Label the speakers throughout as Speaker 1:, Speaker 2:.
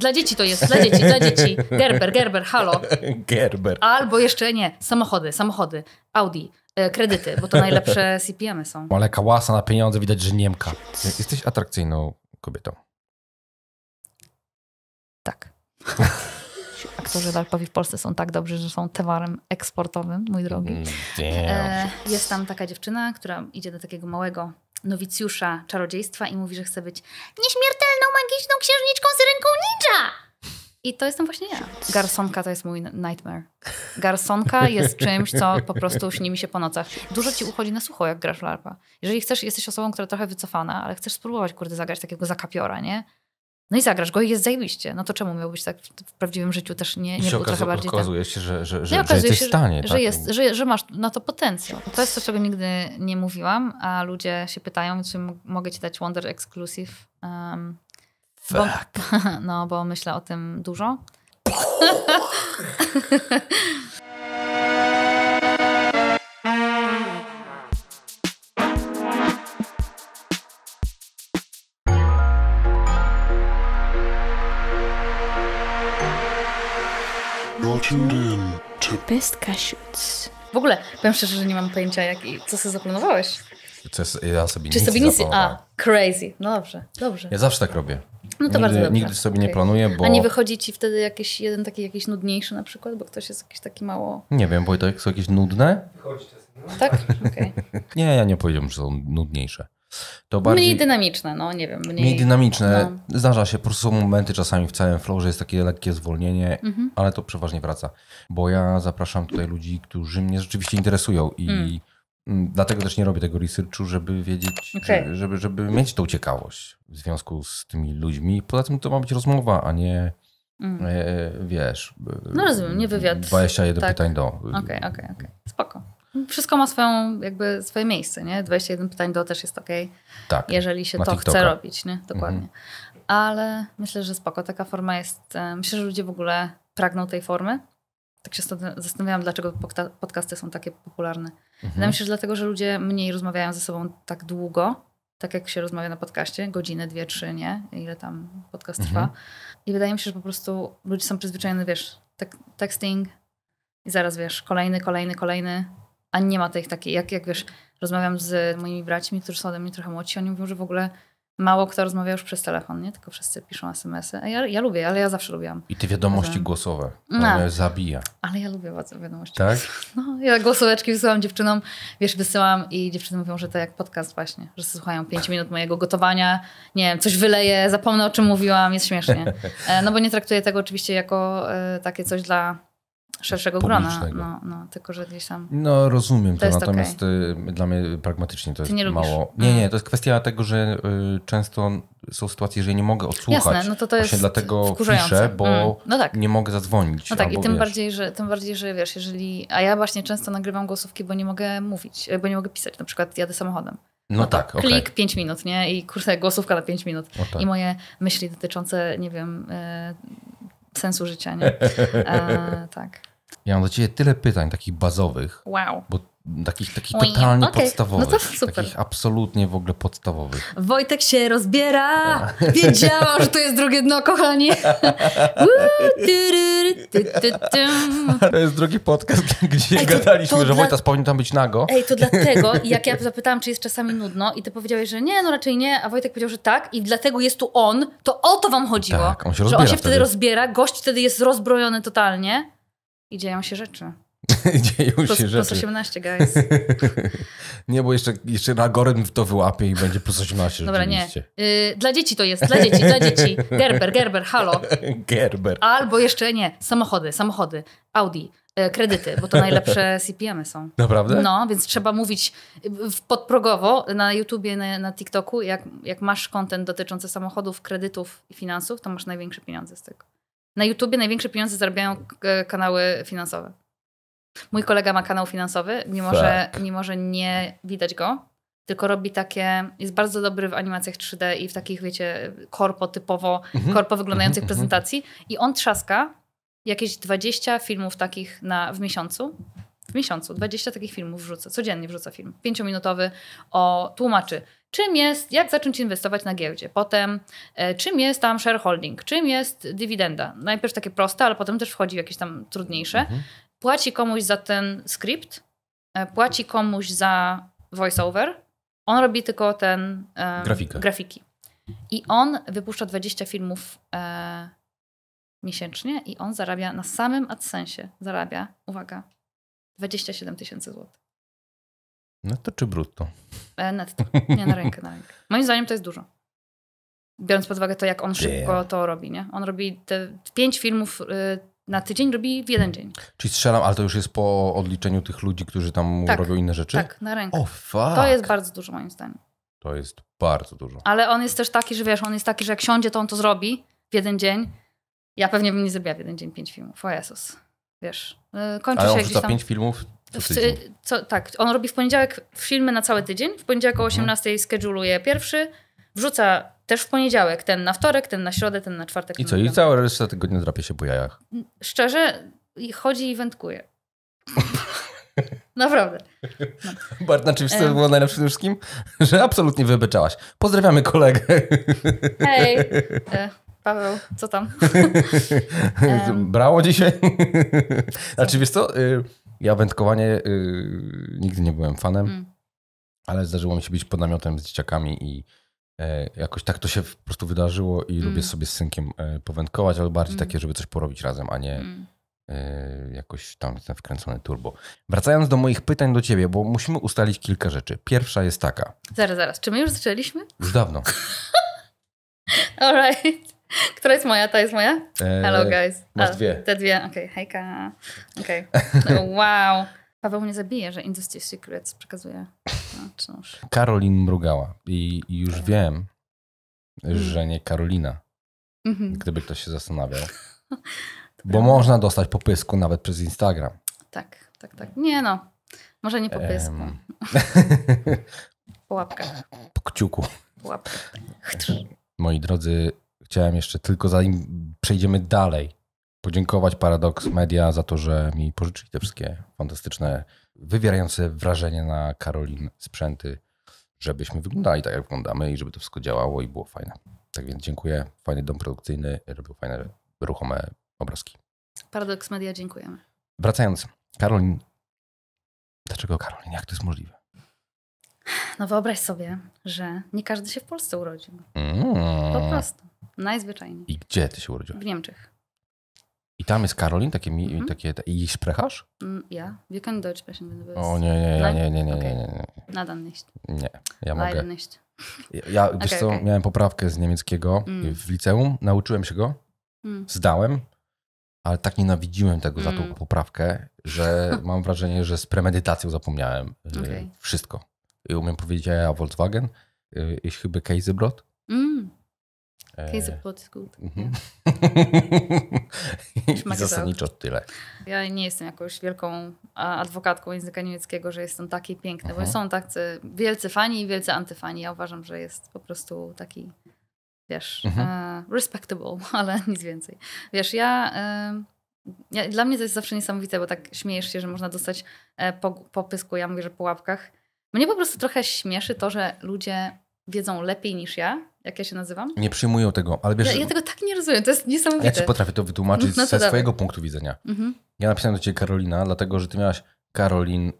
Speaker 1: Dla dzieci to jest, dla dzieci, dla dzieci. Gerber, Gerber, halo.
Speaker 2: Gerber.
Speaker 1: Albo jeszcze nie, samochody, samochody, Audi, e, kredyty, bo to najlepsze CPM-y są.
Speaker 2: Ale kałasa na pieniądze, widać, że Niemka. Jesteś atrakcyjną kobietą.
Speaker 1: Tak. Aktorzy walkowi w Polsce są tak dobrzy, że są towarem eksportowym, mój drogi.
Speaker 2: Mm,
Speaker 1: E, jest tam taka dziewczyna, która idzie do takiego małego nowicjusza czarodziejstwa i mówi, że chce być nieśmiertelną, magiczną księżniczką z ręką ninja. I to jestem właśnie ja. Garsonka to jest mój nightmare. Garsonka jest czymś, co po prostu śni mi się po nocach. Dużo ci uchodzi na sucho, jak grasz larpa. Jeżeli chcesz, jesteś osobą, która trochę wycofana, ale chcesz spróbować, kurde, zagrać takiego zakapiora, nie? No i zagrasz go i jest zajebiście. No to czemu miałbyś tak w, prawdziwym życiu też nie, nie był trochę bardziej... ten-
Speaker 2: okazuje się, że, że, że,
Speaker 1: nie
Speaker 2: że jesteś
Speaker 1: się,
Speaker 2: w stanie.
Speaker 1: że,
Speaker 2: tak?
Speaker 1: jest, że, że masz na to potencjał. To jest coś, czego nigdy nie mówiłam, a ludzie się pytają, czy mogę ci dać Wonder Exclusive. Um, bo, no, bo myślę o tym dużo.
Speaker 3: To
Speaker 4: Best Cashews.
Speaker 1: W ogóle, powiem szczerze, że nie mam pojęcia, jak, i- co sobie zaplanowałeś.
Speaker 2: Co jest, ja sobie
Speaker 1: Czy
Speaker 2: nic
Speaker 1: sobie
Speaker 2: nie
Speaker 1: nic... A, crazy. No dobrze, dobrze.
Speaker 2: Ja zawsze tak robię.
Speaker 1: No to
Speaker 2: nigdy,
Speaker 1: bardzo dobrze.
Speaker 2: Nigdy sobie nie
Speaker 1: Okej.
Speaker 2: planuję, bo...
Speaker 1: A nie wychodzi ci wtedy jakiś jeden taki jakiś nudniejszy na przykład, bo ktoś jest jakiś taki mało...
Speaker 2: Nie wiem, bo to są jakieś nudne?
Speaker 1: Tak? Okej.
Speaker 2: Nie, ja nie powiedziałbym, że są nudniejsze. To bardziej...
Speaker 1: Mniej dynamiczne, no nie wiem. Mniej,
Speaker 2: Mniej dynamiczne.
Speaker 1: No.
Speaker 2: Zdarza się, po prostu są momenty czasami w całym flow, że jest takie lekkie zwolnienie,
Speaker 1: Mhm.
Speaker 2: ale to przeważnie wraca. Bo ja zapraszam tutaj ludzi, którzy mnie rzeczywiście interesują i
Speaker 1: Mm.
Speaker 2: mm, dlatego też nie robię tego researchu, żeby wiedzieć, że- żeby, żeby mieć tą ciekawość w związku z tymi ludźmi. Poza tym to ma być rozmowa, a nie
Speaker 1: Mm.
Speaker 2: e, wiesz...
Speaker 1: No rozumiem, nie wywiad.
Speaker 2: 21
Speaker 1: Tak.
Speaker 2: pytań do.
Speaker 1: Okej, okej, okej. Spoko. Wszystko ma swoją, jakby swoje miejsce, nie? 21 pytań do też jest okej,
Speaker 2: Tak.
Speaker 1: jeżeli się to
Speaker 2: TikToka.
Speaker 1: chce robić, nie? Dokładnie.
Speaker 2: Mhm.
Speaker 1: Ale myślę, że spoko. Taka forma jest... e, Myślę, że ludzie w ogóle pragną tej formy. Tak się sta- zastanawiałam, dlaczego podca- podcasty są takie popularne.
Speaker 2: Mhm.
Speaker 1: Wydaje mi się, że dlatego, że ludzie mniej rozmawiają ze sobą tak długo, tak jak się rozmawia na podcaście, godzinę, dwie, trzy, nie? Ile tam podcast trwa.
Speaker 2: Mhm.
Speaker 1: I wydaje mi się, że po prostu ludzie są przyzwyczajeni, wiesz, tek- texting i zaraz, wiesz, kolejny, kolejny, kolejny, a nie ma tych takiej, jak, jak wiesz, rozmawiam z moimi braćmi, którzy są ode mnie trochę młodsi, oni mówią, że w ogóle mało kto rozmawia już przez telefon, nie? Tylko wszyscy piszą SMS-y. A ja, ja lubię, ale ja zawsze lubiłam.
Speaker 2: I te wiadomości
Speaker 1: Dobra.
Speaker 2: głosowe. To
Speaker 1: No.
Speaker 2: zabija.
Speaker 1: Ale ja lubię bardzo wiadomości.
Speaker 2: Tak?
Speaker 1: No, ja głosóweczki wysyłam dziewczynom, wiesz, wysyłam i dziewczyny mówią, że to jak podcast właśnie, że słuchają 5 minut mojego gotowania, nie wiem, coś wyleję, zapomnę o czym mówiłam, jest śmiesznie. E, No bo nie traktuję tego oczywiście jako e, takie coś dla szerszego grona, no, no, tylko że gdzieś tam...
Speaker 2: No rozumiem to,
Speaker 1: To
Speaker 2: natomiast y, dla mnie pragmatycznie to jest
Speaker 1: nie
Speaker 2: mało. Nie, nie, to jest kwestia tego, że y, często są sytuacje, że ja nie mogę odsłuchać.
Speaker 1: Jasne, no to to jest
Speaker 2: dlatego
Speaker 1: wkurzające.
Speaker 2: piszę, bo
Speaker 1: Mm, no tak.
Speaker 2: nie mogę zadzwonić.
Speaker 1: No tak, i tym
Speaker 2: wiesz.
Speaker 1: bardziej, że, tym bardziej, że wiesz, jeżeli... A ja właśnie często nagrywam głosówki, bo nie mogę mówić, e, bo nie mogę pisać. Na przykład jadę samochodem.
Speaker 2: No, tak, okej.
Speaker 1: Klik, 5 minut, nie? I kurde, głosówka na 5 minut.
Speaker 2: Tak.
Speaker 1: I moje myśli dotyczące, nie wiem, e, sensu życia, nie? E, tak.
Speaker 2: Ja mam do ciebie tyle pytań takich bazowych,
Speaker 1: Wow.
Speaker 2: bo takich, takich
Speaker 1: Oj,
Speaker 2: totalnie
Speaker 1: okej,
Speaker 2: podstawowych.
Speaker 1: no to super.
Speaker 2: Takich absolutnie w ogóle podstawowych.
Speaker 1: Wojtek się rozbiera. Wiedziałam, że to jest drugie dno, kochani.
Speaker 2: To jest drugi podcast, gdzie
Speaker 1: Ej, to-
Speaker 2: gadaliśmy,
Speaker 1: to
Speaker 2: że
Speaker 1: dla-
Speaker 2: Wojtas powinien tam być nago.
Speaker 1: Ej, to dlatego, jak ja zapytałam, czy jest czasami nudno i ty powiedziałeś, że nie, no raczej nie, a Wojtek powiedział, że tak i dlatego jest tu on, to o to wam chodziło.
Speaker 2: Tak, on się
Speaker 1: że on
Speaker 2: rozbiera
Speaker 1: się wtedy
Speaker 2: wtedy.
Speaker 1: rozbiera, gość wtedy jest rozbrojony totalnie i dzieją się rzeczy.
Speaker 2: Dzieją
Speaker 1: Plus,
Speaker 2: się
Speaker 1: plus
Speaker 2: rzeczy.
Speaker 1: 18, guys.
Speaker 2: Nie, bo jeszcze, jeszcze algorytm to wyłapie i będzie plus 18
Speaker 1: Dobra, nie.
Speaker 2: rzeczywiście.
Speaker 1: Y, dla dzieci to jest, dla dzieci, dla dzieci. Gerber, Gerber, halo.
Speaker 2: Gerber.
Speaker 1: Albo jeszcze nie, samochody, samochody, Audi, e, kredyty, bo to najlepsze CPM-y są.
Speaker 2: Naprawdę?
Speaker 1: No, więc trzeba mówić podprogowo na YouTubie, na, na TikToku, jak, jak masz content dotyczący samochodów, kredytów i finansów, to masz największe pieniądze z tego. Na YouTubie największe pieniądze zarabiają e, kanały finansowe. Mój kolega ma kanał finansowy, mimo że, mimo że nie widać go, tylko robi takie, jest bardzo dobry w animacjach 3D i w takich, wiecie, korpo typowo,
Speaker 2: Mhm.
Speaker 1: korpo wyglądających
Speaker 2: Mhm,
Speaker 1: prezentacji i on trzaska jakieś 20 filmów takich na, w miesiącu. W miesiącu 20 takich filmów wrzuca, codziennie wrzuca film. Pięciominutowy o tłumaczy. Czym jest, jak zacząć inwestować na giełdzie, potem e, czym jest tam shareholding, czym jest dywidenda. Najpierw takie proste, ale potem też wchodzi w jakieś tam trudniejsze.
Speaker 2: Mhm.
Speaker 1: Płaci komuś za ten skrypt, e, płaci komuś za voiceover, on robi tylko ten e,
Speaker 2: Grafikę.
Speaker 1: grafiki. I on wypuszcza 20 filmów e, miesięcznie i on zarabia na samym AdSensie, zarabia, uwaga, 27 tysięcy złotych.
Speaker 2: No to czy brutto?
Speaker 1: E, netto. Nie, na rękę, na rękę. Moim zdaniem to jest dużo. Biorąc pod uwagę to, jak on szybko to robi, nie? On robi te pięć filmów y, na tydzień, robi w jeden dzień.
Speaker 2: Czyli strzelam, ale to już jest po odliczeniu tych ludzi, którzy tam
Speaker 1: Tak.
Speaker 2: robią inne rzeczy?
Speaker 1: Tak, na rękę.
Speaker 2: O, fuck.
Speaker 1: To jest bardzo dużo, moim zdaniem.
Speaker 2: To jest bardzo dużo.
Speaker 1: Ale on jest też taki, że wiesz, on jest taki, że jak siądzie, to on to zrobi w jeden dzień. Ja pewnie bym nie zrobiła w jeden dzień pięć filmów. O Jezus. Wiesz, y, kończy
Speaker 2: Ale
Speaker 1: się
Speaker 2: on
Speaker 1: gdzieś tam...
Speaker 2: pięć filmów co
Speaker 1: W, co, tak, on robi w poniedziałek filmy na cały tydzień. W poniedziałek o
Speaker 2: Mhm.
Speaker 1: 18 scheduluje pierwszy. Wrzuca też w poniedziałek ten na wtorek, ten na środę, ten na czwartek.
Speaker 2: I co?
Speaker 1: na
Speaker 2: I cała reszta tygodnia drapie się po jajach.
Speaker 1: Szczerze, chodzi i wędkuje. Naprawdę.
Speaker 2: Bart, znaczy, wiesz, co było najlepsze w wszystkim? Że absolutnie wybeczałaś. Pozdrawiamy kolegę.
Speaker 1: Hej, e, Paweł, co tam?
Speaker 2: Brało dzisiaj? znaczy, wiesz co? Ja wędkowanie y, nigdy nie byłem fanem,
Speaker 1: Mm.
Speaker 2: ale zdarzyło mi się być pod namiotem z dzieciakami i e, jakoś tak to się po prostu wydarzyło i
Speaker 1: Mm.
Speaker 2: lubię sobie z synkiem e, powędkować, ale bardziej
Speaker 1: Mm.
Speaker 2: takie, żeby coś porobić razem, a nie
Speaker 1: Mm.
Speaker 2: e, jakoś tam ten wkręcony turbo. Wracając do moich pytań do ciebie, bo musimy ustalić kilka rzeczy. Pierwsza jest taka.
Speaker 1: Zaraz, zaraz. Czy my już zaczęliśmy?
Speaker 2: Już dawno.
Speaker 1: Alright. Która jest moja? Ta jest moja?
Speaker 2: E,
Speaker 1: Hello guys.
Speaker 2: masz dwie.
Speaker 1: Te dwie, okej, hejka. Okej. No, wow. Paweł mnie zabije, że Industry Secrets przekazuje. No.
Speaker 2: Karolin mrugała i, i już wiem, że nie Karolina,
Speaker 1: Mhm.
Speaker 2: gdyby ktoś się zastanawiał. Bo można dostać popysku nawet przez Instagram.
Speaker 1: Tak, tak, tak. Nie no. Może nie po pysku.
Speaker 2: Em,
Speaker 1: Po łapkach.
Speaker 2: po kciuku.
Speaker 1: Po łapkach.
Speaker 2: Moi drodzy, chciałem jeszcze tylko zanim przejdziemy dalej, podziękować Paradox Media za to, że mi pożyczyli te wszystkie fantastyczne, wywierające wrażenie na Karolin sprzęty, żebyśmy wyglądali tak, jak wyglądamy i żeby to wszystko działało i było fajne. Tak więc dziękuję. Fajny dom produkcyjny, robił fajne, ruchome obrazki.
Speaker 1: Paradox Media, dziękujemy.
Speaker 2: Wracając, Karolin. Dlaczego Karolin? Jak to jest możliwe?
Speaker 1: No wyobraź sobie, że nie każdy się w Polsce urodził. Po
Speaker 2: Mm.
Speaker 1: prostu. Najzwyczajniej.
Speaker 2: I gdzie ty się urodziłeś?
Speaker 1: W Niemczech.
Speaker 2: I tam jest Karolin, takie, mi,
Speaker 1: Mhm.
Speaker 2: takie i sprechasz?
Speaker 1: Mm, Ja? Wir können Deutsch sprechen.
Speaker 2: O nie, nie, ja, nie, nie, nie, nie,
Speaker 1: Okej.
Speaker 2: nie, nie.
Speaker 1: Na dan nicht.
Speaker 2: Nie, ja
Speaker 1: Leider
Speaker 2: mogę.
Speaker 1: nicht.
Speaker 2: Ja, ja wiesz
Speaker 1: Okej,
Speaker 2: co,
Speaker 1: okej.
Speaker 2: miałem poprawkę z niemieckiego
Speaker 1: Mm.
Speaker 2: w liceum, nauczyłem się go,
Speaker 1: Mm.
Speaker 2: zdałem, ale tak nienawidziłem tego za
Speaker 1: Mm.
Speaker 2: tą poprawkę, że mam wrażenie, że z premedytacją zapomniałem y,
Speaker 1: Okej.
Speaker 2: wszystko. I umiem powiedzieć ja Volkswagen, y, ich chyba Käsebrot.
Speaker 1: Mm.
Speaker 2: E,
Speaker 1: Käsebrot ist gut.
Speaker 2: Mhm. I zasadniczo tyle.
Speaker 1: Ja nie jestem jakąś wielką adwokatką języka niemieckiego, że jest on taki piękny,
Speaker 2: Mhm.
Speaker 1: bo są tacy wielcy fani i wielcy antyfani. Ja uważam, że jest po prostu taki, wiesz,
Speaker 2: Mhm.
Speaker 1: e, respectable, ale nic więcej. Wiesz, ja, e, ja... Dla mnie to jest zawsze niesamowite, bo tak śmiejesz się, że można dostać e, po, po pysku, ja mówię, że po łapkach. Mnie po prostu trochę śmieszy to, że ludzie wiedzą lepiej niż ja, jak ja się nazywam.
Speaker 2: Nie przyjmują tego, ale wiesz,
Speaker 1: Ja, ja tego tak nie rozumiem, to jest niesamowite.
Speaker 2: ja ci potrafię to wytłumaczyć
Speaker 1: No to
Speaker 2: ze
Speaker 1: dawaj.
Speaker 2: swojego punktu widzenia.
Speaker 1: Mhm.
Speaker 2: Ja napisałem do ciebie Karolina, dlatego że ty miałaś Karolin,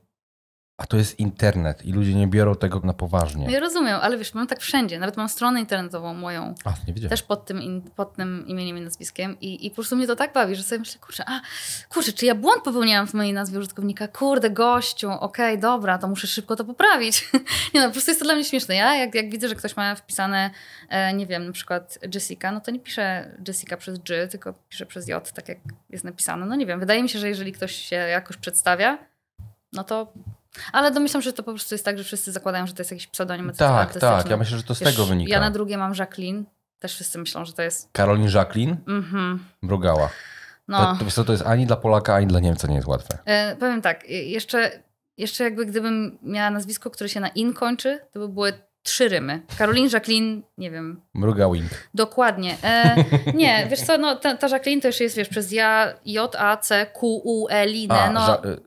Speaker 2: a to jest internet i ludzie nie biorą tego na poważnie.
Speaker 1: Ja rozumiem, ale wiesz, mam tak wszędzie. Nawet mam stronę internetową moją,
Speaker 2: A, nie wiedziałem.
Speaker 1: też pod tym, in, pod tym imieniem i nazwiskiem i, i po prostu mnie to tak bawi, że sobie myślę, kurczę, a kurczę, czy ja błąd popełniałam w mojej nazwie użytkownika? Kurde, gościu, okej, dobra, to muszę szybko to poprawić. nie no, po prostu jest to dla mnie śmieszne. Ja jak, jak widzę, że ktoś ma wpisane, e, nie wiem, na przykład Jessica, no to nie piszę Jessica przez G, tylko piszę przez J, tak jak jest napisane. No nie wiem, wydaje mi się, że jeżeli ktoś się jakoś przedstawia, no to... Ale domyślam, że to po prostu jest tak, że wszyscy zakładają, że to jest jakiś pseudonim
Speaker 2: tak, tak, ja myślę, że to z
Speaker 1: Wiesz,
Speaker 2: tego wynika.
Speaker 1: Ja na drugie mam Jacqueline. Też wszyscy myślą, że to jest.
Speaker 2: Karolin Jacqueline
Speaker 1: Mhm.
Speaker 2: mrugała.
Speaker 1: No.
Speaker 2: To, to, to jest ani dla Polaka, ani dla Niemca nie jest łatwe.
Speaker 1: E, powiem tak, e, jeszcze, jeszcze jakby gdybym miała nazwisko, które się na in kończy, to by były trzy rymy. Caroline, Jacqueline, nie wiem,
Speaker 2: Mrugawing.
Speaker 1: dokładnie. E, nie, wiesz co, no, ta, ta Jacqueline to jeszcze jest, wiesz, przez ja, J, A, C, Q, U, E, L, I,
Speaker 2: A,
Speaker 1: N, no.
Speaker 2: ża- y,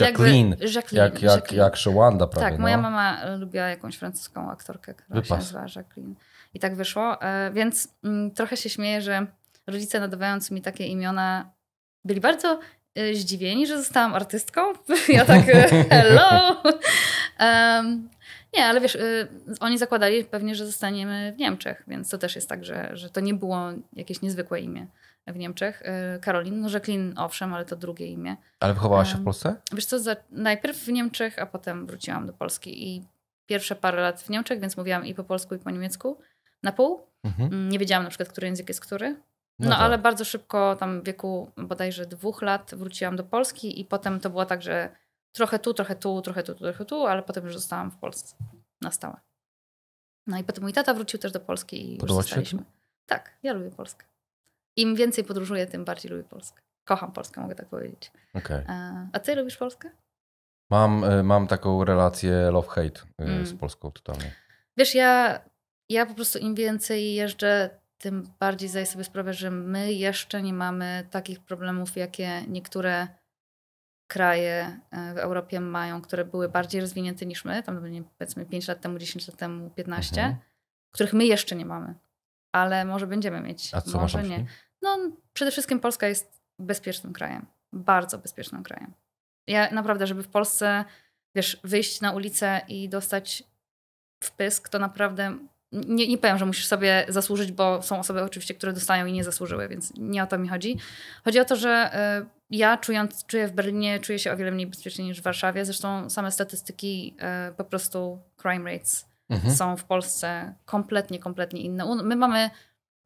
Speaker 2: Jacqueline.
Speaker 1: Jakby Jacqueline.
Speaker 2: Jak, jak,
Speaker 1: Jacqueline.
Speaker 2: jak Shawanda prawie.
Speaker 1: Tak, moja
Speaker 2: no.
Speaker 1: mama lubiła jakąś francuską aktorkę, która się
Speaker 2: Wypas.
Speaker 1: nazywa Jacqueline. I tak wyszło. E, Więc mm, trochę się śmieję, że rodzice nadawając mi takie imiona byli bardzo e, zdziwieni, że zostałam artystką. Ja tak, e, hello! Em, nie, ale wiesz, oni zakładali pewnie, że zostaniemy w Niemczech, więc to też jest tak, że, że to nie było jakieś niezwykłe imię w Niemczech. Y, Karolin, no Jacqueline owszem, ale to drugie imię.
Speaker 2: Ale wychowałaś się w Polsce?
Speaker 1: Wiesz co, za, najpierw w Niemczech, a potem wróciłam do Polski i pierwsze parę lat w Niemczech, więc mówiłam i po polsku, i po niemiecku na pół.
Speaker 2: Mhm.
Speaker 1: Mm, Nie wiedziałam na przykład, który język jest który.
Speaker 2: No
Speaker 1: No,
Speaker 2: tak.
Speaker 1: ale bardzo szybko, tam w wieku bodajże dwóch lat wróciłam do Polski i potem to było tak, że trochę tu, trochę tu, trochę tu, trochę tu, ale potem już zostałam w Polsce na stałe. No i potem mój tata wrócił też do Polski i już
Speaker 2: Podoba się
Speaker 1: zostaliśmy. Tak, ja lubię Polskę. Im więcej podróżuję, tym bardziej lubię Polskę. Kocham Polskę, mogę tak powiedzieć.
Speaker 2: Okej.
Speaker 1: A, ty lubisz Polskę?
Speaker 2: Mam, y, mam taką relację love-hate y,
Speaker 1: Mm.
Speaker 2: z Polską totalnie.
Speaker 1: Wiesz, ja, ja po prostu im więcej jeżdżę, tym bardziej zdaję sobie sprawę, że my jeszcze nie mamy takich problemów, jakie niektóre kraje e, w Europie mają, które były bardziej rozwinięte niż my, tam powiedzmy 5 lat temu, 10 lat temu, 15,
Speaker 2: Mhm.
Speaker 1: których my jeszcze nie mamy. Ale może będziemy mieć.
Speaker 2: A co masz
Speaker 1: może
Speaker 2: na
Speaker 1: nie. No, przede wszystkim Polska jest bezpiecznym krajem. Bardzo bezpiecznym krajem. Ja naprawdę, żeby w Polsce, wiesz, wyjść na ulicę i dostać w pysk, to naprawdę. Nie, nie powiem, że musisz sobie zasłużyć, bo są osoby oczywiście, które dostają i nie zasłużyły, więc nie o to mi chodzi. Chodzi o to, że y, ja czując, czuję w Berlinie, czuję się o wiele mniej bezpiecznie niż w Warszawie. Zresztą same statystyki, y, po prostu crime rates
Speaker 2: Mhm.
Speaker 1: są w Polsce kompletnie, kompletnie inne. My mamy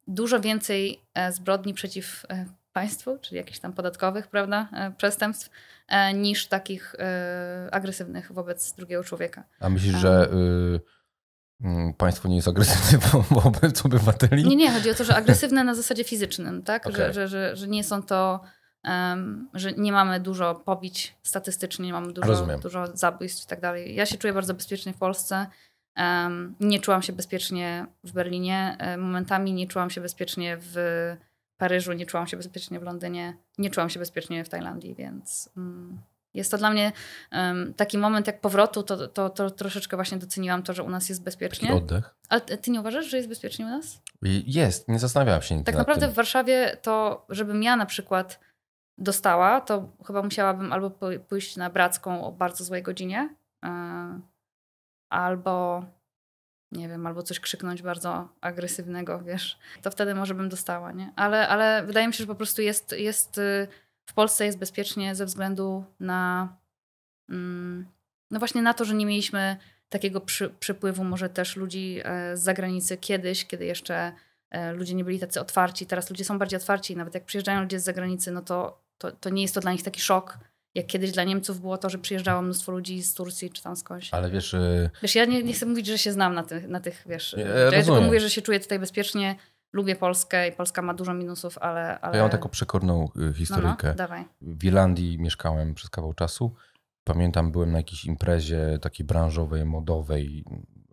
Speaker 1: dużo więcej e, zbrodni przeciw e, państwu, czyli jakichś tam podatkowych, prawda, e, przestępstw, niż takich agresywnych wobec drugiego człowieka.
Speaker 2: A myślisz, że y, mm, państwo nie jest agresywne wo- wobec obywateli?
Speaker 1: Nie, nie, chodzi o to, że agresywne na zasadzie fizycznym, tak?
Speaker 2: Okej.
Speaker 1: Że, że, że, że nie są to, em, że nie mamy dużo pobić statystycznie, nie mamy dużo,
Speaker 2: Rozumiem.
Speaker 1: dużo zabójstw i tak dalej. Ja się czuję bardzo bezpiecznie w Polsce. Nie czułam się bezpiecznie w Berlinie. E, Momentami nie czułam się bezpiecznie w Paryżu, nie czułam się bezpiecznie w Londynie, nie czułam się bezpiecznie w Tajlandii, więc mm, jest to dla mnie taki moment jak powrotu, to, to, to troszeczkę właśnie doceniłam to, że u nas jest
Speaker 2: Taki
Speaker 1: bezpiecznie.
Speaker 2: oddech?
Speaker 1: A ty nie uważasz, że jest bezpiecznie u nas?
Speaker 2: I- Jest, nie zastanawiałam się nigdy
Speaker 1: Tak naprawdę
Speaker 2: tym.
Speaker 1: w Warszawie to, żebym ja na przykład dostała, to chyba musiałabym albo pó- pójść na Bracką o bardzo złej godzinie, yy, albo nie wiem, albo coś krzyknąć bardzo agresywnego, wiesz, to wtedy może bym dostała, nie? Ale, ale wydaje mi się, że po prostu jest, jest y, w Polsce jest bezpiecznie ze względu na mm, no właśnie na to, że nie mieliśmy takiego przy, przypływu może też ludzi e, z zagranicy kiedyś, kiedy jeszcze e, ludzie nie byli tacy otwarci. Teraz ludzie są bardziej otwarci nawet jak przyjeżdżają ludzie z zagranicy, no to, to, to nie jest to dla nich taki szok, jak kiedyś dla Niemców było to, że przyjeżdżało mnóstwo ludzi z Turcji czy tam skądś.
Speaker 2: Ale wiesz, y,
Speaker 1: Wiesz, ja nie, nie chcę mówić, że się znam na tych, na tych wiesz, że ja tylko mówię, że się czuję tutaj bezpiecznie, lubię Polskę i Polska ma dużo minusów, ale... ale...
Speaker 2: ja mam taką przekorną y,
Speaker 1: no, no,
Speaker 2: historyjkę.
Speaker 1: dawaj.
Speaker 2: W Irlandii mieszkałem przez kawał czasu. Pamiętam, byłem na jakiejś imprezie takiej branżowej, modowej,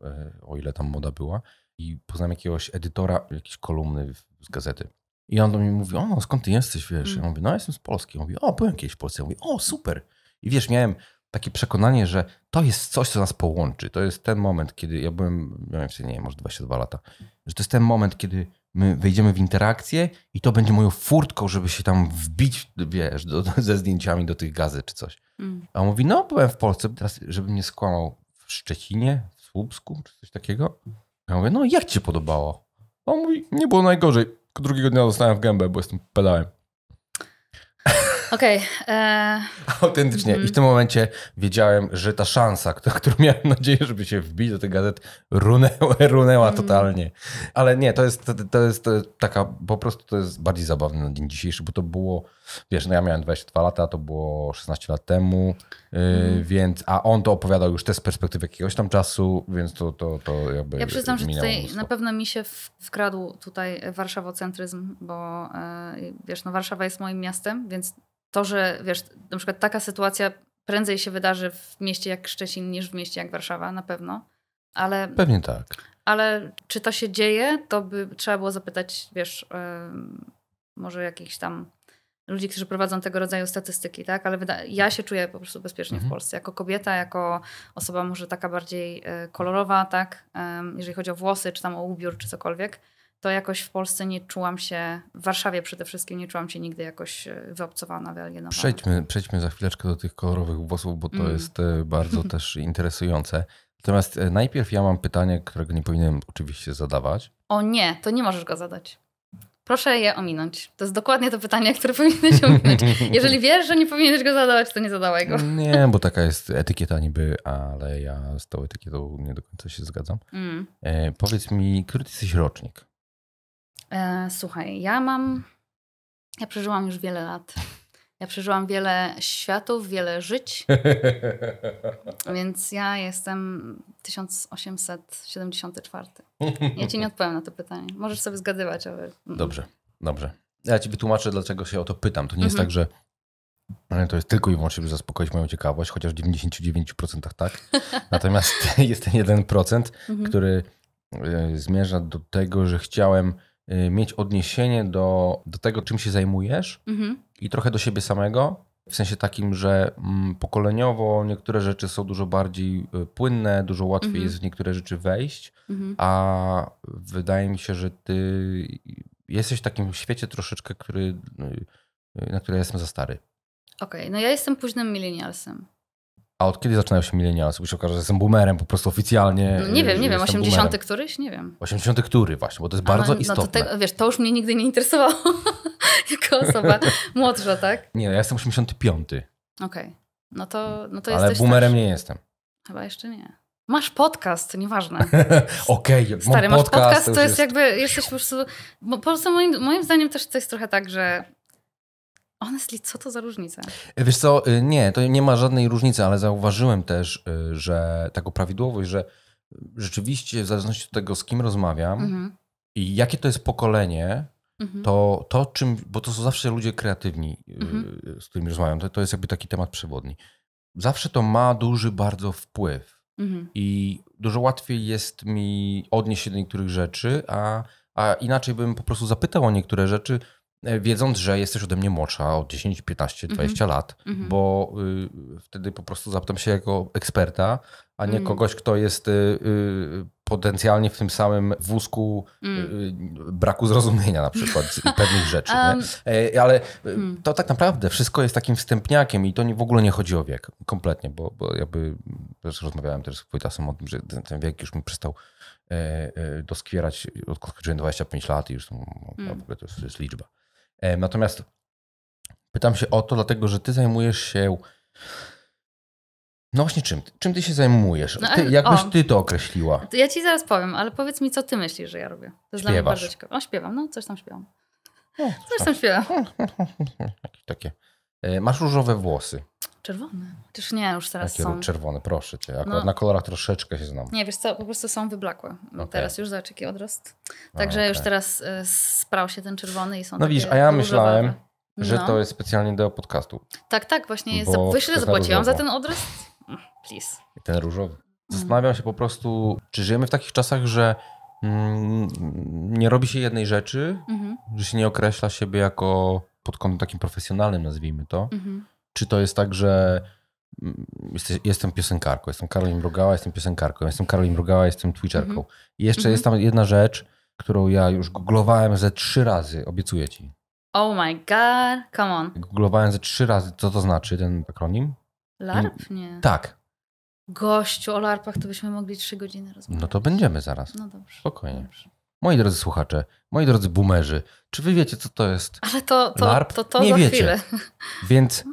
Speaker 2: e, o ile tam moda była. I poznałem jakiegoś edytora jakiejś kolumny z gazety. I on do mnie mówi, o, skąd ty jesteś, wiesz?
Speaker 1: Mm.
Speaker 2: Ja mówię, no jestem z Polski. On mówi, o, byłem kiedyś w Polsce. Ja mówię, o, super. I wiesz, miałem takie przekonanie, że to jest coś, co nas połączy. To jest ten moment, kiedy ja byłem, miałem wtedy, nie wiem, może 22 lata, że to jest ten moment, kiedy my wejdziemy w interakcję i to będzie moją furtką, żeby się tam wbić, wiesz, do, do, ze zdjęciami do tych gazet czy coś.
Speaker 1: Mm.
Speaker 2: A on mówi, no byłem w Polsce, teraz żebym nie skłamał, w Szczecinie, w Słupsku czy coś takiego. Ja mówię, no jak ci się podobało? A on mówi, nie było najgorzej. Drugiego dnia dostałem w gębę, bo jestem pedałem.
Speaker 1: Okej, e,
Speaker 2: Autentycznie.
Speaker 1: Mhm.
Speaker 2: I w tym momencie wiedziałem, że ta szansa, którą, miałem nadzieję, żeby się wbić do tych gazet, runęła, runęła
Speaker 1: Mhm.
Speaker 2: totalnie. Ale nie, to jest, to, jest taka, po prostu to jest bardziej zabawne na dzień dzisiejszy, bo to było, wiesz, no ja miałem 22 lata, to było 16 lat temu, yy,
Speaker 1: Mhm.
Speaker 2: więc, a on to opowiadał już też z perspektywy jakiegoś tam czasu, więc to, to, to jakby
Speaker 1: Ja przyznam, że tutaj
Speaker 2: mnóstwo.
Speaker 1: na pewno mi się wkradł tutaj warszawocentryzm, bo e, wiesz, no Warszawa jest moim miastem, więc to, że wiesz, na przykład taka sytuacja prędzej się wydarzy w mieście jak Szczecin niż w mieście jak Warszawa, na pewno. Ale,
Speaker 2: Pewnie tak.
Speaker 1: ale czy to się dzieje, to by trzeba było zapytać, wiesz, em, może jakichś tam ludzi, którzy prowadzą tego rodzaju statystyki, tak? Ale ja się czuję po prostu bezpiecznie
Speaker 2: Mhm.
Speaker 1: w Polsce. Jako kobieta, jako osoba może taka bardziej e, kolorowa, tak? Jeżeli chodzi o włosy, czy tam o ubiór, czy cokolwiek, to jakoś w Polsce nie czułam się, w Warszawie przede wszystkim nie czułam się nigdy jakoś e, wyobcowana, wyalienowana.
Speaker 2: Przejdźmy, przejdźmy za chwileczkę do tych kolorowych włosów, bo to
Speaker 1: Mm.
Speaker 2: jest e, bardzo też interesujące. Natomiast najpierw ja mam pytanie, którego nie powinienem oczywiście zadawać.
Speaker 1: O nie, to nie możesz go zadać. Proszę je ominąć. To jest dokładnie to pytanie, które powinieneś ominąć. Jeżeli wiesz, że nie powinieneś go zadawać, to nie zadawaj go.
Speaker 2: Nie, bo taka jest etykieta niby, ale ja z tą etykietą nie do końca się zgadzam.
Speaker 1: Mm.
Speaker 2: E, powiedz mi, który ty jesteś rocznik?
Speaker 1: E, słuchaj, ja mam. Ja przeżyłam już wiele lat. Ja przeżyłam wiele światów, wiele żyć, więc ja jestem 1874. Ja ci nie odpowiem na to pytanie. Możesz sobie zgadywać, ale.
Speaker 2: Dobrze, dobrze. Ja ci wytłumaczę, dlaczego się o to pytam. To nie jest
Speaker 1: Mhm.
Speaker 2: tak, że to jest tylko i wyłącznie, żeby zaspokoić moją ciekawość, chociaż w 99% tak. Natomiast jest ten 1%,
Speaker 1: Mhm.
Speaker 2: który e, zmierza do tego, że chciałem e, mieć odniesienie do, do tego, czym się zajmujesz
Speaker 1: Mhm.
Speaker 2: I trochę do siebie samego. W sensie takim, że mm, pokoleniowo niektóre rzeczy są dużo bardziej e, płynne, dużo łatwiej
Speaker 1: Mhm.
Speaker 2: jest w niektóre rzeczy wejść,
Speaker 1: Mhm.
Speaker 2: a wydaje mi się, że ty jesteś w takim świecie troszeczkę, który, y, na który ja jestem za stary.
Speaker 1: Okej, no ja jestem późnym millennialsem.
Speaker 2: A od kiedy zaczynają się milenialsy? Bo się okaże, że jestem boomerem po prostu oficjalnie.
Speaker 1: No nie wiem, nie wiem,
Speaker 2: jestem
Speaker 1: 80
Speaker 2: boomerem.
Speaker 1: któryś? Nie wiem.
Speaker 2: 80 który właśnie, bo to jest bardzo
Speaker 1: Ale, no to
Speaker 2: istotne.
Speaker 1: te, wiesz, to już mnie nigdy nie interesowało jako osoba młodsza, tak?
Speaker 2: Nie, ja jestem 85,
Speaker 1: Okej. No to, no to
Speaker 2: ale
Speaker 1: jesteś
Speaker 2: boomerem
Speaker 1: starszy.
Speaker 2: nie jestem.
Speaker 1: Chyba jeszcze nie. Masz podcast, nieważne.
Speaker 2: Okej, mam
Speaker 1: Stary, masz podcast, to jest jakby, jesteś po prostu, bo po prostu moim, moim zdaniem też to jest trochę tak, że honestly, co to za różnica?
Speaker 2: Wiesz co, y, nie, to nie ma żadnej różnicy, ale zauważyłem też, y, że taką prawidłowość, że rzeczywiście w zależności od tego, z kim rozmawiam
Speaker 1: Mhm.
Speaker 2: i jakie to jest pokolenie,
Speaker 1: Mhm.
Speaker 2: to, to czym, bo to są zawsze ludzie kreatywni,
Speaker 1: Mhm.
Speaker 2: z którymi rozmawiam, to, to jest jakby taki temat przewodni. Zawsze to ma duży bardzo wpływ
Speaker 1: Mhm.
Speaker 2: i dużo łatwiej jest mi odnieść się do niektórych rzeczy, a, a inaczej bym po prostu zapytał o niektóre rzeczy, e, wiedząc, że jesteś ode mnie młodsza o 10, 15, 20 lat,
Speaker 1: Mhm.
Speaker 2: bo y, wtedy po prostu zapytam się jako eksperta, a nie
Speaker 1: Mm.
Speaker 2: kogoś, kto jest y, y, potencjalnie w tym samym wózku
Speaker 1: Mm.
Speaker 2: y, braku zrozumienia na przykład pewnych rzeczy.
Speaker 1: Um?
Speaker 2: E, Ale y,
Speaker 1: Hmm.
Speaker 2: to tak naprawdę wszystko jest takim wstępniakiem i to nie, w ogóle nie chodzi o wiek kompletnie, bo, bo jakby też rozmawiałem też z Wojtasem o tym, że ten, ten wiek już mi przestał e, e, doskwierać, odkąd skończyłem 25 lat i już to,
Speaker 1: Mm.
Speaker 2: w ogóle to jest, to jest liczba. E, Natomiast pytam się o to, dlatego że ty zajmujesz się no właśnie czym? Czym ty się zajmujesz?
Speaker 1: No,
Speaker 2: Ty, jakbyś
Speaker 1: o.
Speaker 2: ty to określiła?
Speaker 1: to ja ci zaraz powiem, ale powiedz mi, co ty myślisz, że ja robię. To jest dla mnie
Speaker 2: Śpiewasz.
Speaker 1: bardzo ciekawe. O, śpiewam, no coś tam śpiewam.
Speaker 2: O,
Speaker 1: Coś tam śpiewam.
Speaker 2: Takie. E, Masz różowe włosy.
Speaker 1: Czerwone. Chociaż nie, już teraz
Speaker 2: Takie
Speaker 1: są.
Speaker 2: czerwone, proszę cię. Akurat
Speaker 1: No.
Speaker 2: na kolorach troszeczkę się znam.
Speaker 1: Nie, wiesz co, po prostu są wyblakłe.
Speaker 2: Okej.
Speaker 1: Teraz już zobacz jaki odrost. Także
Speaker 2: okej.
Speaker 1: już teraz y, sprał się ten czerwony i są
Speaker 2: No widzisz, a ja myślałem, Że
Speaker 1: No.
Speaker 2: to jest specjalnie do podcastu.
Speaker 1: Tak, tak, właśnie jest.
Speaker 2: Taka
Speaker 1: zapłaciłam za ten odrost? Mm, Please.
Speaker 2: Ten różowy.
Speaker 1: Mm.
Speaker 2: Zastanawiam się po prostu, czy żyjemy w takich czasach, że mm, nie robi się jednej rzeczy,
Speaker 1: Mhm,
Speaker 2: że się nie określa siebie jako pod kątem takim profesjonalnym, nazwijmy to.
Speaker 1: mhm.
Speaker 2: Czy to jest tak, że mm, jeste- jestem piosenkarką, jestem Karolin Mrugała, jestem piosenkarką, jestem Karolin Mrugała, jestem twitcherką.
Speaker 1: Mhm.
Speaker 2: I jeszcze
Speaker 1: Mhm.
Speaker 2: jest tam jedna rzecz, którą ja już googlowałem ze trzy razy, obiecuję ci.
Speaker 1: Oh my god, come on.
Speaker 2: Googlowałem ze trzy razy, co to znaczy ten akronim.
Speaker 1: LARP? Nie.
Speaker 2: Tak,
Speaker 1: Gościu, o LARPach to byśmy mogli trzy godziny rozmawiać.
Speaker 2: no to będziemy zaraz.
Speaker 1: No dobrze.
Speaker 2: Spokojnie.
Speaker 1: dobrze.
Speaker 2: Moi drodzy słuchacze, moi drodzy boomerzy, czy wy wiecie, co to jest?
Speaker 1: Ale to, to,
Speaker 2: LARP?
Speaker 1: to, to
Speaker 2: Nie
Speaker 1: za
Speaker 2: wiecie.
Speaker 1: chwilę.
Speaker 2: Więc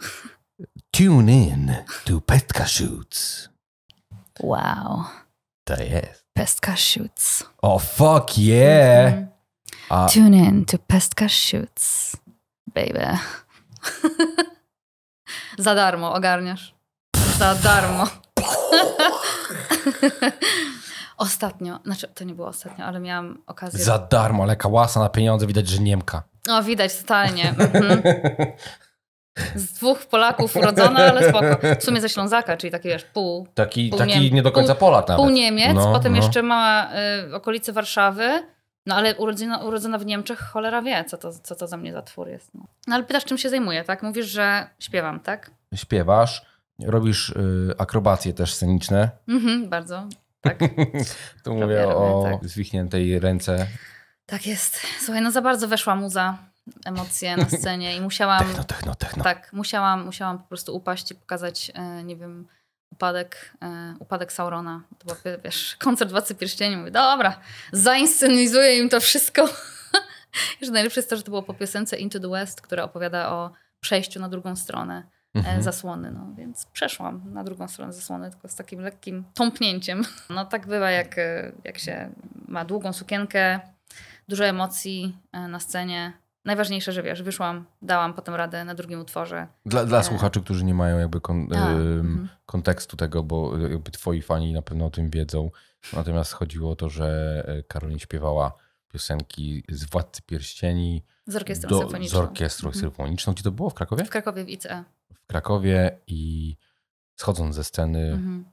Speaker 2: tune in to Pestka Shoots.
Speaker 1: Wow.
Speaker 2: To jest.
Speaker 1: Pestka Shoots.
Speaker 2: O fuck yeah!
Speaker 1: Mhm.
Speaker 2: A
Speaker 1: Tune in to Pestka Shoots, baby. Za darmo ogarniasz. Za darmo. ostatnio, znaczy to nie było ostatnio, ale miałam okazję.
Speaker 2: za darmo, ale kałasa na pieniądze widać, że Niemka.
Speaker 1: O, widać totalnie. Mhm. Z dwóch Polaków urodzona, ale spoko. W sumie ze Ślązaka, czyli taki wiesz, pół,
Speaker 2: Taki,
Speaker 1: Pół
Speaker 2: taki
Speaker 1: Niem-
Speaker 2: nie do końca
Speaker 1: pół-
Speaker 2: Polak nawet.
Speaker 1: pół Niemiec,
Speaker 2: No,
Speaker 1: potem
Speaker 2: no.
Speaker 1: jeszcze ma y, okolice Warszawy, No ale urodzona, urodzona w Niemczech, cholera wie, co to, co to za mnie za twór jest. No. no ale pytasz, czym się zajmuję, tak? Mówisz, że śpiewam, tak?
Speaker 2: Śpiewasz, robisz y, akrobacje też sceniczne.
Speaker 1: Mhm, bardzo, tak.
Speaker 2: tu mówię o
Speaker 1: tak.
Speaker 2: zwichniętej ręce.
Speaker 1: Tak jest. Słuchaj, no za bardzo weszła muza, emocje na scenie i musiałam...
Speaker 2: Techno, techno, techno.
Speaker 1: Tak, musiałam, musiałam po prostu upaść i pokazać, e, nie wiem, upadek, e, upadek Saurona. To był, wiesz, koncert Władcy Pierścieni. Mówię, dobra, zainscenizuję im to wszystko. Jeszcze najlepsze jest to, że to było po piosence Into the West, która opowiada o przejściu na drugą stronę
Speaker 2: Mhm.
Speaker 1: zasłony. No, więc przeszłam na drugą stronę zasłony, tylko z takim lekkim tąpnięciem. No tak bywa, jak, e, jak się ma długą sukienkę, dużo emocji e, na scenie. Najważniejsze, że wiesz, wyszłam, dałam potem radę na drugim utworze.
Speaker 2: Dla, dla
Speaker 1: E.
Speaker 2: słuchaczy, którzy nie mają jakby kon,
Speaker 1: A,
Speaker 2: ym,
Speaker 1: mhm.
Speaker 2: kontekstu tego, bo jakby twoi fani na pewno o tym wiedzą. Natomiast chodziło o to, że e, Karolin śpiewała piosenki z Władcy Pierścieni
Speaker 1: Z orkiestrą
Speaker 2: do, z
Speaker 1: symfoniczną.
Speaker 2: orkiestrą
Speaker 1: Mhm.
Speaker 2: symfoniczną. Gdzie to było? W Krakowie?
Speaker 1: W Krakowie w ICE.
Speaker 2: Krakowie i schodząc ze sceny
Speaker 1: Mhm.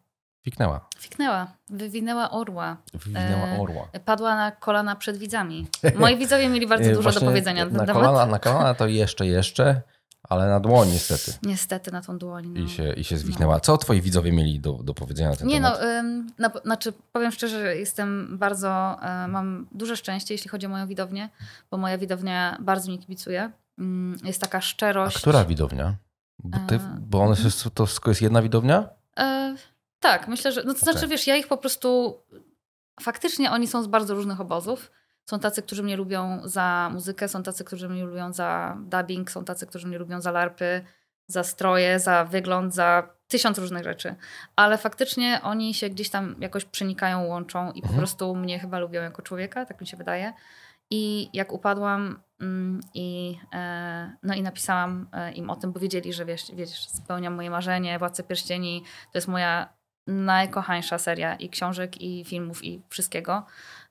Speaker 2: fiknęła.
Speaker 1: Fiknęła, wywinęła orła,
Speaker 2: Wywinęła
Speaker 1: E,
Speaker 2: orła.
Speaker 1: padła na kolana przed widzami. Moi widzowie mieli bardzo
Speaker 2: E,
Speaker 1: dużo do powiedzenia na ten
Speaker 2: na
Speaker 1: temat.
Speaker 2: kolana, na kolana to jeszcze, jeszcze, ale na dłoń niestety.
Speaker 1: Niestety na tą dłoń. No.
Speaker 2: I się, i się zwichnęła. Co twoi widzowie mieli do, do powiedzenia na ten
Speaker 1: Nie
Speaker 2: temat?
Speaker 1: no, ym, na, znaczy powiem szczerze, jestem bardzo, e, mam duże szczęście, jeśli chodzi o moją widownię, bo moja widownia bardzo mi kibicuje. Ym, Jest taka
Speaker 2: A
Speaker 1: szczerość.
Speaker 2: która widownia? Bo, ty, bo one się, to wszystko jest jedna widownia?
Speaker 1: E, tak, myślę, że. No to znaczy,
Speaker 2: Okej.
Speaker 1: wiesz, ja ich po prostu. Faktycznie oni są z bardzo różnych obozów. Są tacy, którzy mnie lubią za muzykę, są tacy, którzy mnie lubią za dubbing, są tacy, którzy mnie lubią za larpy, za stroje, za wygląd, za tysiąc różnych rzeczy. Ale faktycznie oni się gdzieś tam jakoś przenikają, łączą i po
Speaker 2: Mhm.
Speaker 1: prostu mnie chyba lubią jako człowieka, tak mi się wydaje. I jak upadłam mm, i, e, no i napisałam e, im o tym, bo wiedzieli, że wiesz, wiesz, spełniam moje marzenie, Władcę Pierścieni to jest moja najkochańsza seria i książek, i filmów, i wszystkiego.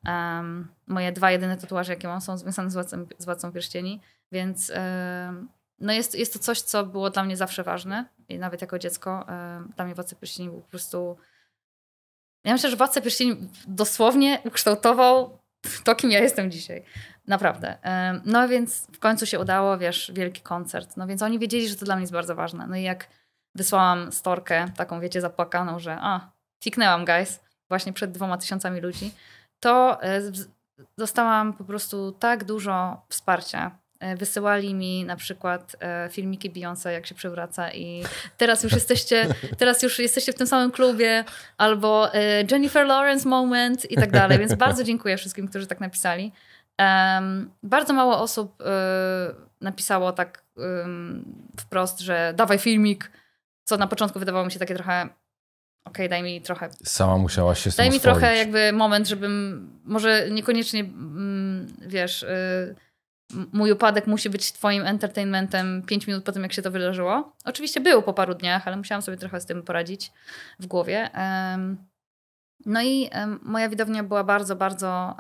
Speaker 1: Em, moje dwa jedyne tatuaże, jakie mam, są związane z Władcą, z Władcą Pierścieni, więc em, no jest, jest to coś, co było dla mnie zawsze ważne. I nawet jako dziecko em, dla mnie Władca Pierścieni był po prostu... Ja myślę, że Władca Pierścieni dosłownie ukształtował to, kim ja jestem dzisiaj. Naprawdę. No więc w końcu się udało, wiesz, wielki koncert. No więc oni wiedzieli, że to dla mnie jest bardzo ważne. No i jak wysłałam storkę, taką wiecie, zapłakaną, że a, fiknęłam, guys, właśnie przed dwoma tysiącami ludzi, to e, dostałam po prostu tak dużo wsparcia. E, Wysyłali mi na przykład e, filmiki Beyoncé, jak się przewraca i teraz już jesteście, teraz już jesteście w tym samym klubie, albo e, Jennifer Lawrence moment i tak dalej. Więc bardzo dziękuję wszystkim, którzy tak napisali. Em, bardzo mało osób e, napisało tak wprost, że dawaj filmik, co na początku wydawało mi się takie trochę okej, daj mi trochę
Speaker 2: Sama musiałaś się
Speaker 1: Daj mi trochę jakby moment, żebym może niekoniecznie, mm, wiesz, y, mój upadek musi być twoim entertainmentem 5 minut po tym, jak się to wydarzyło. Oczywiście był po paru dniach, ale musiałam sobie trochę z tym poradzić w głowie. No i moja widownia była bardzo, bardzo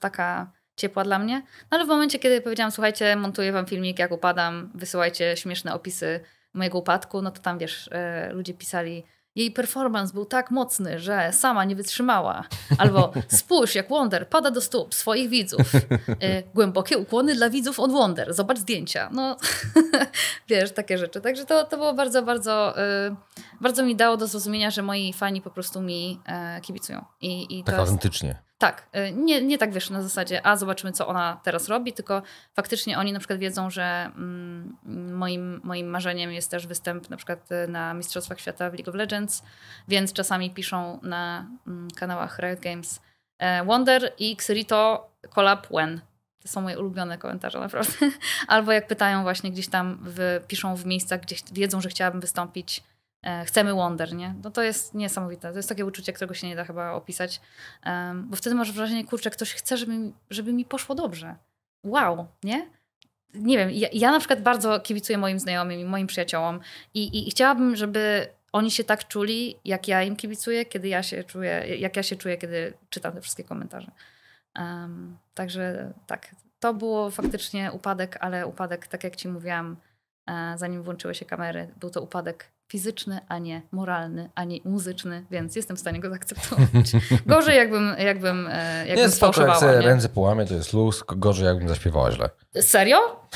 Speaker 1: taka ciepła dla mnie. No ale w momencie, kiedy powiedziałam, słuchajcie, montuję wam filmik, jak upadam, wysyłajcie śmieszne opisy mojego upadku, no to tam, wiesz, e, ludzie pisali, jej performance był tak mocny, że sama nie wytrzymała. Albo spójrz, jak Wonder pada do stóp swoich widzów. E, Głębokie ukłony dla widzów od Wonder. Zobacz zdjęcia. No, wiesz, takie rzeczy. Także to, to było bardzo, bardzo, e, bardzo mi dało do zrozumienia, że moi fani po prostu mi e, kibicują. I, i
Speaker 2: Tak
Speaker 1: jest,
Speaker 2: autentycznie.
Speaker 1: Tak, y, nie, nie tak wiesz na zasadzie, a zobaczymy, co ona teraz robi, tylko faktycznie oni na przykład wiedzą, że mm, moim, moim marzeniem jest też występ na przykład y, na Mistrzostwach Świata w League of Legends, więc czasami piszą na mm, kanałach Riot Games e, Wonder i Xerito collab when. To są moje ulubione komentarze, naprawdę. Albo jak pytają właśnie gdzieś tam, w, piszą w miejscach, gdzie wiedzą, że chciałabym wystąpić, chcemy Wonder, nie? No to jest niesamowite. To jest takie uczucie, którego się nie da chyba opisać. Um, bo wtedy masz wrażenie, kurczę, ktoś chce, żeby, mi- żeby mi poszło dobrze. Wow, nie? Nie wiem, ja, ja na przykład bardzo kibicuję moim znajomym i moim przyjaciołom i, i, i chciałabym, żeby oni się tak czuli, jak ja im kibicuję, kiedy ja się czuję, jak ja się czuję, kiedy czytam te wszystkie komentarze. Em, także tak, to było faktycznie upadek, ale upadek, tak jak ci mówiłam, e, zanim włączyły się kamery, był to upadek fizyczny, a nie moralny, a nie muzyczny, więc jestem w stanie go zaakceptować. Gorzej jakbym, jakbym, e, jakbym
Speaker 2: Nie, spoko, jak sobie ręce połamie, to jest luz. Gorzej jakbym zaśpiewała źle.
Speaker 1: Serio?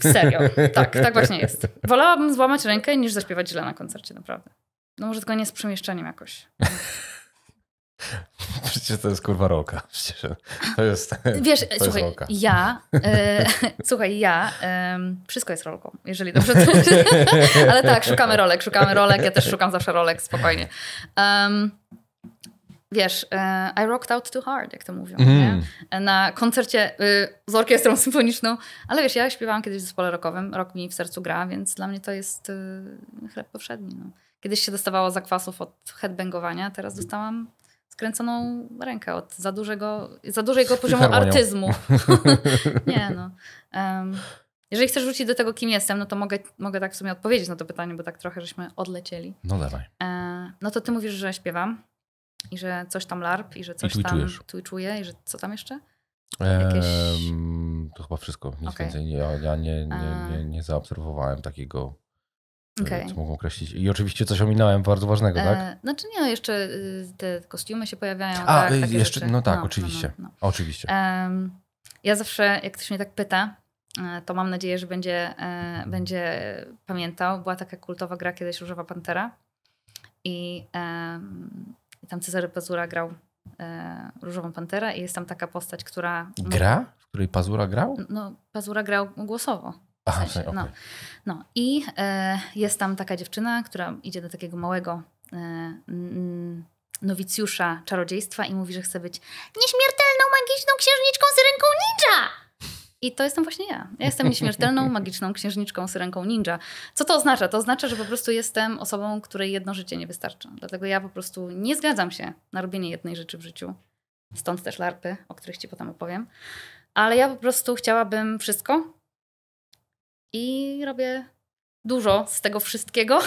Speaker 1: Serio. Tak, tak właśnie jest. Wolałabym złamać rękę niż zaśpiewać źle na koncercie, naprawdę. No może tylko nie z przemieszczeniem jakoś.
Speaker 2: Przecież to jest kurwa rolka. Przecież to jest,
Speaker 1: Wiesz,
Speaker 2: to jest
Speaker 1: słuchaj,
Speaker 2: rolka.
Speaker 1: ja, e, słuchaj, ja, em, wszystko jest rolką, jeżeli dobrze to Ale tak, szukamy rolek, szukamy rolek, ja też szukam zawsze rolek, spokojnie. Em, wiesz, e, I rocked out too hard, jak to mówią, nie? Na koncercie y, z orkiestrą symfoniczną, ale wiesz, ja śpiewałam kiedyś w zespole rockowym, rok mi w sercu gra, więc dla mnie to jest y, chleb powszedni. No. Kiedyś się dostawało zakwasów od headbangowania, teraz dostałam skręconą rękę od za dużego, za dużego poziomu artyzmu. Nie no. Em, jeżeli chcesz wrócić do tego, kim jestem, no to mogę, mogę tak w sumie odpowiedzieć na to pytanie, bo tak trochę żeśmy odlecieli.
Speaker 2: No dawaj.
Speaker 1: E, no to ty mówisz, że śpiewam i że coś tam larp i że coś tam
Speaker 2: twitchujesz.
Speaker 1: twitchuję i że co tam jeszcze? Jakieś-
Speaker 2: Em, to chyba wszystko. Nic
Speaker 1: Okej.
Speaker 2: więcej. Ja, ja nie, nie,
Speaker 1: A.
Speaker 2: nie, nie zaobserwowałem takiego, e,
Speaker 1: Okej.
Speaker 2: co mogą określić. I oczywiście coś ominąłem bardzo ważnego, tak?
Speaker 1: E, znaczy nie, no jeszcze y, te kostiumy się pojawiają.
Speaker 2: A,
Speaker 1: tak,
Speaker 2: y, jeszcze,
Speaker 1: rzeczy.
Speaker 2: no tak, oczywiście.
Speaker 1: no, no.
Speaker 2: Oczywiście.
Speaker 1: Ja zawsze, jak ktoś mnie tak pyta, e, to mam nadzieję, że będzie, e, będzie pamiętał. Była taka kultowa gra kiedyś Różowa Pantera i tam Cezary Pazura grał e, Różową Panterę i jest tam taka postać, która...
Speaker 2: Gra? W której Pazura grał?
Speaker 1: No, Pazura grał głosowo.
Speaker 2: Aha,
Speaker 1: sensie,
Speaker 2: okej.
Speaker 1: no. No i e, jest tam taka dziewczyna, która idzie do takiego małego e, nowicjusza czarodziejstwa i mówi, że chce być nieśmiertelną, magiczną księżniczką syrenką ninja! I to jestem właśnie ja. Ja jestem nieśmiertelną, magiczną księżniczką syrenką ninja. Co to oznacza? To oznacza, że po prostu jestem osobą, której jedno życie nie wystarcza. Dlatego ja po prostu nie zgadzam się na robienie jednej rzeczy w życiu. Stąd też larpy, o których ci potem opowiem. Ale ja po prostu chciałabym wszystko, i robię dużo z tego wszystkiego,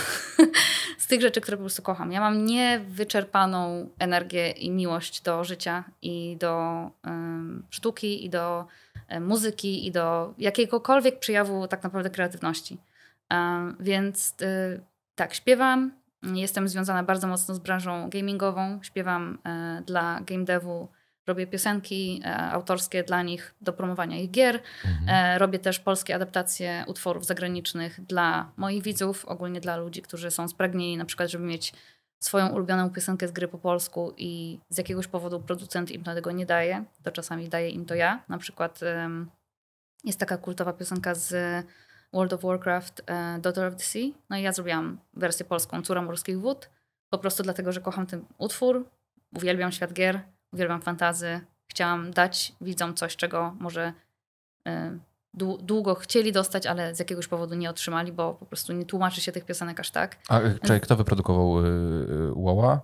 Speaker 1: z tych rzeczy, które po prostu kocham. Ja mam niewyczerpaną energię i miłość do życia i do em, sztuki, i do muzyki, i do jakiegokolwiek przejawu tak naprawdę kreatywności. Więc y, tak, śpiewam. Jestem związana bardzo mocno z branżą gamingową. Śpiewam e, dla game devu, robię piosenki e, autorskie dla nich do promowania ich gier.
Speaker 2: Mhm.
Speaker 1: E, robię też polskie adaptacje utworów zagranicznych dla moich widzów, ogólnie dla ludzi, którzy są spragnieni na przykład, żeby mieć swoją ulubioną piosenkę z gry po polsku i z jakiegoś powodu producent im tego nie daje, to czasami daję im to ja. Na przykład em, jest taka kultowa piosenka z World of Warcraft e, Daughter of the Sea. No i ja zrobiłam wersję polską Córa Morskich Wód, po prostu dlatego, że kocham ten utwór, uwielbiam świat gier, uwielbiam fantazy. Chciałam dać widzom coś, czego może dłu- długo chcieli dostać, ale z jakiegoś powodu nie otrzymali, bo po prostu nie tłumaczy się tych piosenek aż tak.
Speaker 2: A y, czekaj, kto wyprodukował y, y, Wała?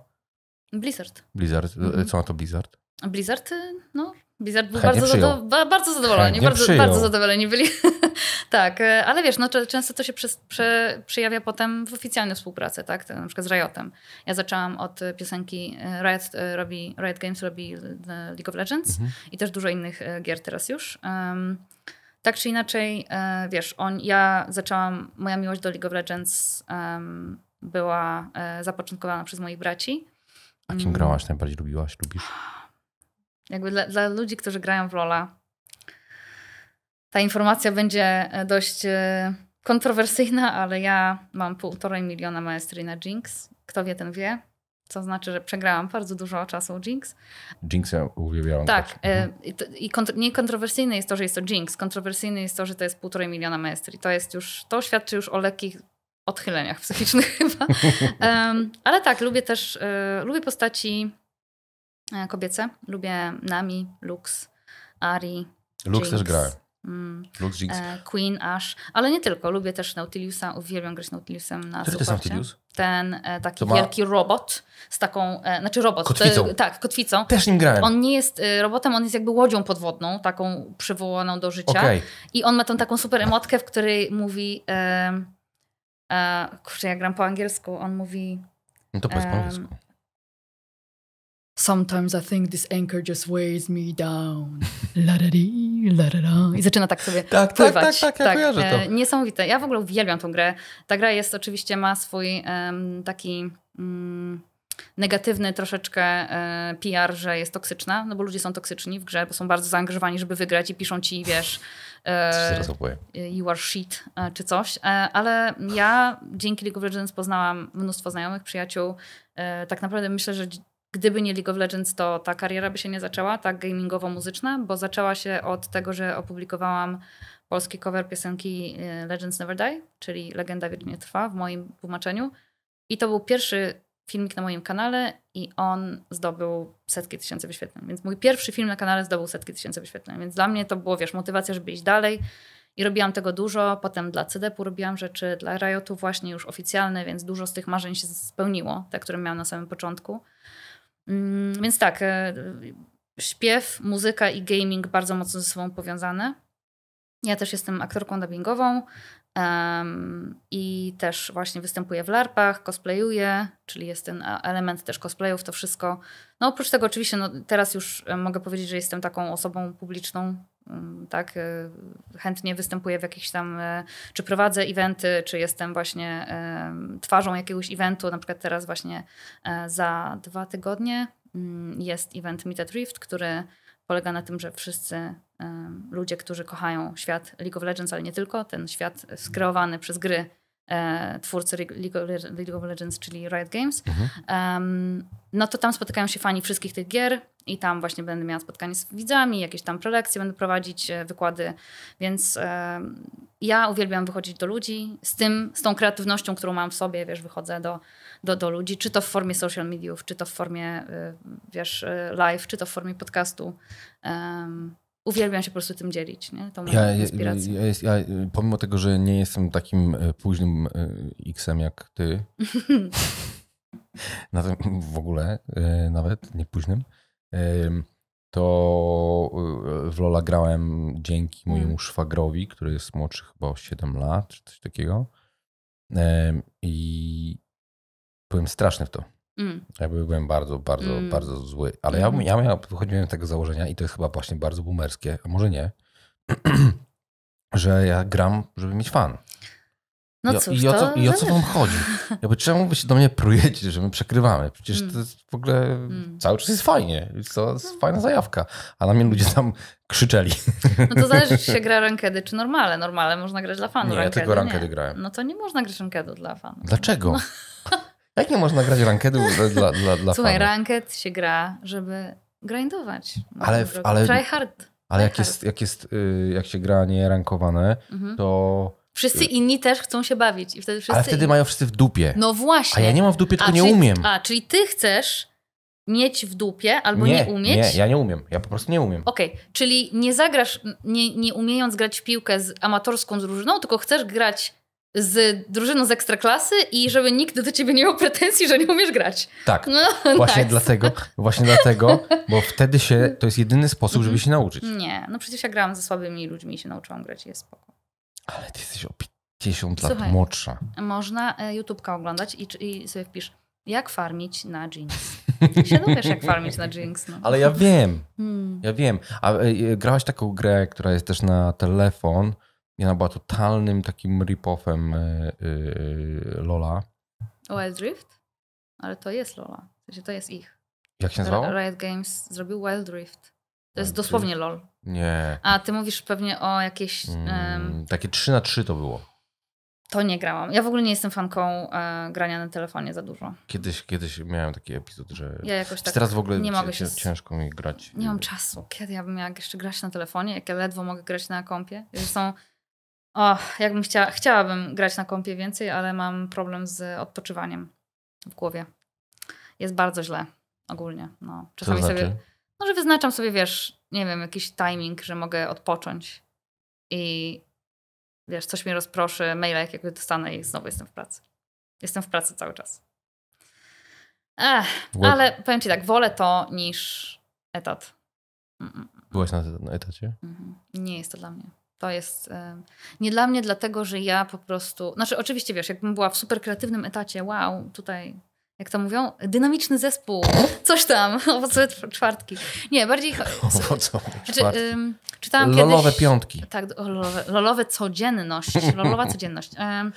Speaker 1: Blizzard.
Speaker 2: Blizzard. Y,
Speaker 1: Mhm.
Speaker 2: Co na to Blizzard?
Speaker 1: Blizzard, y, no, Blizzard był bardzo, zado- ba- bardzo zadowoleni,
Speaker 2: Chętnie
Speaker 1: bardzo, bardzo zadowoleni byli. tak, e, ale wiesz, no, często to się przez, prze, przejawia potem w oficjalnej współpracy, tak, na przykład z Riotem. Ja zaczęłam od e, piosenki e, Riot, robi, Riot Games robi League of Legends
Speaker 2: Mhm.
Speaker 1: i też dużo innych gier teraz już. Em, tak czy inaczej, wiesz, on, ja zaczęłam, moja miłość do League of Legends em, była zapoczątkowana przez moich braci.
Speaker 2: A kim
Speaker 1: Mm.
Speaker 2: grałaś najbardziej lubiłaś, lubisz?
Speaker 1: Jakby dla, dla ludzi, którzy grają w Lola, ta informacja będzie e, dość e, kontrowersyjna, ale ja mam półtorej miliona maestrii na Jinx. Kto wie, ten wie. Co znaczy, że przegrałam bardzo dużo czasu Jinx.
Speaker 2: Jinx ja uwielbiałam.
Speaker 1: Tak. e,
Speaker 2: Mhm.
Speaker 1: I, kont- niekontrowersyjne jest to, że jest to Jinx. Kontrowersyjne jest to, że to jest półtorej miliona maestrii. To jest już, to świadczy już o lekkich odchyleniach psychicznych chyba. Em, ale tak, lubię też, e, lubię postaci kobiece. Lubię Nami, Lux, Ari,
Speaker 2: Lux
Speaker 1: Jinx,
Speaker 2: też grałem.
Speaker 1: mm,
Speaker 2: Lux Jinx.
Speaker 1: e, Queen, Ash, ale nie tylko. Lubię też Nautiliusa, uwielbiam grać Nautilusem na
Speaker 2: Który to jest. Nautilus?
Speaker 1: Ten e, taki
Speaker 2: ma-
Speaker 1: wielki robot z taką, e, znaczy robot.
Speaker 2: Kotwicą.
Speaker 1: To, tak, kotwicą.
Speaker 2: Też nim grałem.
Speaker 1: On nie jest e, robotem, on jest jakby łodzią podwodną, taką przywołaną do życia.
Speaker 2: Okej.
Speaker 1: I on ma tą taką super emotkę, w której mówi. E, e, kurczę, ja gram po angielsku. On mówi.
Speaker 2: No to powiedz po angielsku.
Speaker 1: Sometimes I think this anchor just weighs me down. La-da-dee, la-da-da. I zaczyna tak sobie
Speaker 2: Tak, tak,
Speaker 1: pływać.
Speaker 2: tak, tak, ja kojarzę to.
Speaker 1: e, Niesamowite. Ja w ogóle uwielbiam tą grę. Ta gra jest oczywiście, ma swój em, taki mm, negatywny troszeczkę e, PR, że jest toksyczna, no bo ludzie są toksyczni w grze, bo są bardzo zaangażowani, żeby wygrać i piszą ci, wiesz... e,
Speaker 2: opowiem.
Speaker 1: you are shit e, czy coś, E, ale ja dzięki League of Legends poznałam mnóstwo znajomych, przyjaciół. E, Tak naprawdę myślę, że gdyby nie League of Legends, to ta kariera by się nie zaczęła, tak gamingowo-muzyczna, bo zaczęła się od tego, że opublikowałam polski cover piosenki e, Legends Never Die, czyli Legenda wiecznie trwa w moim tłumaczeniu. I to był pierwszy filmik na moim kanale i on zdobył setki tysięcy wyświetleń. Więc mój pierwszy film na kanale zdobył setki tysięcy wyświetleń. Więc dla mnie to było, wiesz, motywacja, żeby iść dalej. I robiłam tego dużo. Potem dla CDP-u robiłam rzeczy, dla Riotu właśnie już oficjalne, więc dużo z tych marzeń się spełniło, te, które miałam na samym początku. Mm, Więc tak, e, śpiew, muzyka i gaming bardzo mocno ze sobą powiązane. Ja też jestem aktorką dubbingową em, i też właśnie występuję w larpach, cosplayuję, czyli jest ten e, element też cosplayów, to wszystko. No oprócz tego oczywiście no, teraz już e, mogę powiedzieć, że jestem taką osobą publiczną, tak, e, chętnie występuję w jakichś tam, e, czy prowadzę eventy, czy jestem właśnie em, twarzą jakiegoś eventu, na przykład teraz właśnie za dwa tygodnie mm, jest event Meet at Rift, który polega na tym, że wszyscy ludzie, którzy kochają świat League of Legends, ale nie tylko, ten świat skreowany przez gry twórcy League of Legends, czyli Riot Games, em, no to tam spotykają się fani wszystkich tych gier i tam właśnie będę miała spotkanie z widzami, jakieś tam prelekcje będę prowadzić, e, wykłady, więc em, ja uwielbiam wychodzić do ludzi z tym, z tą kreatywnością, którą mam w sobie, wiesz, wychodzę do, do, do ludzi, czy to w formie social mediów, czy to w formie, y, wiesz, live, czy to w formie podcastu. Uwielbiam się po prostu tym dzielić, nie? Tą
Speaker 2: Ja, ja,
Speaker 1: inspiracją.
Speaker 2: ja, jest, ja, pomimo tego, że nie jestem takim e, późnym e, X-em jak ty, na tym- w ogóle e, nawet nie późnym, to e, w Lola grałem dzięki mojemu
Speaker 1: Mm.
Speaker 2: szwagrowi, który jest młodszy chyba o 7 lat, czy coś takiego. I byłem straszny w to.
Speaker 1: Mm.
Speaker 2: Byłem bardzo, bardzo,
Speaker 1: Mm.
Speaker 2: bardzo zły. Ale ja,
Speaker 1: Mhm.
Speaker 2: ja miałem, wychodziłem z tego założenia i to jest chyba właśnie bardzo boomerskie, a może nie, że ja gram, żeby mieć fan.
Speaker 1: No
Speaker 2: I, o-
Speaker 1: cóż,
Speaker 2: i, o co,
Speaker 1: to
Speaker 2: I o co wam chodzi? Jakby czemu wy się do mnie prujecie, że my przekrywamy? Przecież
Speaker 1: Mm.
Speaker 2: to jest w ogóle
Speaker 1: Mm.
Speaker 2: cały czas jest fajnie. To jest fajna zajawka. A na mnie ludzie tam krzyczeli.
Speaker 1: No to zależy, czy się gra rankedy, czy normale. Normale można grać dla fanów.
Speaker 2: Nie, ja
Speaker 1: rankedy
Speaker 2: tylko rankedy
Speaker 1: nie.
Speaker 2: grałem.
Speaker 1: No to nie można grać rankedu dla fanów.
Speaker 2: Dlaczego? Jak nie można grać rankedu dla, dla, dla,
Speaker 1: Słuchaj,
Speaker 2: fanów?
Speaker 1: ranked się gra, żeby grindować.
Speaker 2: Ale-
Speaker 1: Drogi.
Speaker 2: ale-
Speaker 1: Try hard.
Speaker 2: Ale jak jest, jak jest, y, jak się gra nierankowane,
Speaker 1: Mhm.
Speaker 2: to...
Speaker 1: Wszyscy inni też chcą się bawić i wtedy wszyscy
Speaker 2: Ale wtedy
Speaker 1: inni-
Speaker 2: mają wszyscy w dupie.
Speaker 1: No właśnie.
Speaker 2: A ja nie mam w dupie, tylko
Speaker 1: A,
Speaker 2: nie
Speaker 1: czyli,
Speaker 2: umiem.
Speaker 1: A, czyli ty chcesz mieć w dupie albo nie, umieć?
Speaker 2: Nie, ja nie umiem. Ja po prostu nie umiem.
Speaker 1: Okej, czyli nie zagrasz, nie, nie umiejąc grać w piłkę z amatorską drużyną, tylko chcesz grać z drużyną z ekstraklasy i żeby nikt do ciebie nie miał pretensji, że nie umiesz grać.
Speaker 2: Tak.
Speaker 1: No,
Speaker 2: Właśnie
Speaker 1: nice.
Speaker 2: dlatego, właśnie dlatego, bo wtedy się, to jest jedyny sposób, żeby się nauczyć.
Speaker 1: Nie, no przecież ja grałam ze słabymi ludźmi i się nauczyłam grać i jest spoko.
Speaker 2: Ale ty jesteś o 50 lat
Speaker 1: Słuchaj.
Speaker 2: młodsza.
Speaker 1: Można e, YouTube'ka oglądać i, i sobie wpisz, jak farmić na. I się dowiesz, jak farmić na Jinx. No.
Speaker 2: Ale ja wiem,
Speaker 1: Hmm.
Speaker 2: ja wiem. A e, e, grałaś taką grę, która jest też na telefon i ona była totalnym takim rip-offem e, e, Lola.
Speaker 1: Wild Rift? Ale to jest Lola. W sensie to jest ich.
Speaker 2: Jak się nazywało?
Speaker 1: Riot Games zrobił Wild Rift. To jest dosłownie LOL.
Speaker 2: Nie.
Speaker 1: A ty mówisz pewnie o jakieś...
Speaker 2: Mm, takie 3 na 3 to było.
Speaker 1: to nie grałam. Ja w ogóle nie jestem fanką e, grania na telefonie za dużo.
Speaker 2: Kiedyś, kiedyś miałem taki epizod, że
Speaker 1: Ja jakoś tak
Speaker 2: teraz w ogóle
Speaker 1: nie mogę się...
Speaker 2: ciężko mi grać.
Speaker 1: Nie mam czasu. Kiedy ja bym miała jeszcze grać na telefonie, jak ja ledwo mogę grać na kompie? Zresztą, o, jakbym chciała, chciałabym grać na kompie więcej, ale mam problem z odpoczywaniem w głowie. Jest bardzo źle ogólnie. No,
Speaker 2: Co
Speaker 1: czasami
Speaker 2: to znaczy?
Speaker 1: sobie, no, że wyznaczam sobie, wiesz, nie wiem, jakiś timing, że mogę odpocząć i wiesz, coś mnie rozproszy, maila jakiegoś dostanę i znowu jestem w pracy. Jestem w pracy cały czas. Ech, ale powiem ci tak, wolę to niż etat. Mm, mm,
Speaker 2: Byłaś na, na etacie?
Speaker 1: mhm. Nie jest to dla mnie. To jest nie dla mnie, dlatego że ja po prostu. Znaczy, oczywiście wiesz, jakbym była w super kreatywnym etacie, wow, tutaj jak to mówią, dynamiczny zespół, coś tam, owocowe czw- czwartki. Nie, bardziej...
Speaker 2: Owocowe
Speaker 1: Znaczy, ym, czytałam
Speaker 2: Lolowe
Speaker 1: kiedyś...
Speaker 2: piątki.
Speaker 1: Tak, lolowe, lolowe codzienność, lolowa codzienność. Em,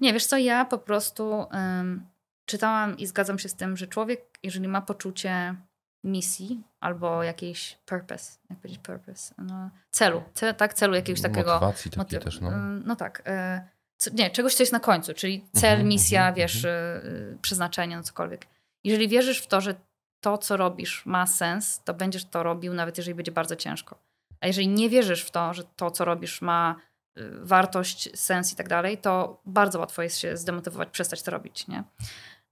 Speaker 1: nie, wiesz co, ja po prostu em, czytałam i zgadzam się z tym, że człowiek, jeżeli ma poczucie misji albo jakiejś purpose, jak powiedzieć purpose, no, celu, ce, tak, celu jakiegoś takiego...
Speaker 2: Motywacji takiej też, no.
Speaker 1: ym, No tak. e, nie, czegoś, co jest na końcu, czyli cel,
Speaker 2: Mhm,
Speaker 1: misja,
Speaker 2: mhm,
Speaker 1: wiesz, e, przeznaczenie, no cokolwiek. Jeżeli wierzysz w to, że to, co robisz, ma sens, to będziesz to robił, nawet jeżeli będzie bardzo ciężko. A jeżeli nie wierzysz w to, że to, co robisz, ma y, wartość, sens i tak dalej, to bardzo łatwo jest się zdemotywować, przestać to robić, nie?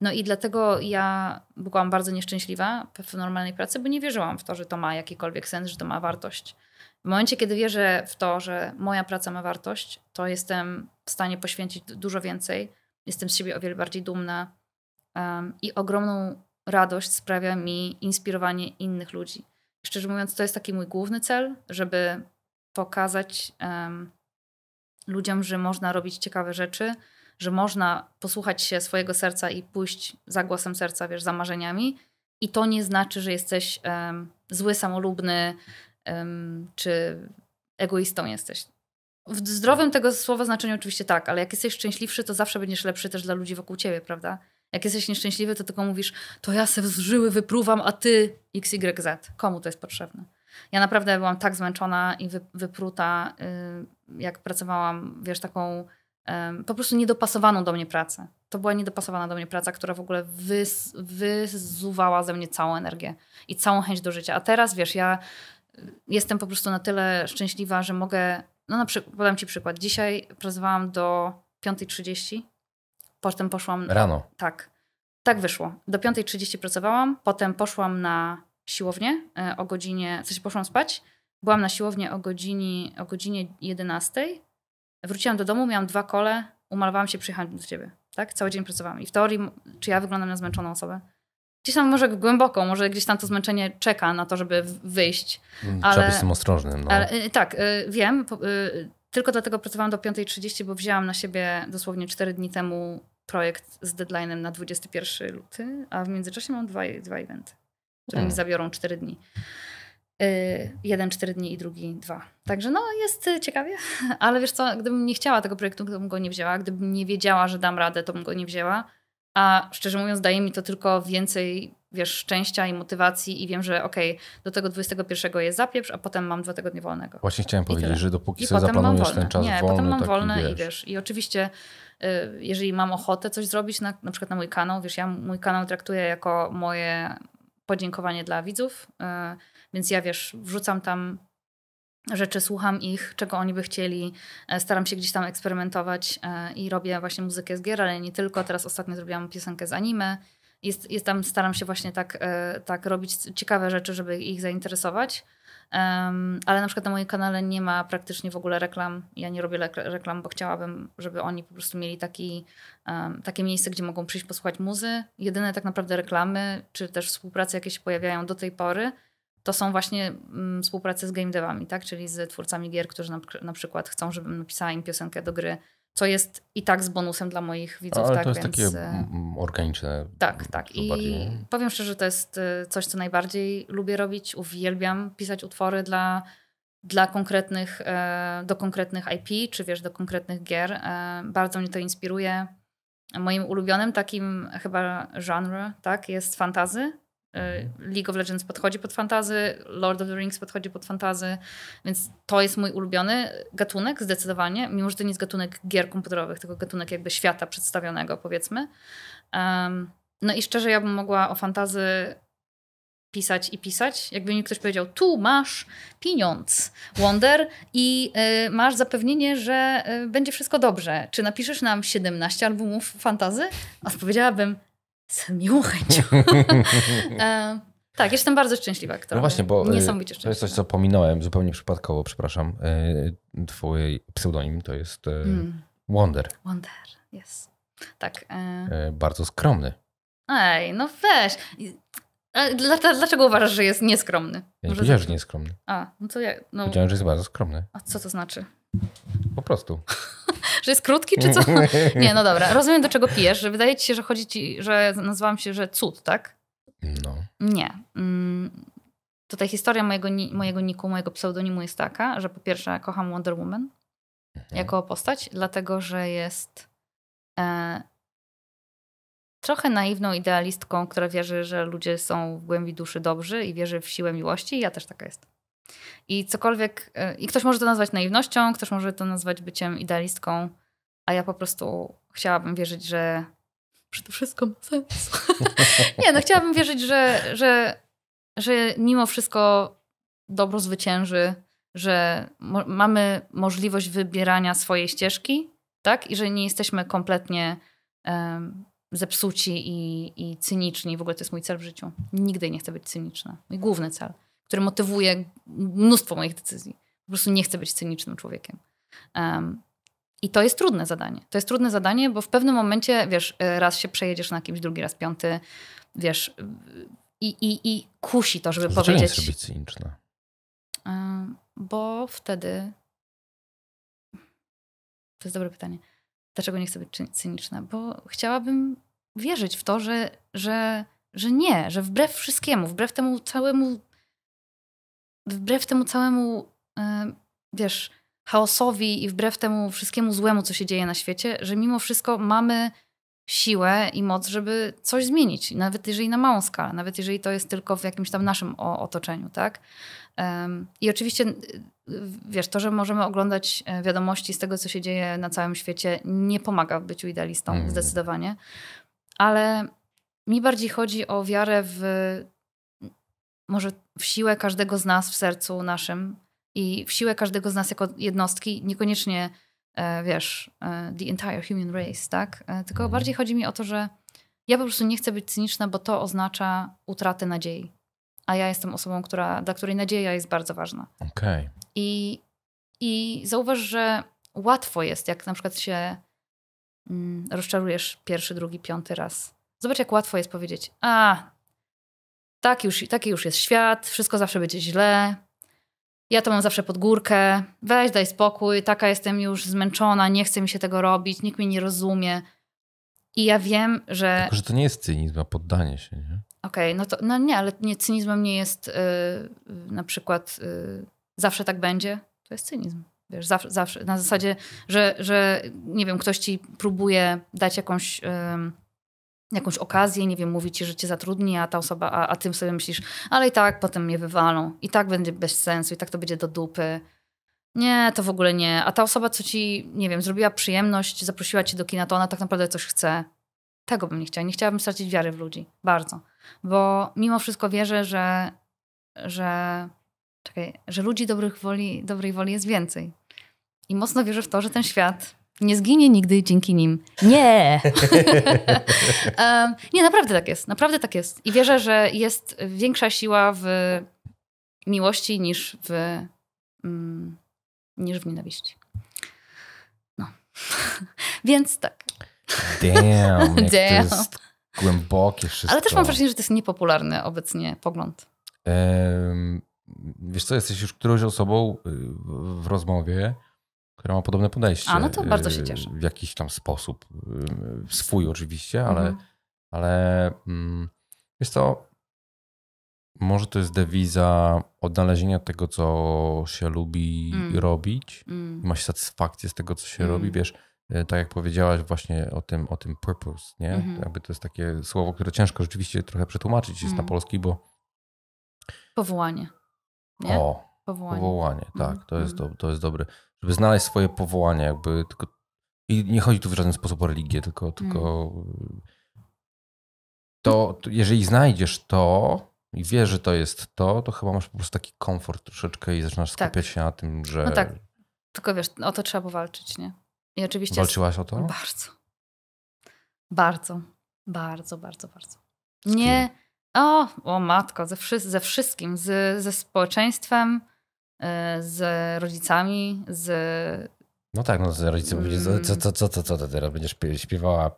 Speaker 1: No i dlatego ja byłam bardzo nieszczęśliwa w normalnej pracy, bo nie wierzyłam w to, że to ma jakikolwiek sens, że to ma wartość. W momencie, kiedy wierzę w to, że moja praca ma wartość, to jestem w stanie poświęcić du- dużo więcej. Jestem z siebie o wiele bardziej dumna um, i ogromną radość sprawia mi inspirowanie innych ludzi. Szczerze mówiąc, to jest taki mój główny cel, żeby pokazać em, ludziom, że można robić ciekawe rzeczy, że można posłuchać się swojego serca i pójść za głosem serca, wiesz, za marzeniami. I to nie znaczy, że jesteś em, zły, samolubny czy egoistą jesteś. W zdrowym tego słowa znaczeniu oczywiście tak, ale jak jesteś szczęśliwszy, to zawsze będziesz lepszy też dla ludzi wokół ciebie, prawda? Jak jesteś nieszczęśliwy, to tylko mówisz, to ja se z żyły wypruwam, a ty XYZ. Komu to jest potrzebne? Ja naprawdę byłam tak zmęczona i wy, wypruta, y, jak pracowałam, wiesz, taką po prostu niedopasowaną do mnie pracę. To była niedopasowana do mnie praca, która w ogóle wyzuwała ze mnie całą energię i całą chęć do życia. A teraz, wiesz, ja jestem po prostu na tyle szczęśliwa, że mogę, no na przykład, podam ci przykład. Dzisiaj pracowałam do 5.30, potem poszłam...
Speaker 2: Rano.
Speaker 1: Tak. Tak wyszło. Do 5.30 pracowałam, potem poszłam na siłownię e, o godzinie, w sensie poszłam spać, byłam na siłowni o godzinie, o godzinie 11. Wróciłam do domu, miałam dwa kole, umalowałam się, przyjechałam do ciebie. Tak? Cały dzień pracowałam. I w teorii, czy ja wyglądam na zmęczoną osobę? Gdzieś tam może głęboko, może gdzieś tam to zmęczenie czeka na to, żeby wyjść.
Speaker 2: Trzeba
Speaker 1: Ale-
Speaker 2: być z tym ostrożnym. No.
Speaker 1: Ale, y, tak, y, wiem. y, tylko dlatego pracowałam do 5.30, bo wzięłam na siebie dosłownie 4 dni temu projekt z deadline'em na 21 luty, a w międzyczasie mam dwa, dwa eventy, które mi
Speaker 2: Hmm.
Speaker 1: zabiorą 4 dni. Jeden 4 dni i drugi dwa. Także no jest ciekawie, ale wiesz co, gdybym nie chciała tego projektu, to bym go nie wzięła. Gdybym nie wiedziała, że dam radę, to bym go nie wzięła. A szczerze mówiąc, daje mi to tylko więcej, wiesz, szczęścia i motywacji i wiem, że okej, do tego 21 jest zapieprz, a potem mam dwa tygodnie wolnego.
Speaker 2: Właśnie chciałem powiedzieć, że dopóki
Speaker 1: I
Speaker 2: sobie zaplanujesz ten czas
Speaker 1: Nie,
Speaker 2: wolny,
Speaker 1: potem mam wolne i wiesz. I oczywiście, y, jeżeli mam ochotę coś zrobić, na, na przykład na mój kanał, wiesz, ja mój kanał traktuję jako moje podziękowanie dla widzów, y, więc ja wiesz, wrzucam tam rzeczy, słucham ich, czego oni by chcieli, e, staram się gdzieś tam eksperymentować e, i robię właśnie muzykę z gier, ale nie tylko. Teraz ostatnio zrobiłam piosenkę z anime. Jest, jest tam, staram się właśnie tak, e, tak robić ciekawe rzeczy, żeby ich zainteresować. Em, ale na przykład na moim kanale nie ma praktycznie w ogóle reklam. Ja nie robię reklam, bo chciałabym, żeby oni po prostu mieli taki, em, takie miejsce, gdzie mogą przyjść posłuchać muzy. Jedyne tak naprawdę reklamy, czy też współprace, jakie się pojawiają do tej pory, to są właśnie mm, współprace z game devami, tak? czyli z twórcami gier, którzy na, na przykład chcą, żebym napisała im piosenkę do gry, co jest i tak z bonusem dla moich widzów.
Speaker 2: Ale
Speaker 1: tak?
Speaker 2: to jest
Speaker 1: Więc,
Speaker 2: takie mm, organiczne.
Speaker 1: tak, tak. I
Speaker 2: bardziej-
Speaker 1: powiem szczerze, to jest y, coś, co najbardziej lubię robić. Uwielbiam pisać utwory dla, dla konkretnych, e, do konkretnych IP, czy wiesz, do konkretnych gier. Bardzo mnie to inspiruje. Moim ulubionym takim chyba genre, tak, jest fantazy. Y, League of Legends podchodzi pod fantazy, Lord of the Rings podchodzi pod fantazy, więc to jest mój ulubiony gatunek zdecydowanie, mimo że to nie jest gatunek gier komputerowych, tylko gatunek jakby świata przedstawionego powiedzmy. Em, no i szczerze ja bym mogła o fantazy pisać i pisać. Jakby mi ktoś powiedział, tu masz pieniądz, Wonder, i y, masz zapewnienie, że y, będzie wszystko dobrze. Czy napiszesz nam 17 albumów fantazy? Odpowiedziałabym z miłą chęcią. e, tak, jestem bardzo szczęśliwa. Kto
Speaker 2: No właśnie, bo y,
Speaker 1: Niesamowicie
Speaker 2: to jest coś, co pominąłem zupełnie przypadkowo, przepraszam. Y, Twój pseudonim to jest y,
Speaker 1: Mm,
Speaker 2: Wonder.
Speaker 1: Wonder, yes. Tak. E,
Speaker 2: Y, Bardzo skromny.
Speaker 1: ej, no weź. Dlaczego uważasz, że jest nieskromny?
Speaker 2: Ja nie powiedziałem, że
Speaker 1: zacznij.
Speaker 2: nie jest skromny.
Speaker 1: A, no to ja. No,
Speaker 2: Powiedziałem, że jest bardzo skromny.
Speaker 1: a co to znaczy?
Speaker 2: Po prostu.
Speaker 1: że jest krótki, czy co? Nie, no dobra. Rozumiem, do czego pijesz, że wydaje ci się, że chodzi ci, że nazywam się, że cud, tak?
Speaker 2: No.
Speaker 1: Nie. Mm, Tutaj historia mojego, mojego niku, mojego pseudonimu jest taka, że po pierwsze kocham Wonder Woman
Speaker 2: Mhm.
Speaker 1: jako postać, dlatego że jest e, trochę naiwną idealistką, która wierzy, że ludzie są w głębi duszy dobrzy i wierzy w siłę miłości. Ja też taka jestem. I cokolwiek, e, i ktoś może to nazwać naiwnością, ktoś może to nazwać byciem idealistką, a ja po prostu chciałabym wierzyć, że, wszystko ma sens. Nie, no chciałabym wierzyć, że, że, że mimo wszystko dobro zwycięży, że mo- mamy możliwość wybierania swojej ścieżki, tak? I że nie jesteśmy kompletnie em, zepsuci i, i cyniczni. W ogóle to jest mój cel w życiu. Nigdy nie chcę być cyniczna. Mój główny cel, który motywuje mnóstwo moich decyzji. Po prostu nie chcę być cynicznym człowiekiem. Em, I to jest trudne zadanie. To jest trudne zadanie, bo w pewnym momencie, wiesz, raz się przejedziesz na kimś, drugi raz piąty, wiesz, i, i, i kusi to, żeby
Speaker 2: Dlaczego nie
Speaker 1: powiedzieć...
Speaker 2: chcesz być cyniczna?
Speaker 1: Ym, Bo wtedy. To jest dobre pytanie. Dlaczego nie chcę być cy- cyniczna? Bo chciałabym wierzyć w to, że, że, że nie, że wbrew wszystkiemu, wbrew temu całemu. Wbrew temu całemu, ym, wiesz, chaosowi i wbrew temu wszystkiemu złemu, co się dzieje na świecie, że mimo wszystko mamy siłę i moc, żeby coś zmienić, nawet jeżeli na małą skalę, nawet jeżeli to jest tylko w jakimś tam naszym otoczeniu, tak? I oczywiście, wiesz, to, że możemy oglądać e, wiadomości z tego, co się dzieje na całym świecie, nie pomaga w byciu idealistą,
Speaker 2: Mm.
Speaker 1: zdecydowanie. Ale mi bardziej chodzi o wiarę w może w siłę każdego z nas w sercu naszym i w siłę każdego z nas jako jednostki, niekoniecznie, e, wiesz, e, the entire human race, tak? E, Tylko
Speaker 2: Mhm.
Speaker 1: bardziej chodzi mi o to, że ja po prostu nie chcę być cyniczna, bo to oznacza utratę nadziei. A ja jestem osobą, która, dla której nadzieja jest bardzo ważna.
Speaker 2: Okej.
Speaker 1: I, I zauważ, że łatwo jest, jak na przykład się mm, rozczarujesz pierwszy, drugi, piąty raz. Zobacz, jak łatwo jest powiedzieć: A, tak już, taki już jest świat, wszystko zawsze będzie źle. Ja to mam zawsze pod górkę. Weź, daj spokój, taka jestem już zmęczona, nie chce mi się tego robić, nikt mnie nie rozumie. I ja wiem, że.
Speaker 2: Tylko, że to nie jest cynizm, a poddanie się, nie?
Speaker 1: Okej, no to no nie, ale nie, cynizmem nie jest y, y, na przykład y, zawsze tak będzie. To jest cynizm. Wiesz, zawsze, zawsze na zasadzie, że, że nie wiem, ktoś ci próbuje dać jakąś, ym, jakąś okazję, nie wiem, mówi ci, że cię zatrudni, a ta osoba, a, a ty sobie myślisz, ale i tak potem mnie wywalą, i tak będzie bez sensu, i tak to będzie do dupy. Nie, to w ogóle nie. A ta osoba, co ci, nie wiem, zrobiła przyjemność, zaprosiła cię do kina, to ona tak naprawdę coś chce. Tego bym nie chciała. Nie chciałabym stracić wiary w ludzi. Bardzo bo mimo wszystko wierzę, że, że, czekaj, że ludzi dobrych woli, dobrej woli jest więcej. I mocno wierzę w to, że ten świat nie zginie nigdy dzięki nim. Nie! Nie, naprawdę tak jest. Naprawdę tak jest. I wierzę, że jest większa siła w miłości niż w, mm, niż w nienawiści. No. Więc tak.
Speaker 2: Damn,
Speaker 1: Damn.
Speaker 2: to jest głębokie wszystko.
Speaker 1: Ale też mam wrażenie, że to jest niepopularny obecnie pogląd.
Speaker 2: Em, wiesz co, jesteś już którąś osobą y, w rozmowie, która ma podobne podejście.
Speaker 1: A, no to bardzo się
Speaker 2: y,
Speaker 1: cieszę.
Speaker 2: W jakiś tam sposób. y, Swój oczywiście, ale,
Speaker 1: Mhm.
Speaker 2: ale mm, wiesz co, może to jest dewiza odnalezienia tego, co się lubi
Speaker 1: Mm.
Speaker 2: robić.
Speaker 1: Mm.
Speaker 2: Ma się satysfakcję z tego, co się
Speaker 1: Mm.
Speaker 2: robi. Wiesz, y, tak jak powiedziałaś właśnie o tym, o tym purpose, nie?
Speaker 1: Mhm.
Speaker 2: Jakby to jest takie słowo, które ciężko rzeczywiście trochę przetłumaczyć jest na
Speaker 1: Mm.
Speaker 2: polski, bo
Speaker 1: Powołanie. Nie?
Speaker 2: o,
Speaker 1: Powołanie.
Speaker 2: Powołanie, tak,
Speaker 1: Mhm,
Speaker 2: to jest,
Speaker 1: mhm.
Speaker 2: do, to jest dobre. Żeby znaleźć swoje powołanie, jakby tylko. I nie chodzi tu w żaden sposób o religię, tylko, tylko
Speaker 1: Mhm.
Speaker 2: to, to jeżeli znajdziesz to i wiesz, że to jest to, to chyba masz po prostu taki komfort troszeczkę i zaczynasz
Speaker 1: Tak.
Speaker 2: skupiać się na tym, że
Speaker 1: No tak. Tylko wiesz, o to trzeba powalczyć, nie? I oczywiście...
Speaker 2: walczyłaś o to?
Speaker 1: Bardzo. Bardzo. Bardzo, bardzo, bardzo. Nie... O, o matko, ze, wszy ze wszystkim. Z, ze społeczeństwem, z rodzicami, z
Speaker 2: No tak, no to rodzice
Speaker 1: Mm.
Speaker 2: co, co, co, co, co ty teraz będziesz śpie- śpiewała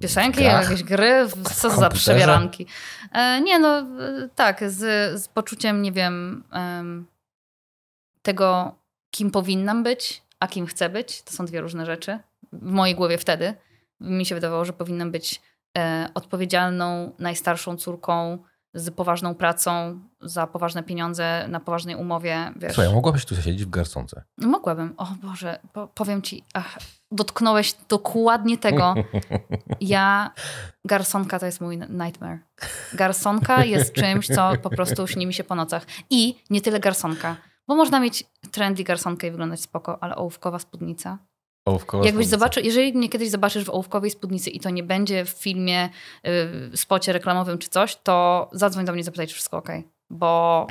Speaker 1: piosenki,
Speaker 2: grach?
Speaker 1: jakieś gry, co za przebieranki. E, nie no, e, tak, z, z poczuciem, nie wiem, em, tego, kim powinnam być, a kim chcę być. To są dwie różne rzeczy. w mojej głowie wtedy. Mi się wydawało, że powinnam być e, odpowiedzialną, najstarszą córką z poważną pracą, za poważne pieniądze, na poważnej umowie. Wiesz.
Speaker 2: Słuchaj, mogłabyś tu siedzieć w garsonce.
Speaker 1: Mogłabym. O Boże, po, powiem ci, ach, dotknąłeś dokładnie tego. Ja, garsonka to jest mój nightmare. Garsonka jest czymś, co po prostu śni mi się po nocach. I nie tyle garsonka, bo można mieć trendy garsonkę i wyglądać spoko, ale ołówkowa spódnica.
Speaker 2: Ołówkowa
Speaker 1: Jakbyś
Speaker 2: spódnica.
Speaker 1: zobaczył, jeżeli mnie kiedyś zobaczysz w ołówkowej spódnicy i to nie będzie w filmie, y, spocie reklamowym czy coś, to zadzwoń do mnie i zapytaj, czy wszystko ok. Bo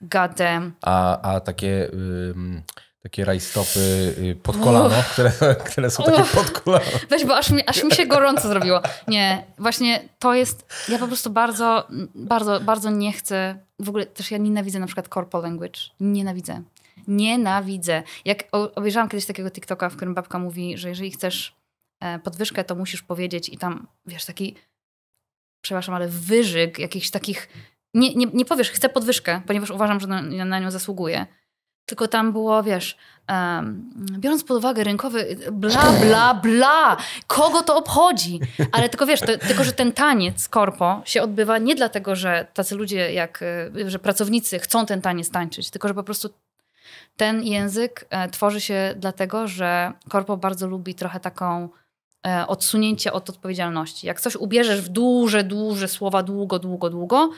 Speaker 1: damn.
Speaker 2: A, a takie, ym, takie rajstopy y, pod kolano, które, które są takie pod kolano.
Speaker 1: Weź, bo aż mi, aż mi się gorąco zrobiło. Nie, właśnie to jest, ja po prostu bardzo, bardzo, bardzo nie chcę, w ogóle też ja nienawidzę na przykład corporal language. Nienawidzę. Nienawidzę. Jak obejrzałam kiedyś takiego TikToka, w którym babka mówi, że jeżeli chcesz e, podwyżkę, to musisz powiedzieć i tam, wiesz, taki, przepraszam, ale wyżyk jakichś takich, nie, nie, nie powiesz, chcę podwyżkę, ponieważ uważam, że na, na nią zasługuję. Tylko tam było, wiesz, em, biorąc pod uwagę rynkowy, bla, bla, bla, kogo to obchodzi? Ale tylko wiesz, to, tylko że ten taniec korpo się odbywa nie dlatego, że tacy ludzie jak, e, że pracownicy chcą ten taniec tańczyć, tylko że po prostu ten język e, tworzy się dlatego, że korpo bardzo lubi trochę taką e, odsunięcie od odpowiedzialności. Jak coś ubierzesz w duże, duże słowa długo, długo, długo,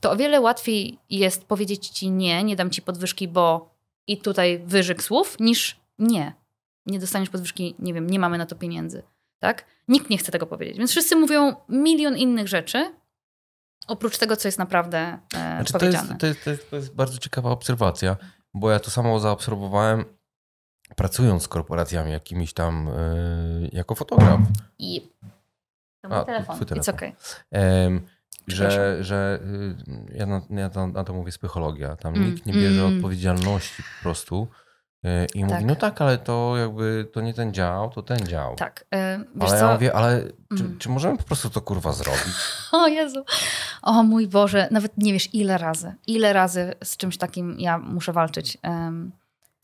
Speaker 1: to o wiele łatwiej jest powiedzieć ci nie, nie dam ci podwyżki, bo i tutaj wyżyk słów, niż nie. Nie dostaniesz podwyżki, nie wiem, nie mamy na to pieniędzy. Tak? Nikt nie chce tego powiedzieć. Więc wszyscy mówią milion innych rzeczy, oprócz tego, co jest naprawdę e,
Speaker 2: Znaczy,
Speaker 1: powiedziane.
Speaker 2: to, jest, to, jest, to jest bardzo ciekawa obserwacja, bo ja to samo zaobserwowałem pracując z korporacjami jakimiś tam y, jako fotograf.
Speaker 1: I to
Speaker 2: A,
Speaker 1: telefon.
Speaker 2: twój telefon.
Speaker 1: It's okay.
Speaker 2: Em, że że y, ja, na, ja na, na to mówię psychologia. Tam
Speaker 1: Mm,
Speaker 2: nikt nie bierze
Speaker 1: mm.
Speaker 2: odpowiedzialności po prostu y, i mówi,
Speaker 1: Tak.
Speaker 2: no tak, ale to jakby to nie ten dział, to ten dział.
Speaker 1: Tak. e, wiesz
Speaker 2: ale
Speaker 1: co?
Speaker 2: ja mówię, ale czy,
Speaker 1: Mm.
Speaker 2: czy możemy po prostu to kurwa zrobić?
Speaker 1: O Jezu. O mój Boże. Nawet nie wiesz, ile razy. Ile razy z czymś takim ja muszę walczyć. Em,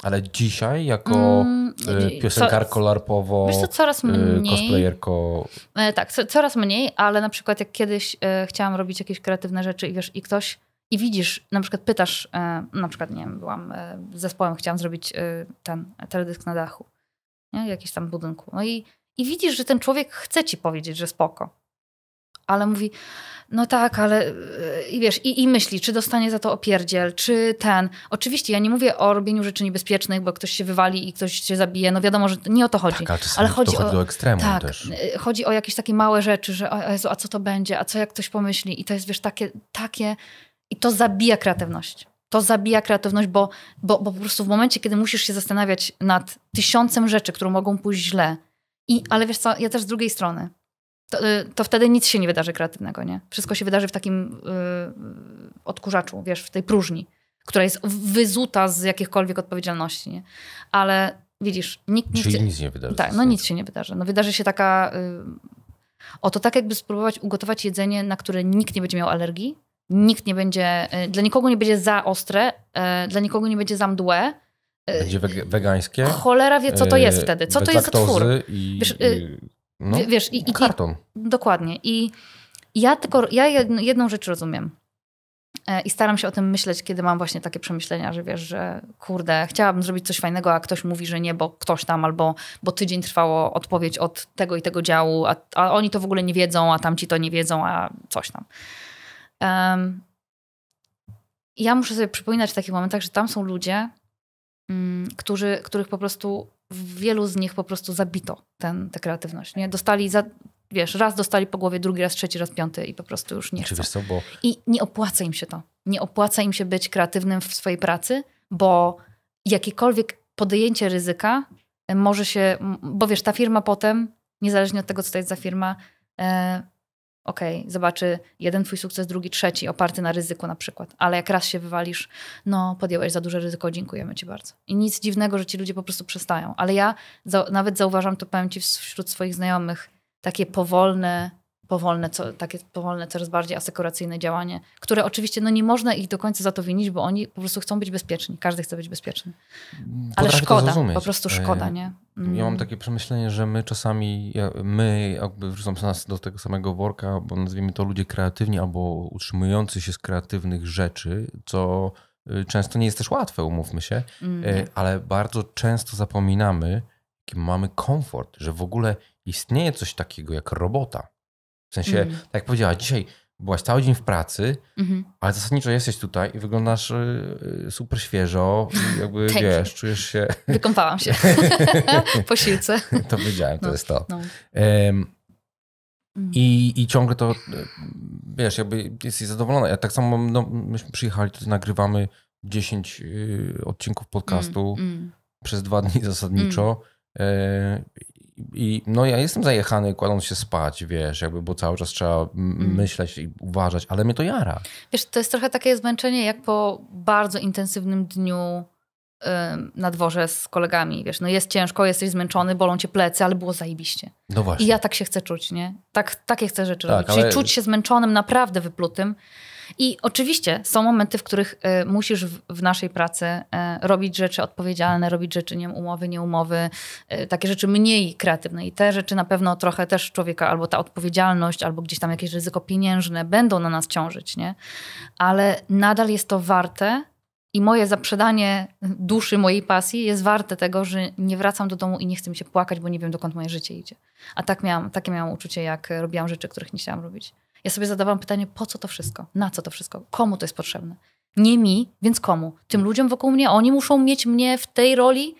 Speaker 2: Ale dzisiaj jako
Speaker 1: mm,
Speaker 2: y, piosenkarko larpowo,
Speaker 1: Wiesz co, coraz mniej.
Speaker 2: cosplayerko,
Speaker 1: E, tak, co, coraz mniej, ale na przykład jak kiedyś e, chciałam robić jakieś kreatywne rzeczy i wiesz, i ktoś, i widzisz, na przykład pytasz, e, na przykład, nie wiem, byłam e, z zespołem, chciałam zrobić e, ten teledysk na dachu, nie? jakiś tam budynku. No i, i widzisz, że ten człowiek chce ci powiedzieć, że spoko. Ale mówi, no tak, ale i wiesz, i, i myśli, czy dostanie za to opierdziel, czy ten. Oczywiście ja nie mówię o robieniu rzeczy niebezpiecznych, bo ktoś się wywali i ktoś się zabije. No wiadomo, że nie o to chodzi.
Speaker 2: tak, ale
Speaker 1: chodzi
Speaker 2: dochodzi
Speaker 1: o-
Speaker 2: do ekstremu
Speaker 1: Tak,
Speaker 2: też.
Speaker 1: chodzi o jakieś takie małe rzeczy, że o Jezu, a co to będzie, a co jak ktoś pomyśli i to jest, wiesz, takie, takie i to zabija kreatywność. To zabija kreatywność, bo, bo, bo po prostu w momencie, kiedy musisz się zastanawiać nad tysiącem rzeczy, które mogą pójść źle i, ale wiesz co, ja też z drugiej strony, to, y, to wtedy nic się nie wydarzy kreatywnego, nie? Wszystko się wydarzy w takim y, odkurzaczu, wiesz, w tej próżni, która jest wyzuta z jakichkolwiek odpowiedzialności, nie? Ale widzisz, nikt nie
Speaker 2: Czyli nic nie wydarzy.
Speaker 1: Tak, no nic się nie wydarzy. No wydarzy się taka. Y... O to tak, jakby spróbować ugotować jedzenie, na które nikt nie będzie miał alergii, nikt nie będzie. Y... Dla nikogo nie będzie za ostre, y... dla nikogo nie będzie za mdłe. Y...
Speaker 2: Będzie wegańskie.
Speaker 1: Cholera wie, co to jest
Speaker 2: e,
Speaker 1: wtedy. Co to jest za twór?
Speaker 2: I,
Speaker 1: Wiesz,
Speaker 2: no,
Speaker 1: Wiesz, i, i, i
Speaker 2: karton.
Speaker 1: Dokładnie. I ja tylko, ja jedną, rzecz rozumiem. E, I staram się o tym myśleć, kiedy mam właśnie takie przemyślenia, że wiesz, że kurde, chciałabym zrobić coś fajnego, a ktoś mówi, że nie, bo ktoś tam, albo bo tydzień trwało odpowiedź od tego i tego działu, a, a oni to w ogóle nie wiedzą, a tamci to nie wiedzą, a coś tam. Em, ja muszę sobie przypominać w takich momentach, że tam są ludzie, mm, którzy, których po prostu w wielu z nich po prostu zabito ten, tę kreatywność. Nie? Dostali za, wiesz, raz dostali po głowie, drugi raz, trzeci raz, piąty i po prostu już nie chcą.
Speaker 2: co, bo
Speaker 1: I nie opłaca im się to. Nie opłaca im się być kreatywnym w swojej pracy, bo jakiekolwiek podjęcie ryzyka e, może się, bo wiesz, ta firma potem, niezależnie od tego, co to jest za firma, e, okej, zobaczy jeden twój sukces, drugi, trzeci, oparty na ryzyku na przykład. Ale jak raz się wywalisz, no podjąłeś za duże ryzyko, dziękujemy ci bardzo. I nic dziwnego, że ci ludzie po prostu przestają. Ale ja za, nawet zauważam, to powiem ci wśród swoich znajomych, takie powolne, powolne, co, takie powolne, coraz bardziej asekuracyjne działanie, które oczywiście no nie można ich do końca za to winić, bo oni po prostu chcą być bezpieczni. Każdy chce być bezpieczny. Ale
Speaker 2: Potrafię
Speaker 1: szkoda, po prostu szkoda,
Speaker 2: E,
Speaker 1: nie?
Speaker 2: Ja mam
Speaker 1: Mm.
Speaker 2: takie przemyślenie, że my czasami, my jakby wrzucam nas do tego samego worka, bo nazwijmy to ludzie kreatywni albo utrzymujący się z kreatywnych rzeczy, co y, często nie jest też łatwe, umówmy się,
Speaker 1: Mm,
Speaker 2: e,
Speaker 1: nie.
Speaker 2: ale bardzo często zapominamy, jaki mamy komfort, że w ogóle istnieje coś takiego jak robota. W sensie,
Speaker 1: Mm.
Speaker 2: tak jak powiedziałaś, dzisiaj byłaś cały dzień w pracy,
Speaker 1: Mhm.
Speaker 2: ale zasadniczo jesteś tutaj i wyglądasz y, y, super świeżo, i jakby wiesz, czujesz się,
Speaker 1: Wykąpałam się po siłce.
Speaker 2: to wiedziałem, to
Speaker 1: No.
Speaker 2: jest to.
Speaker 1: No. Mm.
Speaker 2: I, I ciągle to, wiesz, jakby jesteś zadowolona. Ja tak samo, no, myśmy przyjechali, tutaj nagrywamy 10 y, odcinków podcastu
Speaker 1: Mm, mm.
Speaker 2: przez dwa dni zasadniczo. E, I no ja jestem zajechany kładąc się spać, wiesz, jakby, bo cały czas trzeba
Speaker 1: Mm.
Speaker 2: myśleć i uważać, ale mnie to jara.
Speaker 1: Wiesz, to jest trochę takie zmęczenie, jak po bardzo intensywnym dniu na dworze z kolegami. Wiesz, no jest ciężko, jesteś zmęczony, bolą cię plecy, ale było zajebiście.
Speaker 2: No właśnie.
Speaker 1: I ja tak się chcę czuć, nie? Tak, takie chcę rzeczy
Speaker 2: Tak,
Speaker 1: robić.
Speaker 2: ale-
Speaker 1: Czyli czuć się zmęczonym, naprawdę wyplutym. I oczywiście są momenty, w których y, musisz w, naszej pracy y, robić rzeczy odpowiedzialne, robić rzeczy nie umowy, nie umowy, y, takie rzeczy mniej kreatywne. I te rzeczy na pewno trochę też człowieka, albo ta odpowiedzialność, albo gdzieś tam jakieś ryzyko pieniężne będą na nas ciążyć, nie? Ale nadal jest to warte i moje zaprzedanie duszy, mojej pasji jest warte tego, że nie wracam do domu i nie chcę mi się płakać, bo nie wiem, dokąd moje życie idzie. A tak miałam, takie miałam uczucie, jak robiłam rzeczy, których nie chciałam robić. Ja sobie zadawałam pytanie, po co to wszystko? Na co to wszystko? Komu to jest potrzebne? Nie mi, więc komu? Tym ludziom wokół mnie? Oni muszą mieć mnie w tej roli?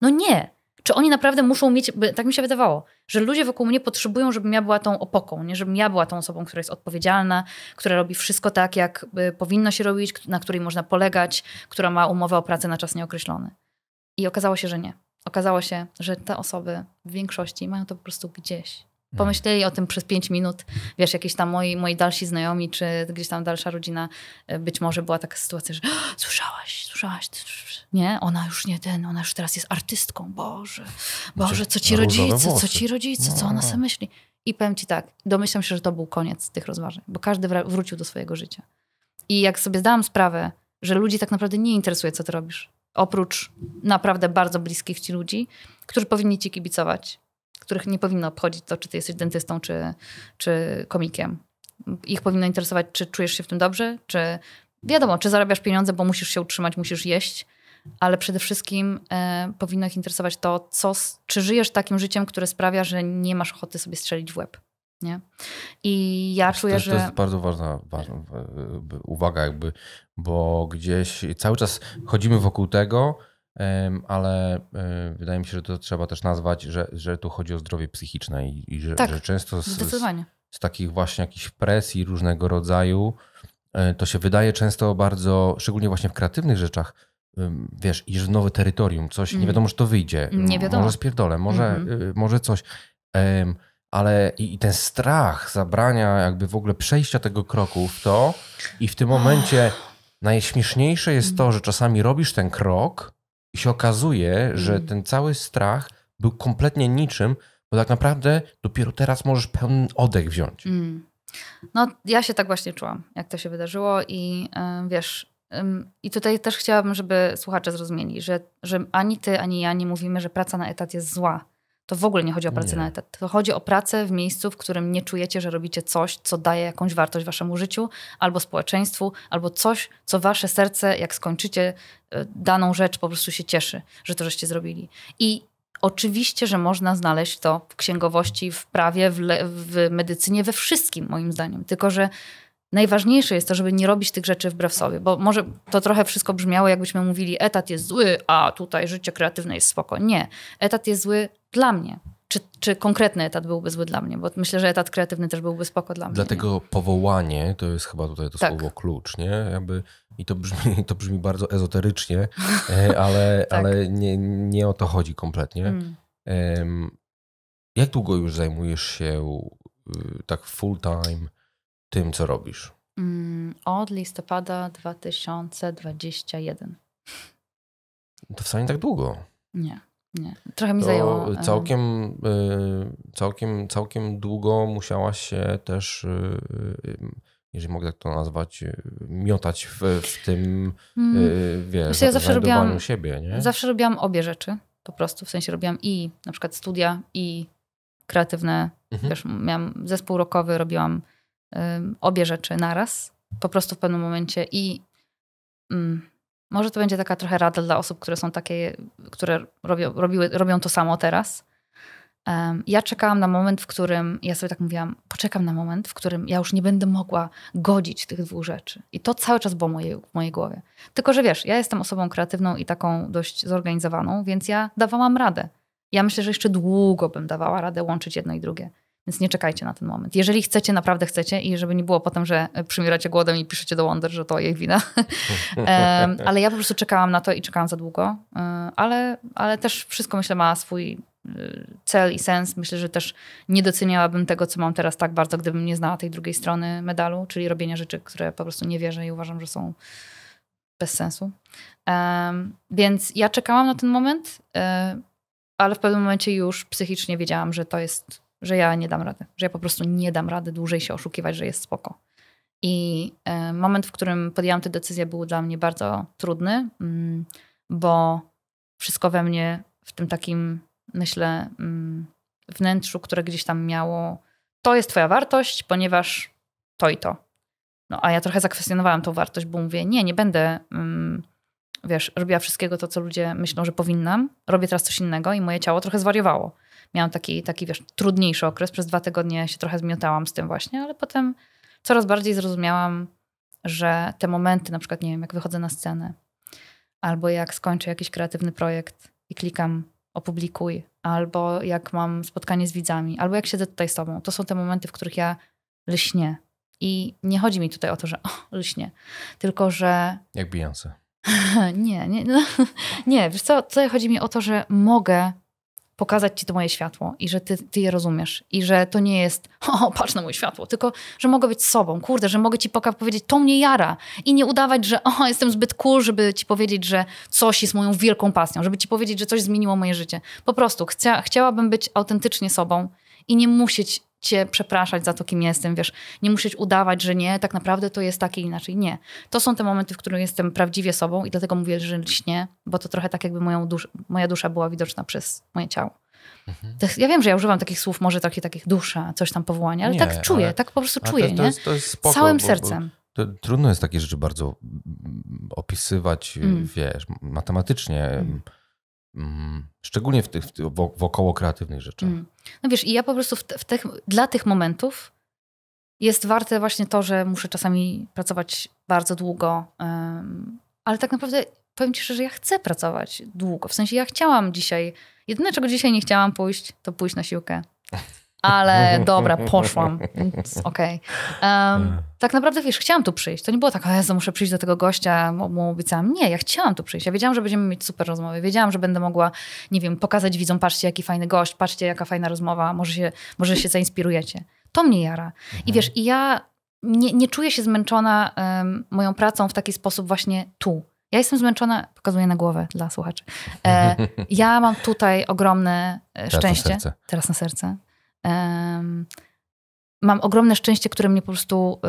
Speaker 1: No nie. Czy oni naprawdę muszą mieć, tak mi się wydawało, że ludzie wokół mnie potrzebują, żebym ja była tą opoką, nie? żebym ja była tą osobą, która jest odpowiedzialna, która robi wszystko tak, jak y, powinno się robić, na której można polegać, która ma umowę o pracę na czas nieokreślony. I okazało się, że nie. Okazało się, że te osoby w większości mają to po prostu gdzieś. Pomyśleli o tym przez pięć minut. Wiesz, jakieś tam moi, moi dalsi znajomi, czy gdzieś tam dalsza rodzina, y, być może była taka sytuacja, że słyszałaś, słyszałaś. Nie, ona już nie ten, ona już teraz jest artystką. Boże, Boże, co ci
Speaker 2: różowe
Speaker 1: rodzice, co ci rodzice, co
Speaker 2: No.
Speaker 1: ona sobie myśli. I powiem ci tak, domyślam się, że to był koniec tych rozważań, bo każdy wrócił do swojego życia. I jak sobie zdałam sprawę, że ludzi tak naprawdę nie interesuje, co ty robisz, oprócz naprawdę bardzo bliskich ci ludzi, którzy powinni ci kibicować, których nie powinno obchodzić to, czy ty jesteś dentystą, czy, czy komikiem. Ich powinno interesować, czy czujesz się w tym dobrze, czy wiadomo, czy zarabiasz pieniądze, bo musisz się utrzymać, musisz jeść, ale przede wszystkim e, powinno ich interesować to, co, czy żyjesz takim życiem, które sprawia, że nie masz ochoty sobie strzelić w łeb. Nie? I ja czuję,
Speaker 2: to,
Speaker 1: że...
Speaker 2: to jest bardzo ważna, ważna e, uwaga, jakby, bo gdzieś cały czas chodzimy wokół tego, ale e, wydaje mi się, że to trzeba też nazwać, że, że tu chodzi o zdrowie psychiczne i, i że,
Speaker 1: Tak,
Speaker 2: że często z, z, z takich właśnie jakichś presji różnego rodzaju, e, to się wydaje często bardzo, szczególnie właśnie w kreatywnych rzeczach, wiesz, idziesz w nowe terytorium, coś, nie
Speaker 1: Mm.
Speaker 2: wiadomo, czy to wyjdzie.
Speaker 1: Nie wiadomo.
Speaker 2: Może spierdolę, może,
Speaker 1: Mhm.
Speaker 2: y, może coś. Ale i, i ten strach zabrania jakby w ogóle przejścia tego kroku w to i w tym momencie najśmieszniejsze jest to, że czasami robisz ten krok i się okazuje, że
Speaker 1: Mm.
Speaker 2: ten cały strach był kompletnie niczym, bo tak naprawdę dopiero teraz możesz pełny oddech wziąć.
Speaker 1: Mm. No, ja się tak właśnie czułam, jak to się wydarzyło i wiesz, i tutaj też chciałabym, żeby słuchacze zrozumieli, że, że ani ty, ani ja nie mówimy, że praca na etat jest zła. To w ogóle nie chodzi o pracę
Speaker 2: Nie.
Speaker 1: na etat. To chodzi o pracę w miejscu, w którym nie czujecie, że robicie coś, co daje jakąś wartość waszemu życiu, albo społeczeństwu, albo coś, co wasze serce, jak skończycie y, daną rzecz, po prostu się cieszy, że to żeście zrobili. I Oczywiście, że można znaleźć to w księgowości, w prawie, w, w medycynie, we wszystkim, moim zdaniem. Tylko, że najważniejsze jest to, żeby nie robić tych rzeczy wbrew sobie, bo może to trochę wszystko brzmiało, jakbyśmy mówili, etat jest zły, a tutaj życie kreatywne jest spoko. Nie, etat jest zły dla mnie. Czy, czy konkretny etat byłby zły dla mnie? Bo myślę, że etat kreatywny też byłby spoko dla mnie.
Speaker 2: Dlatego powołanie to jest chyba tutaj to
Speaker 1: Tak.
Speaker 2: słowo klucz, nie? Jakby, I to brzmi, to brzmi bardzo ezoterycznie, e, ale,
Speaker 1: Tak.
Speaker 2: ale nie, nie o to chodzi kompletnie.
Speaker 1: nie? Mm.
Speaker 2: Jak długo już zajmujesz się y, tak full time tym, co robisz?
Speaker 1: Mm, od listopada 2021.
Speaker 2: To wcale nie tak długo.
Speaker 1: Nie. Nie. Trochę mi
Speaker 2: To
Speaker 1: zajęło.
Speaker 2: całkiem, y, całkiem, całkiem długo musiałaś się też, y, y, jeżeli mogę tak to nazwać, miotać w, w tym,
Speaker 1: mm,
Speaker 2: y, wiesz,
Speaker 1: ja zawsze robiłam-
Speaker 2: siebie, nie?
Speaker 1: Zawsze robiłam obie rzeczy. Po prostu. W sensie robiłam i na przykład studia, i kreatywne.
Speaker 2: Mhm.
Speaker 1: Wiesz, miałam zespół rockowy, robiłam obie rzeczy naraz. Po prostu w pewnym momencie i mm, może to będzie taka trochę rada dla osób, które są takie, które robią, robiły, robią to samo teraz. Em, ja czekałam na moment, w którym, ja sobie tak mówiłam, poczekam na moment, w którym ja już nie będę mogła godzić tych dwóch rzeczy. I to cały czas było moje, w mojej głowie. Tylko, że wiesz, ja jestem osobą kreatywną i taką dość zorganizowaną, więc ja dawałam radę. Ja myślę, że jeszcze długo bym dawała radę łączyć jedno i drugie. Więc nie czekajcie na ten moment. Jeżeli chcecie, naprawdę chcecie i żeby nie było potem, że przymieracie głodem i piszecie do Wonder, że to jej wina. Ale ja po prostu czekałam na to i czekałam za długo. Y, Ale, ale też wszystko myślę ma swój y, cel i sens. Myślę, że też nie doceniałabym tego, co mam teraz tak bardzo, gdybym nie znała tej drugiej strony medalu, czyli robienia rzeczy, które po prostu nie wierzę i uważam, że są bez sensu. Em, więc ja czekałam na ten moment, y, ale w pewnym momencie już psychicznie wiedziałam, że to jest, że ja nie dam rady, że ja po prostu nie dam rady dłużej się oszukiwać, że jest spoko. I e, moment, w którym podjęłam tę decyzję, był dla mnie bardzo trudny, mm, bo wszystko we mnie w tym takim, myślę, mm, wnętrzu, które gdzieś tam miało, to jest twoja wartość, ponieważ to i to. No a ja trochę zakwestionowałam tą wartość, bo mówię, nie, nie będę, mm, wiesz, robiła wszystkiego to, co ludzie myślą, że powinnam. Robię teraz coś innego i moje ciało trochę zwariowało. Miałam taki, taki wiesz, trudniejszy okres. Przez dwa tygodnie się trochę zmiotałam z tym właśnie, ale potem coraz bardziej zrozumiałam, że te momenty, na przykład, nie wiem, jak wychodzę na scenę, albo jak skończę jakiś kreatywny projekt i klikam opublikuj, albo jak mam spotkanie z widzami, albo jak siedzę tutaj z tobą, to są te momenty, w których ja lśnię. I nie chodzi mi tutaj o to, że o, lśnię, tylko że
Speaker 2: Jak Beyoncé.
Speaker 1: nie, nie, no, nie, wiesz co, tutaj chodzi mi o to, że mogę pokazać ci to moje światło i że ty, ty je rozumiesz i że to nie jest o, patrz na moje światło, tylko że mogę być sobą, kurde, że mogę ci powiedzieć, to mnie jara i nie udawać, że o, jestem zbyt cool, żeby ci powiedzieć, że coś jest moją wielką pasją, żeby ci powiedzieć, że coś zmieniło moje życie. Po prostu chcia, chciałabym być autentycznie sobą i nie musieć cię przepraszać za to, kim jestem, wiesz, nie musieć udawać, że nie, tak naprawdę to jest takie inaczej. Nie. To są te momenty, w których jestem prawdziwie sobą i dlatego mówię, że lśnie, bo to trochę tak jakby moją dusz, moja dusza była widoczna przez moje ciało. To jest- Ja wiem, że ja używam takich słów, może takich, takich dusza, coś tam powołania, ale
Speaker 2: Nie,
Speaker 1: tak czuję,
Speaker 2: ale-
Speaker 1: tak po prostu czuję,
Speaker 2: to, to
Speaker 1: nie?
Speaker 2: jest, to jest spoko,
Speaker 1: Całym
Speaker 2: bo- bo
Speaker 1: sercem.
Speaker 2: To, trudno jest takie rzeczy bardzo mm, opisywać,
Speaker 1: Mm.
Speaker 2: wiesz, matematycznie.
Speaker 1: Mm.
Speaker 2: Mm, Szczególnie w tych, w, wokoło kreatywnych rzeczach.
Speaker 1: Mm. No wiesz, i ja po prostu w, w tych, dla tych momentów jest warte właśnie to, że muszę czasami pracować bardzo długo, em, ale tak naprawdę powiem ci szczerze, że ja chcę pracować długo. W sensie ja chciałam dzisiaj, jedyne czego dzisiaj nie chciałam pójść, to pójść na siłkę. Ale dobra, poszłam. Więc Okej. Em, tak naprawdę, wiesz, chciałam tu przyjść. To nie było tak, Jezu, muszę przyjść do tego gościa, mu obiecałam. Nie, ja chciałam tu przyjść. Ja wiedziałam, że będziemy mieć super rozmowy. Wiedziałam, że będę mogła, nie wiem, pokazać widzom, patrzcie, jaki fajny gość, patrzcie, jaka fajna rozmowa, może się, może się zainspirujecie. To mnie jara. I wiesz, i ja nie, nie czuję się zmęczona em, moją pracą w taki sposób właśnie tu. Ja jestem zmęczona, pokazuję na głowę dla słuchaczy. E, ja mam tutaj ogromne e,
Speaker 2: Teraz na
Speaker 1: szczęście.
Speaker 2: serce.
Speaker 1: Teraz na serce. Mam ogromne szczęście, które mnie po prostu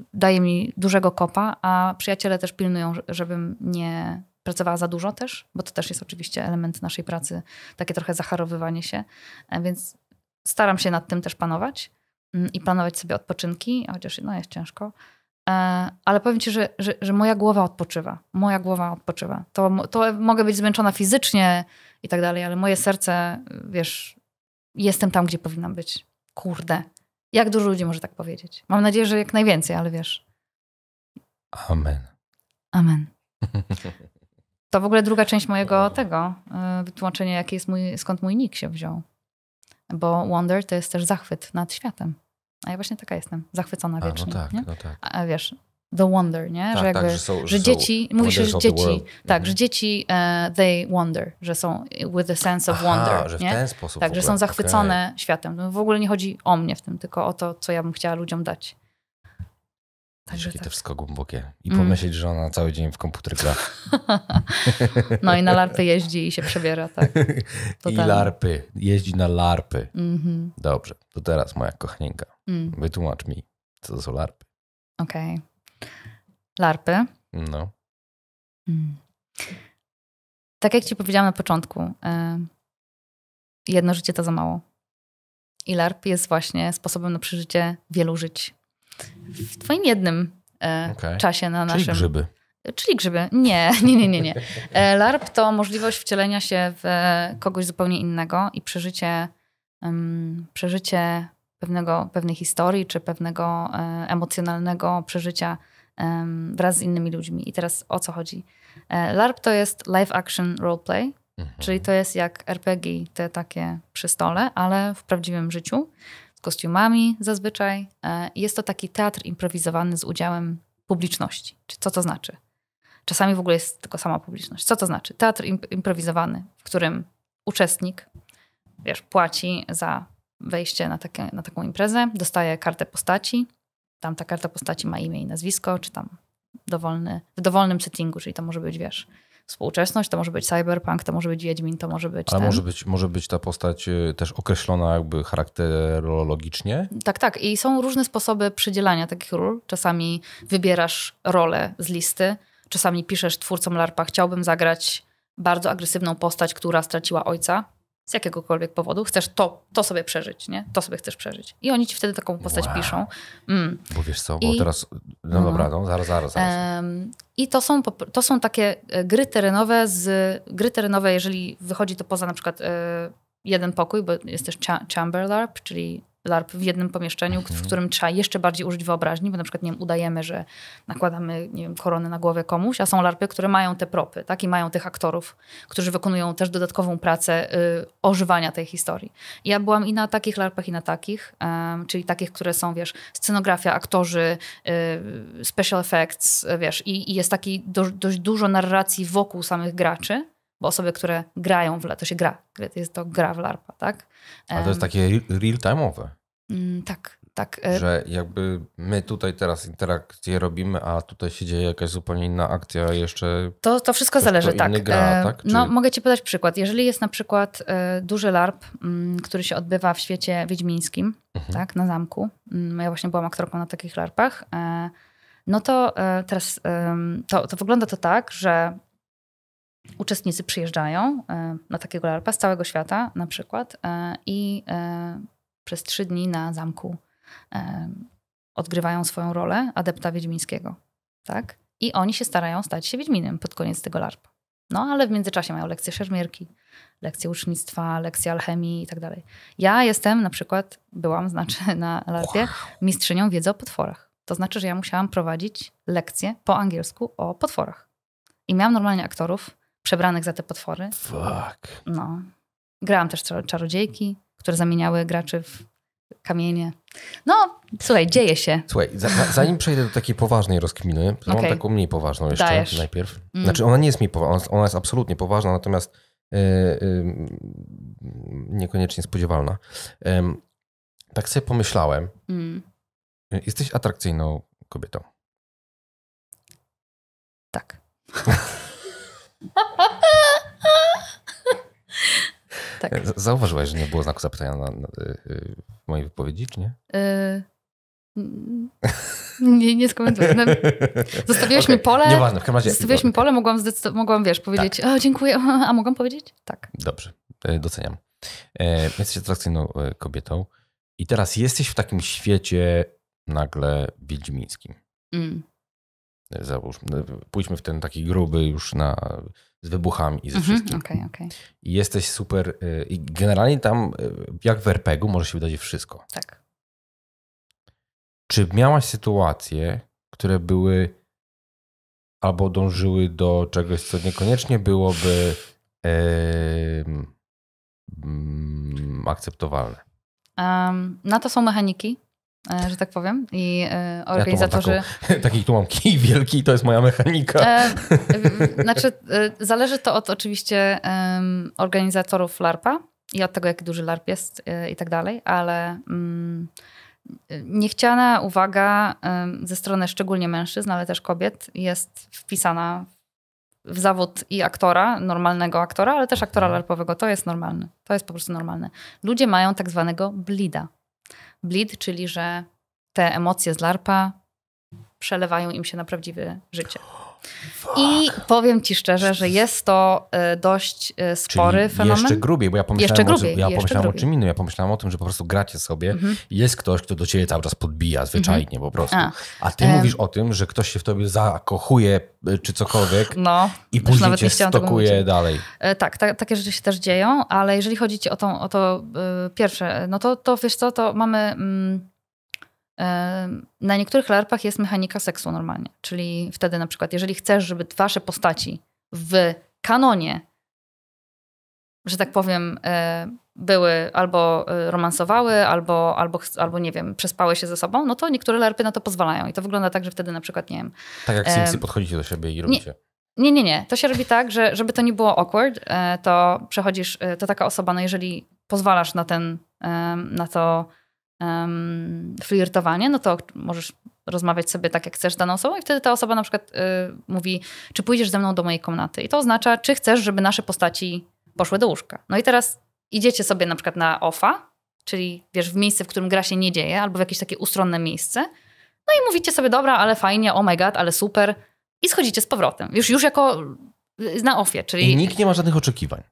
Speaker 1: y, daje mi dużego kopa, a przyjaciele też pilnują, że- żebym nie pracowała za dużo też, bo to też jest oczywiście element naszej pracy, takie trochę zacharowywanie się, E, więc staram się nad tym też panować mm, i planować sobie odpoczynki, chociaż no jest ciężko. E, Ale powiem ci, że, że, że moja głowa odpoczywa. Moja głowa odpoczywa. To, to mogę być zmęczona fizycznie i tak dalej, ale moje serce, wiesz, jestem tam, gdzie powinnam być. Kurde. Jak dużo ludzi może tak powiedzieć? Mam nadzieję, że jak najwięcej, ale wiesz.
Speaker 2: Amen.
Speaker 1: Amen. To w ogóle druga część mojego tego, y, wytłumaczenia, jaki jest mój, skąd mój nick się wziął. Bo wonder to jest też zachwyt nad światem. A ja właśnie taka jestem, zachwycona
Speaker 2: A, no
Speaker 1: wiecznie.
Speaker 2: tak,
Speaker 1: nie?
Speaker 2: no tak.
Speaker 1: A wiesz, the wonder, nie?
Speaker 2: Tak,
Speaker 1: że jakby,
Speaker 2: tak, że są-
Speaker 1: że
Speaker 2: że
Speaker 1: dzieci, mówi się, że dzieci,
Speaker 2: world.
Speaker 1: tak,
Speaker 2: Mhm.
Speaker 1: że dzieci, e, they wonder, że są with a sense of
Speaker 2: Aha,
Speaker 1: wonder,
Speaker 2: że w
Speaker 1: nie?
Speaker 2: ten sposób
Speaker 1: Tak,
Speaker 2: w
Speaker 1: że są zachwycone światem. No, w ogóle nie chodzi o mnie w tym, tylko o to, co ja bym chciała ludziom dać. Także
Speaker 2: Jakie
Speaker 1: tak.
Speaker 2: to wszystko głębokie. I
Speaker 1: Mm.
Speaker 2: pomyśleć, że ona cały dzień w komputer gra.
Speaker 1: No i na larpy jeździ i się przebiera, tak.
Speaker 2: I larpy. Jeździ na larpy.
Speaker 1: Mhm.
Speaker 2: Dobrze, to teraz moja kochanieńka.
Speaker 1: Mm,
Speaker 2: Wytłumacz mi, co to są larpy.
Speaker 1: Okej. Larpy.
Speaker 2: No.
Speaker 1: Mm. Tak jak ci powiedziałam na początku, y, jedno życie to za mało. I LARP jest właśnie sposobem na przeżycie wielu żyć. W twoim jednym y,
Speaker 2: Okej.
Speaker 1: czasie na
Speaker 2: Czyli
Speaker 1: naszym...
Speaker 2: grzyby.
Speaker 1: Czyli grzyby. Nie, nie, nie, nie. nie. E, LARP to możliwość wcielenia się w kogoś zupełnie innego i przeżycie, em, przeżycie pewnego, pewnej historii czy pewnego e, emocjonalnego przeżycia wraz z innymi ludźmi. I teraz o co chodzi? E, LARP to jest live action roleplay,
Speaker 2: Mhm.
Speaker 1: czyli to jest jak RPG, te takie przy stole, ale w prawdziwym życiu, z kostiumami zazwyczaj. E, Jest to taki teatr improwizowany z udziałem publiczności. Co to znaczy? Czasami w ogóle jest tylko sama publiczność. Co to znaczy? Teatr imp- improwizowany, w którym uczestnik, wiesz, płaci za wejście na, takie, na taką imprezę, dostaje kartę postaci. Tam ta karta postaci ma imię i nazwisko, czy tam dowolny, w dowolnym settingu, czyli to może być, wiesz, współczesność, to może być cyberpunk, to może być Wiedźmin, to może być
Speaker 2: Ale
Speaker 1: ten.
Speaker 2: może być, może być ta postać y, też określona jakby charakterologicznie?
Speaker 1: Tak, tak. I są różne sposoby przydzielania takich ról. Czasami wybierasz rolę z listy, czasami piszesz twórcom LARPa, chciałbym zagrać bardzo agresywną postać, która straciła ojca z jakiegokolwiek powodu. Chcesz to, to sobie przeżyć, nie? To sobie chcesz przeżyć. I oni ci wtedy taką postać
Speaker 2: Wow.
Speaker 1: piszą. Mm.
Speaker 2: Bo wiesz co, bo
Speaker 1: I-
Speaker 2: teraz... No
Speaker 1: No.
Speaker 2: dobra, no zaraz, zaraz, zaraz.
Speaker 1: Em, I to są, to są takie e, gry terenowe z gry terenowe, jeżeli wychodzi to poza na przykład e, jeden pokój, bo jest też cha- chamber LARP, czyli LARP w jednym pomieszczeniu, w którym trzeba jeszcze bardziej użyć wyobraźni, bo na przykład nie wiem, udajemy, że nakładamy nie wiem, koronę na głowę komuś, a są LARPy, które mają te propy, tak? I mają tych aktorów, którzy wykonują też dodatkową pracę y, ożywania tej historii. Ja byłam i na takich LARPach, i na takich, em, czyli takich, które są, wiesz, scenografia, aktorzy, y, special effects, y, wiesz, i, i jest taki do, dość dużo narracji wokół samych graczy, bo osoby, które grają w to się gra, jest to gra w LARPa, tak?
Speaker 2: Ale to jest takie re- real-time'owe,
Speaker 1: mm, tak, tak. e,
Speaker 2: że jakby my tutaj teraz interakcje robimy, a tutaj się dzieje jakaś zupełnie inna akcja jeszcze.
Speaker 1: To, to wszystko zależy, tak.
Speaker 2: gra,
Speaker 1: E,
Speaker 2: tak?
Speaker 1: No,
Speaker 2: Czy-
Speaker 1: mogę ci podać przykład. Jeżeli jest na przykład e, duży LARP, mm, który się odbywa w świecie wiedźmińskim,
Speaker 2: Mhm.
Speaker 1: tak, na zamku. Mm, Ja właśnie byłam aktorką na takich LARPach. No to teraz to, to wygląda to tak, że uczestnicy przyjeżdżają e, na takiego LARPa z całego świata na przykład e, i e, przez trzy dni na zamku odgrywają swoją rolę adepta wiedźmińskiego. Tak? I oni się starają stać się wiedźminem pod koniec tego LARPa. No ale w międzyczasie mają lekcje szermierki, lekcje ucznictwa, lekcje alchemii i tak dalej. Ja jestem na przykład, byłam znaczy na LARPie, mistrzynią wiedzy o potworach. To znaczy, że ja musiałam prowadzić lekcje po angielsku o potworach. I miałam normalnie aktorów przebranych za te potwory.
Speaker 2: Fuck.
Speaker 1: No. Grałam też czar- czarodziejki, które zamieniały graczy w kamienie. No, słuchaj, dzieje się.
Speaker 2: Słuchaj, za, za, zanim przejdę do takiej poważnej rozkminy, to mam taką mniej poważną jeszcze
Speaker 1: Dajesz.
Speaker 2: najpierw.
Speaker 1: Mm.
Speaker 2: Znaczy ona nie jest mniej poważna, ona- jest absolutnie poważna, natomiast yy, yy, niekoniecznie spodziewalna. Ym, tak sobie pomyślałem,
Speaker 1: Mm,
Speaker 2: jesteś atrakcyjną kobietą.
Speaker 1: tak. tak.
Speaker 2: Z- Zauważyłeś, że nie było znaku zapytania na, na, yy, w mojej wypowiedzi, czy nie?
Speaker 1: Y, mm, nie, nie skomentuję. No, Zostawiłeś mi
Speaker 2: Okej,
Speaker 1: pole.
Speaker 2: Nieważne, w każdym razie.
Speaker 1: Zostawiłeś mi pole, mogłam, mogłam wiesz, powiedzieć, o, dziękuję, a mogłam powiedzieć? Tak.
Speaker 2: Dobrze, e, doceniam. E, Jesteś atrakcyjną e, kobietą i teraz jesteś w takim świecie nagle wiedźmińskim.
Speaker 1: Mm.
Speaker 2: E, Załóżmy, e, pójdźmy w ten taki gruby już na, z wybuchami i ze
Speaker 1: Mhm,
Speaker 2: wszystkim.
Speaker 1: Okej, okej.
Speaker 2: I jesteś super e, i generalnie tam, e, jak w RPG-u, może się wydarzyć wszystko.
Speaker 1: Tak.
Speaker 2: Czy miałaś sytuacje, które były albo dążyły do czegoś, co niekoniecznie byłoby em, mm, akceptowalne?
Speaker 1: Em, na to są mechaniki, e, że tak powiem, i e,
Speaker 2: Ja tu
Speaker 1: organizatorzy.
Speaker 2: taką, taki tu mam kij wielki to jest moja mechanika.
Speaker 1: E, znaczy, e, zależy to od oczywiście organizatorów LARPa i od tego, jaki duży LARP jest e, i tak dalej, ale mm, niechciana uwaga ze strony szczególnie mężczyzn, ale też kobiet jest wpisana w zawód i aktora, normalnego aktora, ale też aktora larpowego. To jest normalne. To jest po prostu normalne. Ludzie mają tak zwanego blida. Bleed, czyli że te emocje z larpa przelewają im się na prawdziwe życie. I powiem ci szczerze, że jest to e, dość e, spory
Speaker 2: Czyli
Speaker 1: fenomen.
Speaker 2: jeszcze grubiej, bo ja pomyślałem,
Speaker 1: Jeszcze
Speaker 2: o,
Speaker 1: grubiej,
Speaker 2: czym, ja
Speaker 1: jeszcze
Speaker 2: pomyślałem o czym innym. Ja pomyślałem o tym, że po prostu gracie sobie
Speaker 1: Mhm.
Speaker 2: jest ktoś, kto do ciebie cały czas podbija zwyczajnie po prostu.
Speaker 1: A.
Speaker 2: A, ty
Speaker 1: Em.
Speaker 2: mówisz o tym, że ktoś się w tobie zakochuje y, czy cokolwiek
Speaker 1: No,
Speaker 2: i później
Speaker 1: nawet
Speaker 2: cię stokuje dalej.
Speaker 1: E, Tak, ta, takie rzeczy się też dzieją, ale jeżeli chodzi ci o, tą, o to y, pierwsze, no to, to wiesz co, to mamy... Mm, e, na niektórych larpach jest mechanika seksu normalnie. Czyli wtedy na przykład, jeżeli chcesz, żeby wasze postaci w kanonie, że tak powiem, e, były albo e, romansowały, albo, albo, albo nie wiem, przespały się ze sobą, no to niektóre larpy na to pozwalają. I to wygląda tak, że wtedy na przykład, nie wiem,
Speaker 2: Tak jak. Simsy podchodzicie do siebie i robicie.
Speaker 1: nie, nie, nie. To się robi tak, że żeby to nie było awkward, e, to przechodzisz, e, to taka osoba, no jeżeli pozwalasz na ten, na to em, flirtowanie, no to możesz rozmawiać sobie tak, jak chcesz z daną osobą i wtedy ta osoba na przykład e, mówi, czy pójdziesz ze mną do mojej komnaty. I to oznacza, czy chcesz, żeby nasze postaci poszły do łóżka. No i teraz idziecie sobie na przykład na offa, czyli wiesz, w miejsce, w którym gra się nie dzieje, albo w jakieś takie ustronne miejsce. No i mówicie sobie, dobra, ale fajnie, oh my god, ale super. I schodzicie z powrotem. Już, już jako y, na ofie, czyli...
Speaker 2: I nikt nie ma żadnych oczekiwań.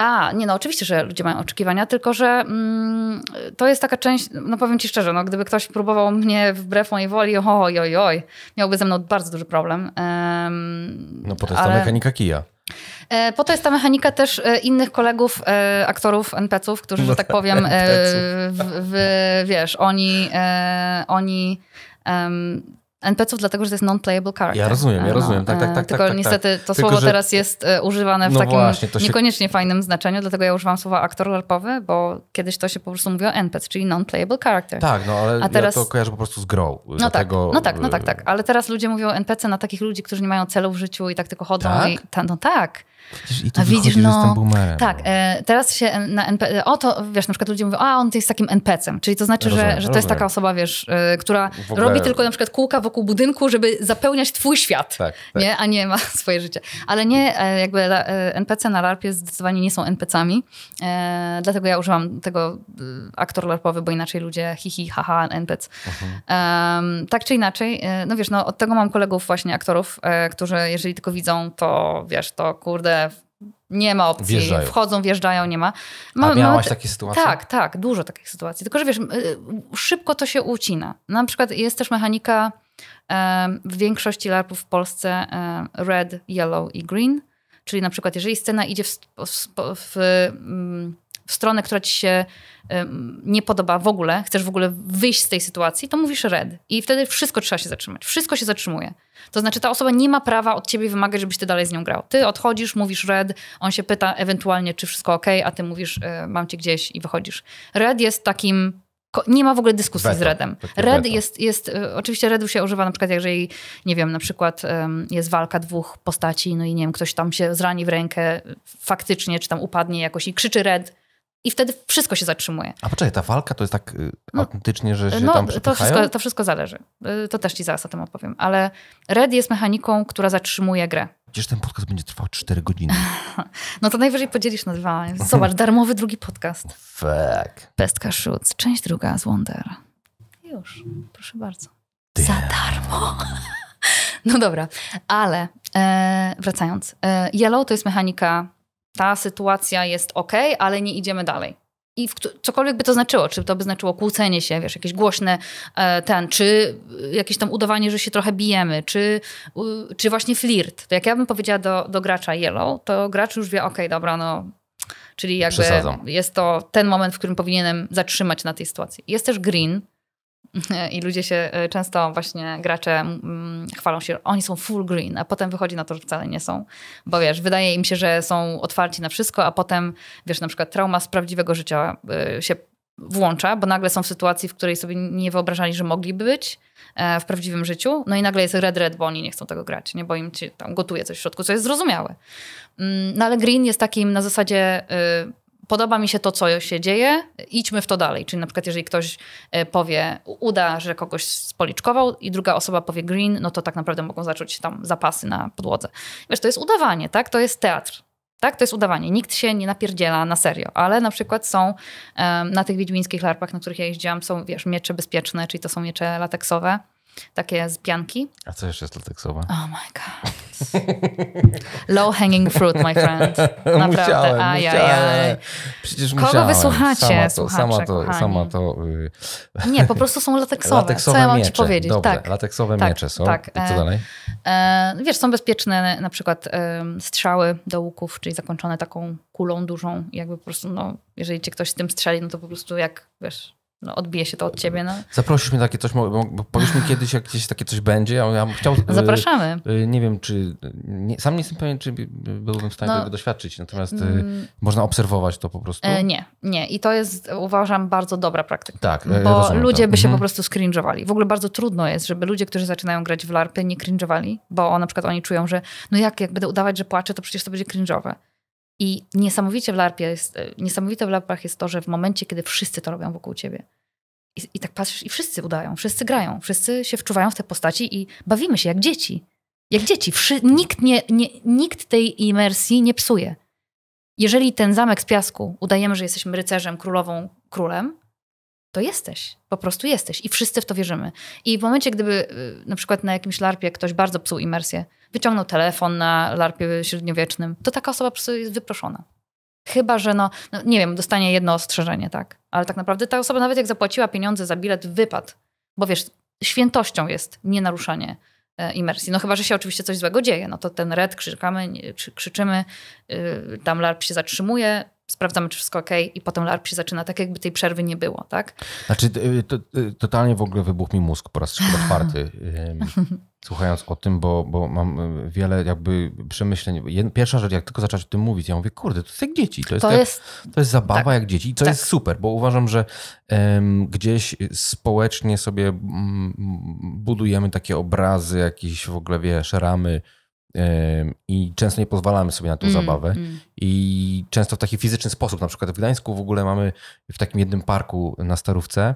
Speaker 1: A, nie no, oczywiście, że ludzie mają oczekiwania, tylko że mm, to jest taka część, no powiem ci szczerze, no gdyby ktoś próbował mnie wbrew mojej woli, oj, oj, oj, miałby ze mną bardzo duży problem. Em,
Speaker 2: No po to jest
Speaker 1: ale-
Speaker 2: ta mechanika kija.
Speaker 1: E, Po to jest ta mechanika też e, innych kolegów, e, aktorów, NPC-ów, którzy,
Speaker 2: No
Speaker 1: że tak
Speaker 2: tak,
Speaker 1: powiem, e, w, w, wiesz, oni, e, oni NPC-ów dlatego, że to jest non-playable character.
Speaker 2: Ja rozumiem, ja
Speaker 1: E,
Speaker 2: rozumiem. Tak, tak,
Speaker 1: e,
Speaker 2: tak,
Speaker 1: Tylko
Speaker 2: tak, tak,
Speaker 1: niestety to
Speaker 2: Tylko,
Speaker 1: słowo
Speaker 2: że-
Speaker 1: teraz jest e, używane w
Speaker 2: No
Speaker 1: takim
Speaker 2: właśnie, się-
Speaker 1: niekoniecznie fajnym znaczeniu, dlatego ja używam słowa aktor larpowy, bo kiedyś to się po prostu mówiło NPC, czyli non-playable character.
Speaker 2: Tak, no ale
Speaker 1: A teraz-
Speaker 2: ja to kojarzę po prostu z grą.
Speaker 1: No
Speaker 2: Dlatego,
Speaker 1: tak, no tak, no tak, tak. Ale teraz ludzie mówią NPC na takich ludzi, którzy nie mają celu w życiu i tak tylko chodzą.
Speaker 2: Tak?
Speaker 1: I, ta, no tak.
Speaker 2: Widzisz, I to
Speaker 1: A widzisz, no,
Speaker 2: jestem boomerem.
Speaker 1: Tak,
Speaker 2: no.
Speaker 1: e, teraz się na NP, o to, wiesz, na przykład ludzie mówią, a on jest takim NPC-em, czyli to znaczy,
Speaker 2: Rozumiem,
Speaker 1: że, że to jest
Speaker 2: rozumiem.
Speaker 1: taka osoba, wiesz, e, która
Speaker 2: ogóle-
Speaker 1: robi tylko na przykład kółka wokół budynku, żeby zapełniać twój świat,
Speaker 2: Tak, tak.
Speaker 1: nie? a nie ma swoje życie. Ale nie, e, jakby e, NPC na LARPie zdecydowanie nie są NPC-ami, e, dlatego ja używam tego e, aktor LARPowy, bo inaczej ludzie hihi, haha, NPC.
Speaker 2: Mhm.
Speaker 1: Tak czy inaczej, no wiesz, no od tego mam kolegów właśnie aktorów, którzy jeżeli tylko widzą, to wiesz, to kurde, nie ma opcji.
Speaker 2: Wjeżdżają.
Speaker 1: Wchodzą, wjeżdżają, nie ma.
Speaker 2: A
Speaker 1: Mamy-
Speaker 2: miałaś
Speaker 1: mamy
Speaker 2: takie sytuacje?
Speaker 1: Tak, tak, dużo takich sytuacji. Tylko, że wiesz, y, szybko to się ucina. Na przykład jest też mechanika w większości larpów w Polsce red, yellow i green. Czyli na przykład, jeżeli scena idzie w, w, w, mm, w stronę, która ci się nie podoba w ogóle, chcesz w ogóle wyjść z tej sytuacji, to mówisz red. I wtedy wszystko trzeba się zatrzymać. Wszystko się zatrzymuje. To znaczy, ta osoba nie ma prawa od ciebie wymagać, żebyś ty dalej z nią grał. Ty odchodzisz, mówisz red, on się pyta ewentualnie, czy wszystko ok, a ty mówisz, e, mam cię gdzieś i wychodzisz. Red jest takim. Nie ma w ogóle dyskusji z
Speaker 2: Weto,
Speaker 1: Redem. Red jest, jest, e, oczywiście Redu się używa na przykład, jeżeli, nie wiem, na przykład em, jest walka dwóch postaci, no i nie wiem, ktoś tam się zrani w rękę faktycznie, czy tam upadnie jakoś i krzyczy Red i wtedy wszystko się zatrzymuje.
Speaker 2: A poczekaj, ta walka to jest tak y,
Speaker 1: No,
Speaker 2: autentycznie, że się
Speaker 1: No,
Speaker 2: tam
Speaker 1: to wszystko, to wszystko zależy. Y, To też ci zaraz o tym opowiem. Ale Red jest mechaniką, która zatrzymuje grę.
Speaker 2: Przecież ten podcast będzie trwał 4 godziny.
Speaker 1: No to najwyżej podzielisz na dwa. Zobacz, darmowy drugi podcast.
Speaker 2: Fuck.
Speaker 1: Pestka Schutz, część druga z Wonder. Już, proszę bardzo. Za darmo. No dobra, ale e, wracając. E, yellow to jest mechanika, ta sytuacja jest ok, ale nie idziemy dalej. I w, cokolwiek by to znaczyło, czy to by znaczyło kłócenie się, wiesz, jakieś głośne e, ten, czy e, jakieś tam udawanie, że się trochę bijemy, czy, czy właśnie flirt. To jak ja bym powiedziała do, do gracza yellow, to gracz już wie, okej, dobra, no Czyli jakby
Speaker 2: Przesadzam.
Speaker 1: jest to ten moment, w którym powinienem zatrzymać na tej sytuacji. Jest też green i ludzie się e, często właśnie gracze mm, chwalą się, oni są full green, a potem wychodzi na to, że wcale nie są. Bo wiesz, wydaje im się, że są otwarci na wszystko, a potem wiesz, na przykład trauma z prawdziwego życia e, się włącza, bo nagle są w sytuacji, w której sobie nie wyobrażali, że mogliby być e, w prawdziwym życiu. No i nagle jest red, red, bo oni nie chcą tego grać, nie? bo im tam gotuje coś w środku, co jest zrozumiałe. Mm, No ale green jest takim na zasadzie y, podoba mi się to, co się dzieje, idźmy w to dalej. Czyli na przykład, jeżeli ktoś e, powie, uda, że kogoś spoliczkował i druga osoba powie green, no to tak naprawdę mogą zacząć tam zapasy na podłodze. Wiesz, to jest udawanie, tak? To jest teatr. Tak, to jest udawanie. Nikt się nie napierdziela na serio, ale na przykład są na tych wiedźmińskich larpach, na których ja jeździłam, są, wiesz, miecze bezpieczne, czyli to są miecze lateksowe takie z pianki.
Speaker 2: A co jeszcze jest lateksowa?
Speaker 1: Oh my god. Low hanging fruit, my friend. Naprawdę.
Speaker 2: Musiałem,
Speaker 1: Ajajaj.
Speaker 2: Przecież
Speaker 1: Kogo
Speaker 2: musiałem.
Speaker 1: wysłuchacie,
Speaker 2: Sama to, sama to,
Speaker 1: kochani?
Speaker 2: sama to y,
Speaker 1: Nie, po prostu są lateksowe.
Speaker 2: lateksowe
Speaker 1: Co ja mam
Speaker 2: miecze.
Speaker 1: ci powiedzieć? Tak.
Speaker 2: lateksowe
Speaker 1: tak,
Speaker 2: miecze są.
Speaker 1: tak.
Speaker 2: Co
Speaker 1: E,
Speaker 2: dalej?
Speaker 1: E, wiesz, są bezpieczne na przykład em, strzały do łuków, czyli zakończone taką kulą dużą. Jakby po prostu, no, jeżeli cię ktoś z tym strzeli, no to po prostu jak, wiesz, no, odbije się to od ciebie. No.
Speaker 2: Zaprosisz mnie takie coś, powiesz mi kiedyś, jak gdzieś takie coś będzie. Ja, ja chciał... y,
Speaker 1: Zapraszamy.
Speaker 2: y, Nie wiem, czy. Nie, sam nie jestem pewien, czy by- byłbym w stanie
Speaker 1: No,
Speaker 2: tego doświadczyć. Natomiast y,
Speaker 1: Mm,
Speaker 2: można obserwować to po prostu.
Speaker 1: E, nie, nie. I to jest, uważam, bardzo dobra praktyka.
Speaker 2: tak, e,
Speaker 1: Bo
Speaker 2: rozumiem
Speaker 1: ludzie
Speaker 2: to.
Speaker 1: by się
Speaker 2: Mhm.
Speaker 1: po prostu skrinżowali. W ogóle bardzo trudno jest, żeby ludzie, którzy zaczynają grać w larpy, nie crinżowali, bo na przykład oni czują, że no jak, jak będę udawać, że płaczę, to przecież to będzie crinżowe. I niesamowicie w larpie jest, e, niesamowite w larpach jest to, że w momencie, kiedy wszyscy to robią wokół ciebie, i, i tak patrzysz i wszyscy udają, wszyscy grają, wszyscy się wczuwają w te postaci i bawimy się jak dzieci. Jak dzieci. Wszy, nikt, nie, nie, nikt tej imersji nie psuje. Jeżeli ten zamek z piasku udajemy, że jesteśmy rycerzem, królową, królem, to jesteś. Po prostu jesteś. I wszyscy w to wierzymy. I w momencie, gdyby y, na przykład na jakimś larpie ktoś bardzo psuł imersję, wyciągnął telefon na larpie średniowiecznym, to taka osoba po prostu jest wyproszona. Chyba, że no, no, nie wiem, dostanie jedno ostrzeżenie, tak. Ale tak naprawdę ta osoba nawet jak zapłaciła pieniądze za bilet, wypadł. Bo wiesz, świętością jest nienaruszanie e, imersji. No chyba, że się oczywiście coś złego dzieje. No to ten red, krzykamy, krzyczymy, yy, tam larp się zatrzymuje, sprawdzamy, czy wszystko ok i potem larp się zaczyna tak, jakby tej przerwy nie było, tak?
Speaker 2: Znaczy, y, to, y, totalnie w ogóle wybuchł mi mózg po raz czwarty, słuchając o tym, bo, bo mam y, wiele jakby przemyśleń. Pierwsza rzecz, jak tylko zacząć o tym mówić, ja mówię, kurde, to jest jak dzieci. To jest,
Speaker 1: To
Speaker 2: jak,
Speaker 1: jest,
Speaker 2: to jest zabawa
Speaker 1: tak.
Speaker 2: jak dzieci i to
Speaker 1: Tak.
Speaker 2: jest super, bo uważam, że em, gdzieś społecznie sobie mm, budujemy takie obrazy, jakieś w ogóle, wiesz, ramy i często nie pozwalamy sobie na tą
Speaker 1: Mm,
Speaker 2: zabawę.
Speaker 1: mm.
Speaker 2: I często w taki fizyczny sposób. Na przykład w Gdańsku w ogóle mamy w takim jednym parku na Starówce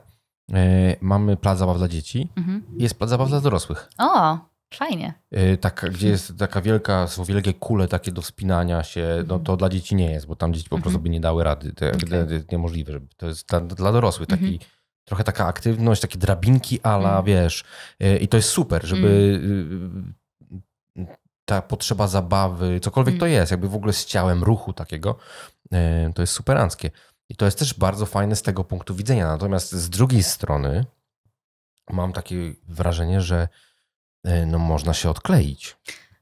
Speaker 2: e, mamy plac zabaw dla dzieci
Speaker 1: Mhm.
Speaker 2: i jest plac zabaw dla dorosłych.
Speaker 1: O, fajnie.
Speaker 2: Taka, gdzie jest taka wielka, są wielkie kule takie do wspinania się, no to dla dzieci nie jest, bo tam dzieci po prostu
Speaker 1: Mhm.
Speaker 2: by nie dały rady. To,
Speaker 1: Okej.
Speaker 2: to jest niemożliwe. Żeby, to jest dla, dla dorosłych taki,
Speaker 1: Mhm.
Speaker 2: trochę taka aktywność, takie drabinki ala,
Speaker 1: Mhm.
Speaker 2: wiesz. E, I to jest super, żeby y, ta potrzeba zabawy, cokolwiek
Speaker 1: Mm.
Speaker 2: to jest, jakby w ogóle z ciałem, ruchu takiego, e, to jest superanckie. I to jest też bardzo fajne z tego punktu widzenia. Natomiast z drugiej strony mam takie wrażenie, że e, no, można się odkleić.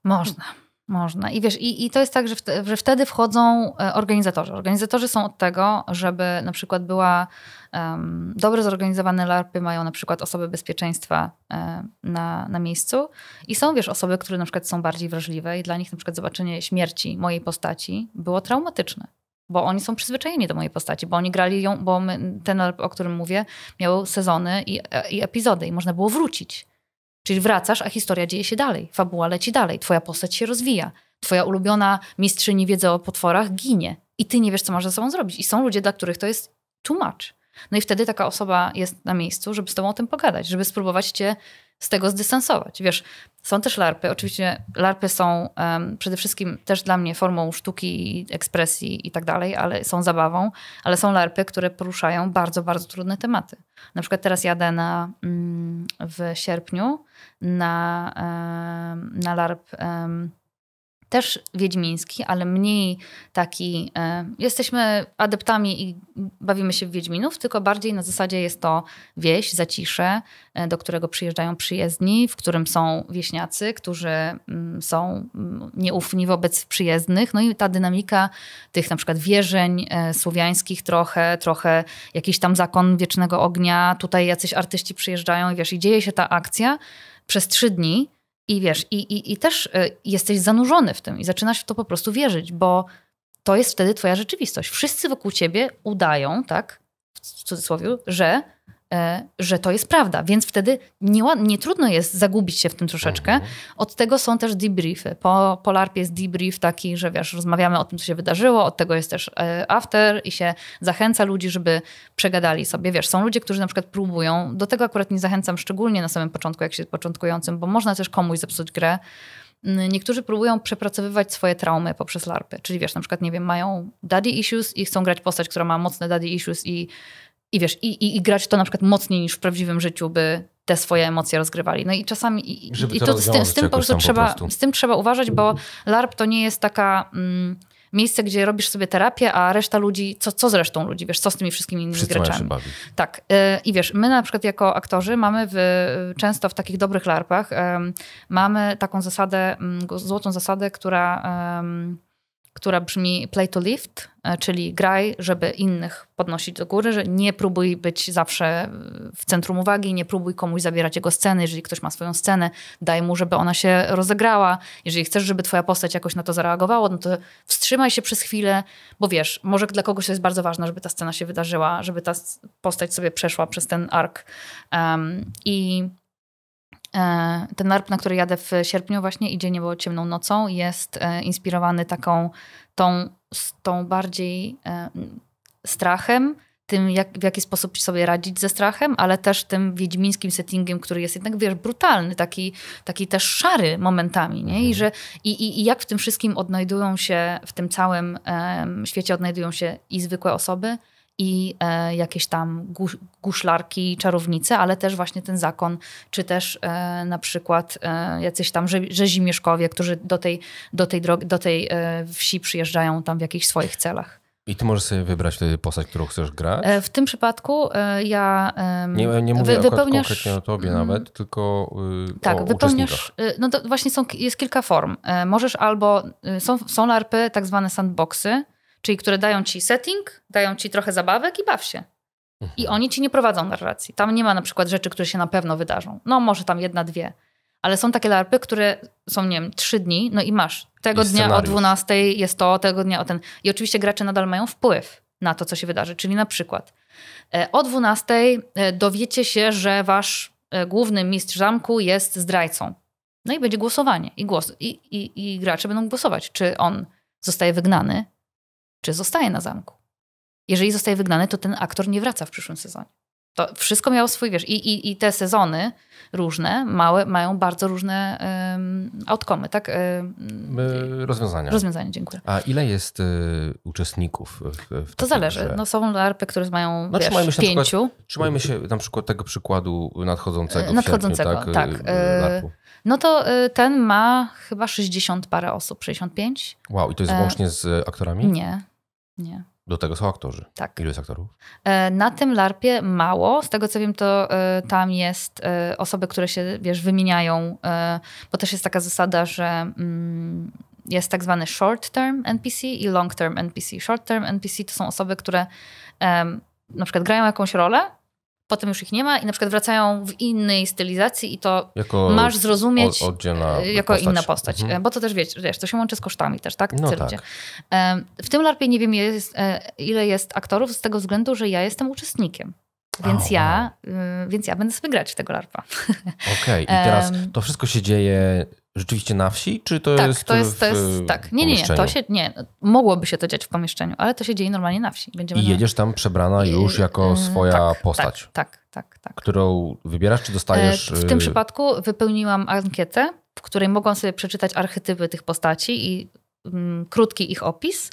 Speaker 1: Można. Można. I wiesz, i, i to jest tak, że, wte, że wtedy wchodzą e, organizatorzy. Organizatorzy są od tego, żeby na przykład była um, dobrze zorganizowane larpy, mają na przykład osoby bezpieczeństwa e, na, na miejscu i są, wiesz, osoby, które na przykład są bardziej wrażliwe i dla nich na przykład zobaczenie śmierci mojej postaci było traumatyczne. Bo oni są przyzwyczajeni do mojej postaci, bo oni grali ją, bo my, ten larp, o którym mówię, miał sezony i, i epizody i można było wrócić. Czyli wracasz, a historia dzieje się dalej. Fabuła leci dalej. Twoja postać się rozwija. Twoja ulubiona mistrzyni wiedzy o potworach ginie. I ty nie wiesz, co masz ze sobą zrobić. I są ludzie, dla których to jest too much. No i wtedy taka osoba jest na miejscu, żeby z tobą o tym pogadać, żeby spróbować cię z tego zdystansować. Wiesz, są też larpy. Oczywiście larpy są em, przede wszystkim też dla mnie formą sztuki, ekspresji i tak dalej, ale są zabawą, ale są larpy, które poruszają bardzo, bardzo trudne tematy. Na przykład teraz jadę na, mm, w sierpniu na, na larp też wiedźmiński, ale mniej taki. E, jesteśmy adeptami i bawimy się w Wiedźminów, tylko bardziej na zasadzie jest to wieś, zacisze, e, do którego przyjeżdżają przyjezdni, w którym są wieśniacy, którzy mm, są mm, nieufni wobec przyjezdnych. No i ta dynamika tych na przykład wierzeń e, słowiańskich trochę, trochę jakiś tam zakon wiecznego ognia. Tutaj jacyś artyści przyjeżdżają i wiesz, i dzieje się ta akcja przez trzy dni. I wiesz, i, i, i też y, jesteś zanurzony w tym i zaczynasz w to po prostu wierzyć, bo to jest wtedy twoja rzeczywistość. Wszyscy wokół ciebie udają, tak, w cudzysłowie, że że to jest prawda. Więc wtedy nie, nie trudno jest zagubić się w tym troszeczkę.
Speaker 2: Mhm.
Speaker 1: Od tego są też debriefy. Po, po LARP jest debrief taki, że wiesz, rozmawiamy o tym, co się wydarzyło, od tego jest też e, after i się zachęca ludzi, żeby przegadali sobie. Wiesz, są ludzie, którzy na przykład próbują, do tego akurat nie zachęcam szczególnie na samym początku, jak się początkującym, bo można też komuś zepsuć grę. Niektórzy próbują przepracowywać swoje traumy poprzez larpy. Czyli wiesz, na przykład, nie wiem, mają daddy issues i chcą grać postać, która ma mocne daddy issues i, i wiesz, i, i, i grać to na przykład mocniej niż w prawdziwym życiu, by te swoje emocje rozgrywali. No i czasami i,
Speaker 2: Żeby
Speaker 1: i
Speaker 2: to
Speaker 1: to z tym, z tym po prostu
Speaker 2: tam po
Speaker 1: trzeba,
Speaker 2: prostu.
Speaker 1: z tym trzeba uważać, bo LARP to nie jest taka mm, miejsce, gdzie robisz sobie terapię, a reszta ludzi, co, co z resztą ludzi, wiesz, co z tymi wszystkimi innymi
Speaker 2: Wszyscy mają się
Speaker 1: graczami. Tak. y, I wiesz, my na przykład jako aktorzy mamy w, często w takich dobrych larpach em, mamy taką zasadę, mm, złotą zasadę, która, która brzmi play to lift, e, czyli graj, żeby innych podnosić do góry, że nie próbuj być zawsze w centrum uwagi, nie próbuj komuś zabierać jego sceny. Jeżeli ktoś ma swoją scenę, daj mu, żeby ona się rozegrała. Jeżeli chcesz, żeby twoja postać jakoś na to zareagowała, no to wstrzymaj się przez chwilę, bo wiesz, może dla kogoś to jest bardzo ważne, żeby ta scena się wydarzyła, żeby ta postać sobie przeszła przez ten ark. Um, I e, ten LARP, na który jadę w sierpniu właśnie, idzie niebo ciemną nocą, jest e, inspirowany taką, tą, tą bardziej e, strachem, tym jak, w jaki sposób sobie radzić ze strachem, ale też tym wiedźmińskim settingiem, który jest jednak, wiesz, brutalny, taki, taki też szary momentami, nie? I, że, i, i, I jak w tym wszystkim odnajdują się, w tym całym em, świecie odnajdują się i zwykłe osoby, i e, jakieś tam gusz, guszlarki, czarownice, ale też właśnie ten zakon, czy też e, na przykład e, jacyś tam rze, rzezimieszkowie, którzy do tej, do tej, drogi, do tej e, wsi przyjeżdżają tam w jakichś swoich celach.
Speaker 2: I ty możesz sobie wybrać wtedy postać, którą chcesz grać.
Speaker 1: E, w tym przypadku e, ja...
Speaker 2: Nie, nie mówię
Speaker 1: wy- wypełniasz-
Speaker 2: konkretnie o tobie
Speaker 1: Mm.
Speaker 2: nawet, tylko y,
Speaker 1: Tak,
Speaker 2: o
Speaker 1: wypełniasz. No to właśnie są, jest kilka form. Możesz albo. y, Są, są larpy, tak zwane sandboxy, czyli które dają ci setting, dają ci trochę zabawek i baw się. I oni ci nie prowadzą narracji. Tam nie ma na przykład rzeczy, które się na pewno wydarzą. No, może tam jedna, dwie. Ale są takie larpy, które są, nie wiem, trzy dni, no i masz. Tego
Speaker 2: I
Speaker 1: dnia o
Speaker 2: scenariusz.
Speaker 1: 12 jest to, tego dnia o ten. I oczywiście gracze nadal mają wpływ na to, co się wydarzy. Czyli na przykład e, o 12 e, dowiecie się, że wasz e, główny mistrz zamku jest zdrajcą. No i będzie głosowanie. I, głos, i, i, I gracze będą głosować, czy on zostaje wygnany, czy zostaje na zamku. Jeżeli zostaje wygnany, to ten aktor nie wraca w przyszłym sezonie. To wszystko miało swój, wiesz, i, i, i te sezony różne małe, mają bardzo różne um, tak? Um,
Speaker 2: Y, Rozwiązania.
Speaker 1: rozwiązania, dziękuję.
Speaker 2: A ile jest y, uczestników w, w
Speaker 1: To zależy.
Speaker 2: grze?
Speaker 1: No, są larpy, które mają
Speaker 2: No,
Speaker 1: wiesz,
Speaker 2: trzymajmy się na przykład
Speaker 1: pięciu.
Speaker 2: Trzymajmy się na przykład tego przykładu nadchodzącego
Speaker 1: nadchodzącego,
Speaker 2: sierpniu,
Speaker 1: tak.
Speaker 2: tak? y, larpu.
Speaker 1: No to y, ten ma chyba 60 parę osób, 65?
Speaker 2: Wow, i to jest
Speaker 1: e,
Speaker 2: łącznie z y, aktorami?
Speaker 1: Nie, nie.
Speaker 2: Do tego są aktorzy.
Speaker 1: Tak.
Speaker 2: Ilu jest aktorów?
Speaker 1: E, Na tym larpie mało. Z tego co wiem, to e, tam jest e, osoby, które się, wiesz, wymieniają, bo też jest taka zasada, że mm, jest tak zwany short term NPC i long term NPC. Short term NPC to są osoby, które na przykład grają jakąś rolę, potem już ich nie ma i na przykład wracają w innej stylizacji i to
Speaker 2: Jako
Speaker 1: masz zrozumieć
Speaker 2: oddzielna
Speaker 1: e, jako
Speaker 2: postać.
Speaker 1: inna postać.
Speaker 2: Mhm.
Speaker 1: E, Bo to też wiesz, wiesz, to się łączy z kosztami też, tak?
Speaker 2: No tak.
Speaker 1: Em, W tym larpie nie wiem, jest, e, ile jest aktorów, z tego względu, że ja jestem uczestnikiem. Więc ja, y, więc ja będę sobie grać w tego larpa.
Speaker 2: Okej, i teraz to wszystko się dzieje rzeczywiście na wsi, czy to
Speaker 1: tak,
Speaker 2: jest
Speaker 1: to jest, to
Speaker 2: w,
Speaker 1: jest, tak. Nie, nie, nie, to się, nie, mogłoby się to dziać w pomieszczeniu, ale to się dzieje normalnie na wsi. Będziemy
Speaker 2: I jedziesz tam przebrana już jako
Speaker 1: y,
Speaker 2: swoja
Speaker 1: tak,
Speaker 2: postać,
Speaker 1: Tak, tak, tak. tak.
Speaker 2: którą wybierasz, czy dostajesz...
Speaker 1: E, W tym
Speaker 2: y,
Speaker 1: przypadku wypełniłam ankietę, w której mogłam sobie przeczytać archetypy tych postaci i mm, krótki ich opis.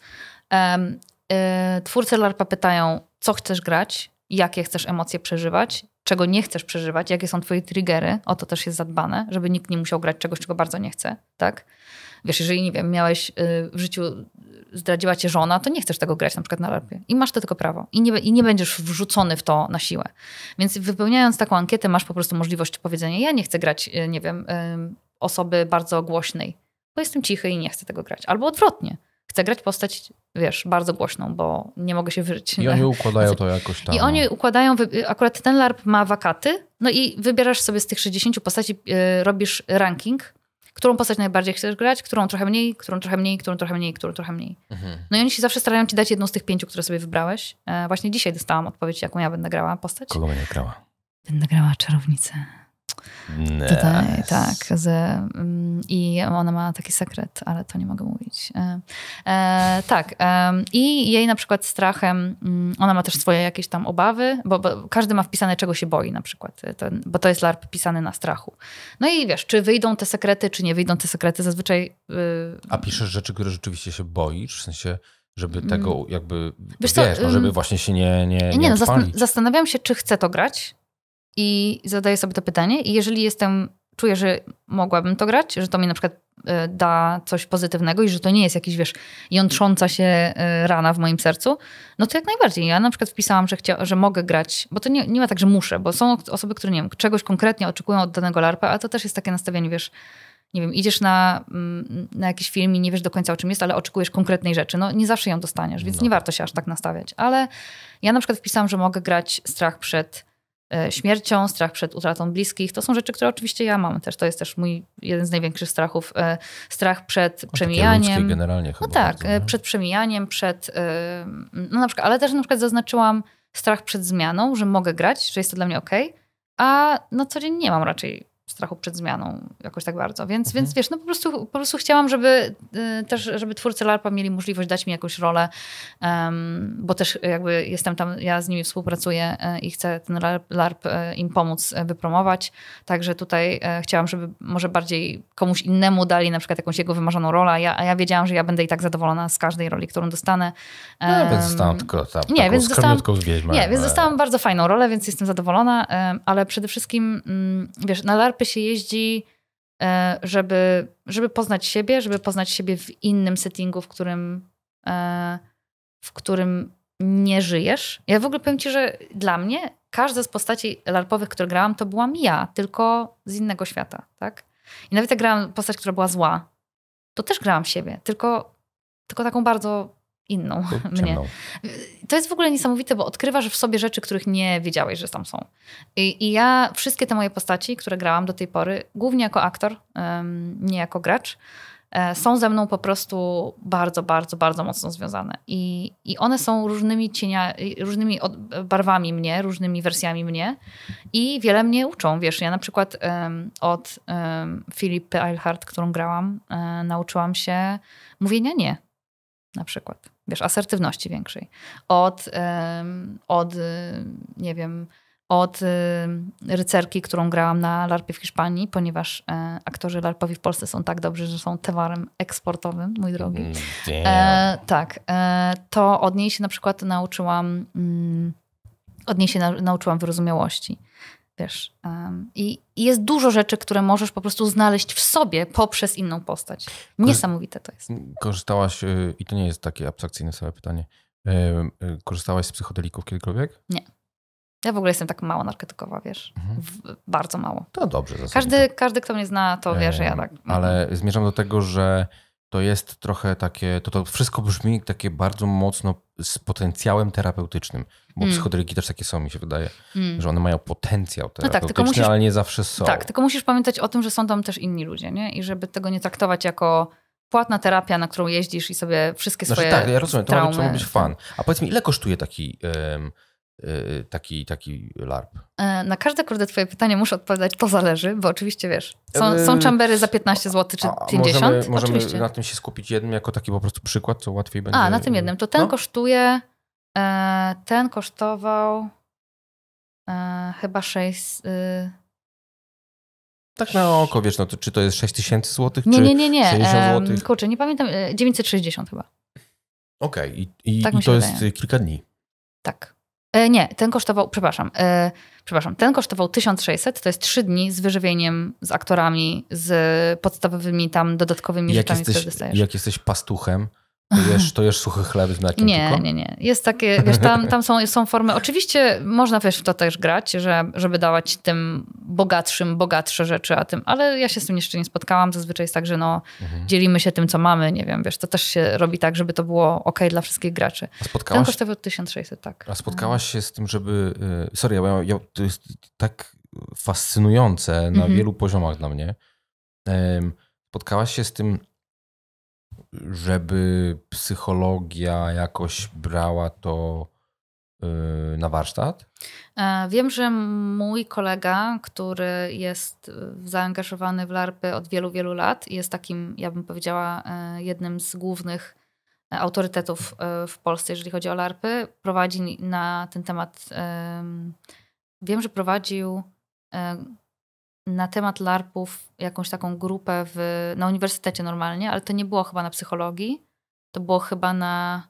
Speaker 1: E, twórcy LARPa pytają, co chcesz grać, jakie chcesz emocje przeżywać, czego nie chcesz przeżywać, jakie są twoje triggery, o to też jest zadbane, żeby nikt nie musiał grać czegoś, czego bardzo nie chce, tak? Wiesz, jeżeli, nie wiem, miałeś y, w życiu, zdradziła cię żona, to nie chcesz tego grać na przykład na larpie. I masz do tego prawo. I nie, I nie będziesz wrzucony w to na siłę. Więc wypełniając taką ankietę, masz po prostu możliwość powiedzenia, ja nie chcę grać, y, nie wiem, y, osoby bardzo głośnej, bo jestem cichy i nie chcę tego grać. Albo odwrotnie. Chcę grać postać, wiesz, bardzo głośną, bo nie mogę się wyżyć.
Speaker 2: I oni układają to jakoś tam.
Speaker 1: I oni układają, wy- akurat ten LARP ma wakaty, no i wybierasz sobie z tych 60 postaci, y, robisz ranking, którą postać najbardziej chcesz grać, którą trochę mniej, którą trochę mniej, którą trochę mniej, którą trochę mniej.
Speaker 2: Mhm.
Speaker 1: No i oni się zawsze starają ci dać jedną z tych pięciu, które sobie wybrałeś. E, właśnie dzisiaj dostałam odpowiedź, jaką ja będę grała postać.
Speaker 2: Kogo będzie grała?
Speaker 1: Będę grała czarownicę. Tutaj, tak. Z, mm, I ona ma taki sekret, ale to nie mogę mówić. E, e, tak. E, I jej na przykład strachem, mm, ona ma też swoje jakieś tam obawy, bo, bo każdy ma wpisane, czego się boi na przykład, to, bo to jest LARP pisany na strachu. No i wiesz, czy wyjdą te sekrety, czy nie wyjdą te sekrety, zazwyczaj... Y,
Speaker 2: A piszesz rzeczy, które rzeczywiście się boisz? W sensie żeby tego mm. jakby, wiesz, wiesz no, żeby właśnie się nie Nie, nie,
Speaker 1: nie no, zastanawiam się, czy chcę to grać, i zadaję sobie to pytanie i jeżeli jestem, czuję, że mogłabym to grać, że to mi na przykład e, da coś pozytywnego i że to nie jest jakiś, wiesz, jątrząca się e, rana w moim sercu, no to jak najbardziej. Ja na przykład wpisałam, że, chcia, że mogę grać, bo to nie, nie ma tak, że muszę, bo są osoby, które, nie wiem, czegoś konkretnie oczekują od danego larpa, a to też jest takie nastawienie, wiesz, nie wiem, idziesz na, mm, na jakiś film i nie wiesz do końca o czym jest, ale oczekujesz konkretnej rzeczy. No nie zawsze ją dostaniesz, więc no. nie warto się aż tak nastawiać. Ale ja na przykład wpisałam, że mogę grać strach przed śmiercią, strach przed utratą bliskich. To są rzeczy, które oczywiście ja mam też. To jest też mój jeden z największych strachów. E, strach przed no, przemijaniem.
Speaker 2: generalnie chyba
Speaker 1: no tak, bardzo, e, przed przemijaniem, przed. No na przykład, ale też na przykład zaznaczyłam strach przed zmianą, że mogę grać, że jest to dla mnie ok, a no co dzień nie mam raczej strachu przed zmianą jakoś tak bardzo. Więc, mhm. więc wiesz, no po prostu, po prostu chciałam, żeby y, też, żeby twórcy LARPa mieli możliwość dać mi jakąś rolę, um, bo też jakby jestem tam, ja z nimi współpracuję y, i chcę ten LARP, LARP y, im pomóc wypromować. Także tutaj chciałam, żeby może bardziej komuś innemu dali na przykład jakąś jego wymarzoną rolę, a ja, a ja wiedziałam, że ja będę i tak zadowolona z każdej roli, którą dostanę.
Speaker 2: Um, no, więc dostałam tylko tam, nie, więc dostałam, z Wiedźma,
Speaker 1: Nie, więc dostałam bardzo fajną rolę, więc jestem zadowolona, ale przede wszystkim, mm, wiesz, na LARP się jeździ, e, żeby, żeby poznać siebie, żeby poznać siebie w innym settingu, w którym, e, w którym nie żyjesz. Ja w ogóle powiem ci, że dla mnie każda z postaci larpowych, które grałam, to byłam ja, tylko z innego świata, tak? I nawet jak grałam postać, która była zła, to też grałam siebie, tylko, tylko taką bardzo inną mnie. To jest w ogóle niesamowite, bo odkrywasz w sobie rzeczy, których nie wiedziałeś, że tam są. I, I, ja wszystkie te moje postaci, które grałam do tej pory, głównie jako aktor, um, nie jako gracz, e, są ze mną po prostu bardzo, bardzo, bardzo mocno związane. I, i one są różnymi cienia, różnymi barwami mnie, różnymi wersjami mnie i wiele mnie uczą. Wiesz, ja na przykład um, od um, Filipy Eilhart, którą grałam, um, nauczyłam się mówienia nie na przykład wiesz, asertywności większej. Od, od nie wiem, od rycerki, którą grałam na larpie w Hiszpanii, ponieważ e, aktorzy larpowi w Polsce są tak dobrzy, że są towarem eksportowym, mój drogi. Mm, e, tak. E, to od niej się na przykład nauczyłam, mm, od niej się na, nauczyłam wyrozumiałości. Wiesz, um, i, i, jest dużo rzeczy, które możesz po prostu znaleźć w sobie poprzez inną postać. Niesamowite to jest.
Speaker 2: Korzystałaś, y, i to nie jest takie abstrakcyjne sobie pytanie, y, y, korzystałaś z psychodelików kiedykolwiek?
Speaker 1: Nie. Ja w ogóle jestem tak mało narkotykowa, wiesz. Mhm. W, bardzo mało.
Speaker 2: To dobrze.
Speaker 1: Każdy, każdy, kto mnie zna, to wie, że ja tak.
Speaker 2: Ale zmierzam do tego, że to jest trochę takie, to, to wszystko brzmi takie bardzo mocno z potencjałem terapeutycznym, bo mm. psychodeliki też takie są, mi się wydaje, mm. że one mają potencjał terapeutyczny, no tak, musisz, ale nie zawsze są.
Speaker 1: Tak, tylko musisz pamiętać o tym, że są tam też inni ludzie, nie? I żeby tego nie traktować jako płatna terapia, na którą jeździsz i sobie wszystkie znaczy, swoje
Speaker 2: Tak, ja rozumiem, to ma, to ma być fan. A powiedz mi, ile kosztuje taki... Um, taki, taki LARP?
Speaker 1: E, na każde kurde twoje pytanie muszę odpowiadać, to zależy, bo oczywiście wiesz, są, są chambery za 15 zł czy 50.
Speaker 2: Możemy, możemy oczywiście. na tym się skupić jednym jako taki po prostu przykład, co łatwiej będzie.
Speaker 1: A, na tym jednym. To ten no? kosztuje, e, ten kosztował e, chyba 6... Y,
Speaker 2: tak na oko, wiesz, no to, czy to jest 6 tysięcy złotych,
Speaker 1: nie, nie, nie, nie. 60 złotych? Kurczę, nie pamiętam, 960 chyba.
Speaker 2: Okej, okay. i, i, tak i to wydaje. jest kilka dni.
Speaker 1: Tak. E, nie, ten kosztował, przepraszam, e, przepraszam, ten kosztował 1600, to jest trzy dni z wyżywieniem, z aktorami, z podstawowymi tam dodatkowymi jak rzeczami,
Speaker 2: jesteś,
Speaker 1: które dostajesz.
Speaker 2: Jak jesteś pastuchem, to jesz, to jesz suchy chleb z mlekiem
Speaker 1: Nie,
Speaker 2: tylko?
Speaker 1: nie, nie. Jest takie, wiesz, tam, tam są, są formy, oczywiście można wiesz, w to też grać, że, żeby dawać tym bogatszym, bogatsze rzeczy, a tym, ale ja się z tym jeszcze nie spotkałam. Zazwyczaj jest tak, że no, mhm. dzielimy się tym, co mamy, nie wiem, wiesz, to też się robi tak, żeby to było ok dla wszystkich graczy. A spotkałaś... Ten kosztował 1600, tak.
Speaker 2: A spotkałaś się z tym, żeby, y, sorry, ja, ja, to jest tak fascynujące na mhm. wielu poziomach dla mnie. Spotkałaś się z tym, żeby psychologia jakoś brała to yy, na warsztat?
Speaker 1: E, Wiem, że mój kolega, który jest e, zaangażowany w LARPy od wielu, wielu lat, jest takim, ja bym powiedziała, e, jednym z głównych e, autorytetów w Polsce, jeżeli chodzi o LARPy. Prowadzi na ten temat, em, wiem, że prowadził na temat LARPów jakąś taką grupę w, na uniwersytecie normalnie, ale to nie było chyba na psychologii, to było chyba na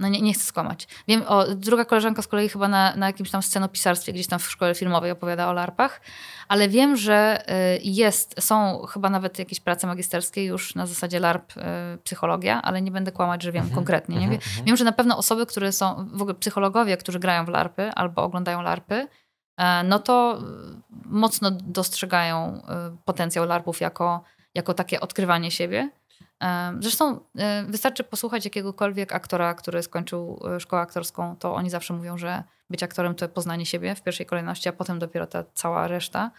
Speaker 1: no nie, nie chcę skłamać. Wiem, o, druga koleżanka z kolei chyba na, na jakimś tam scenopisarstwie, gdzieś tam w szkole filmowej opowiada o larpach, ale wiem, że y, jest, są chyba nawet jakieś prace magisterskie już na zasadzie larp y, psychologia, ale nie będę kłamać, że wiem
Speaker 2: Mhm,
Speaker 1: konkretnie. Nie?
Speaker 2: mhm,
Speaker 1: Wiem,
Speaker 2: mhm.
Speaker 1: że na pewno osoby, które są, w ogóle psychologowie, którzy grają w larpy albo oglądają larpy, no to y, mocno dostrzegają y, potencjał larpów jako, jako takie odkrywanie siebie. E, Zresztą e, wystarczy posłuchać jakiegokolwiek aktora, który skończył e, szkołę aktorską, to oni zawsze mówią, że być aktorem to poznanie siebie w pierwszej kolejności, a potem dopiero ta cała reszta.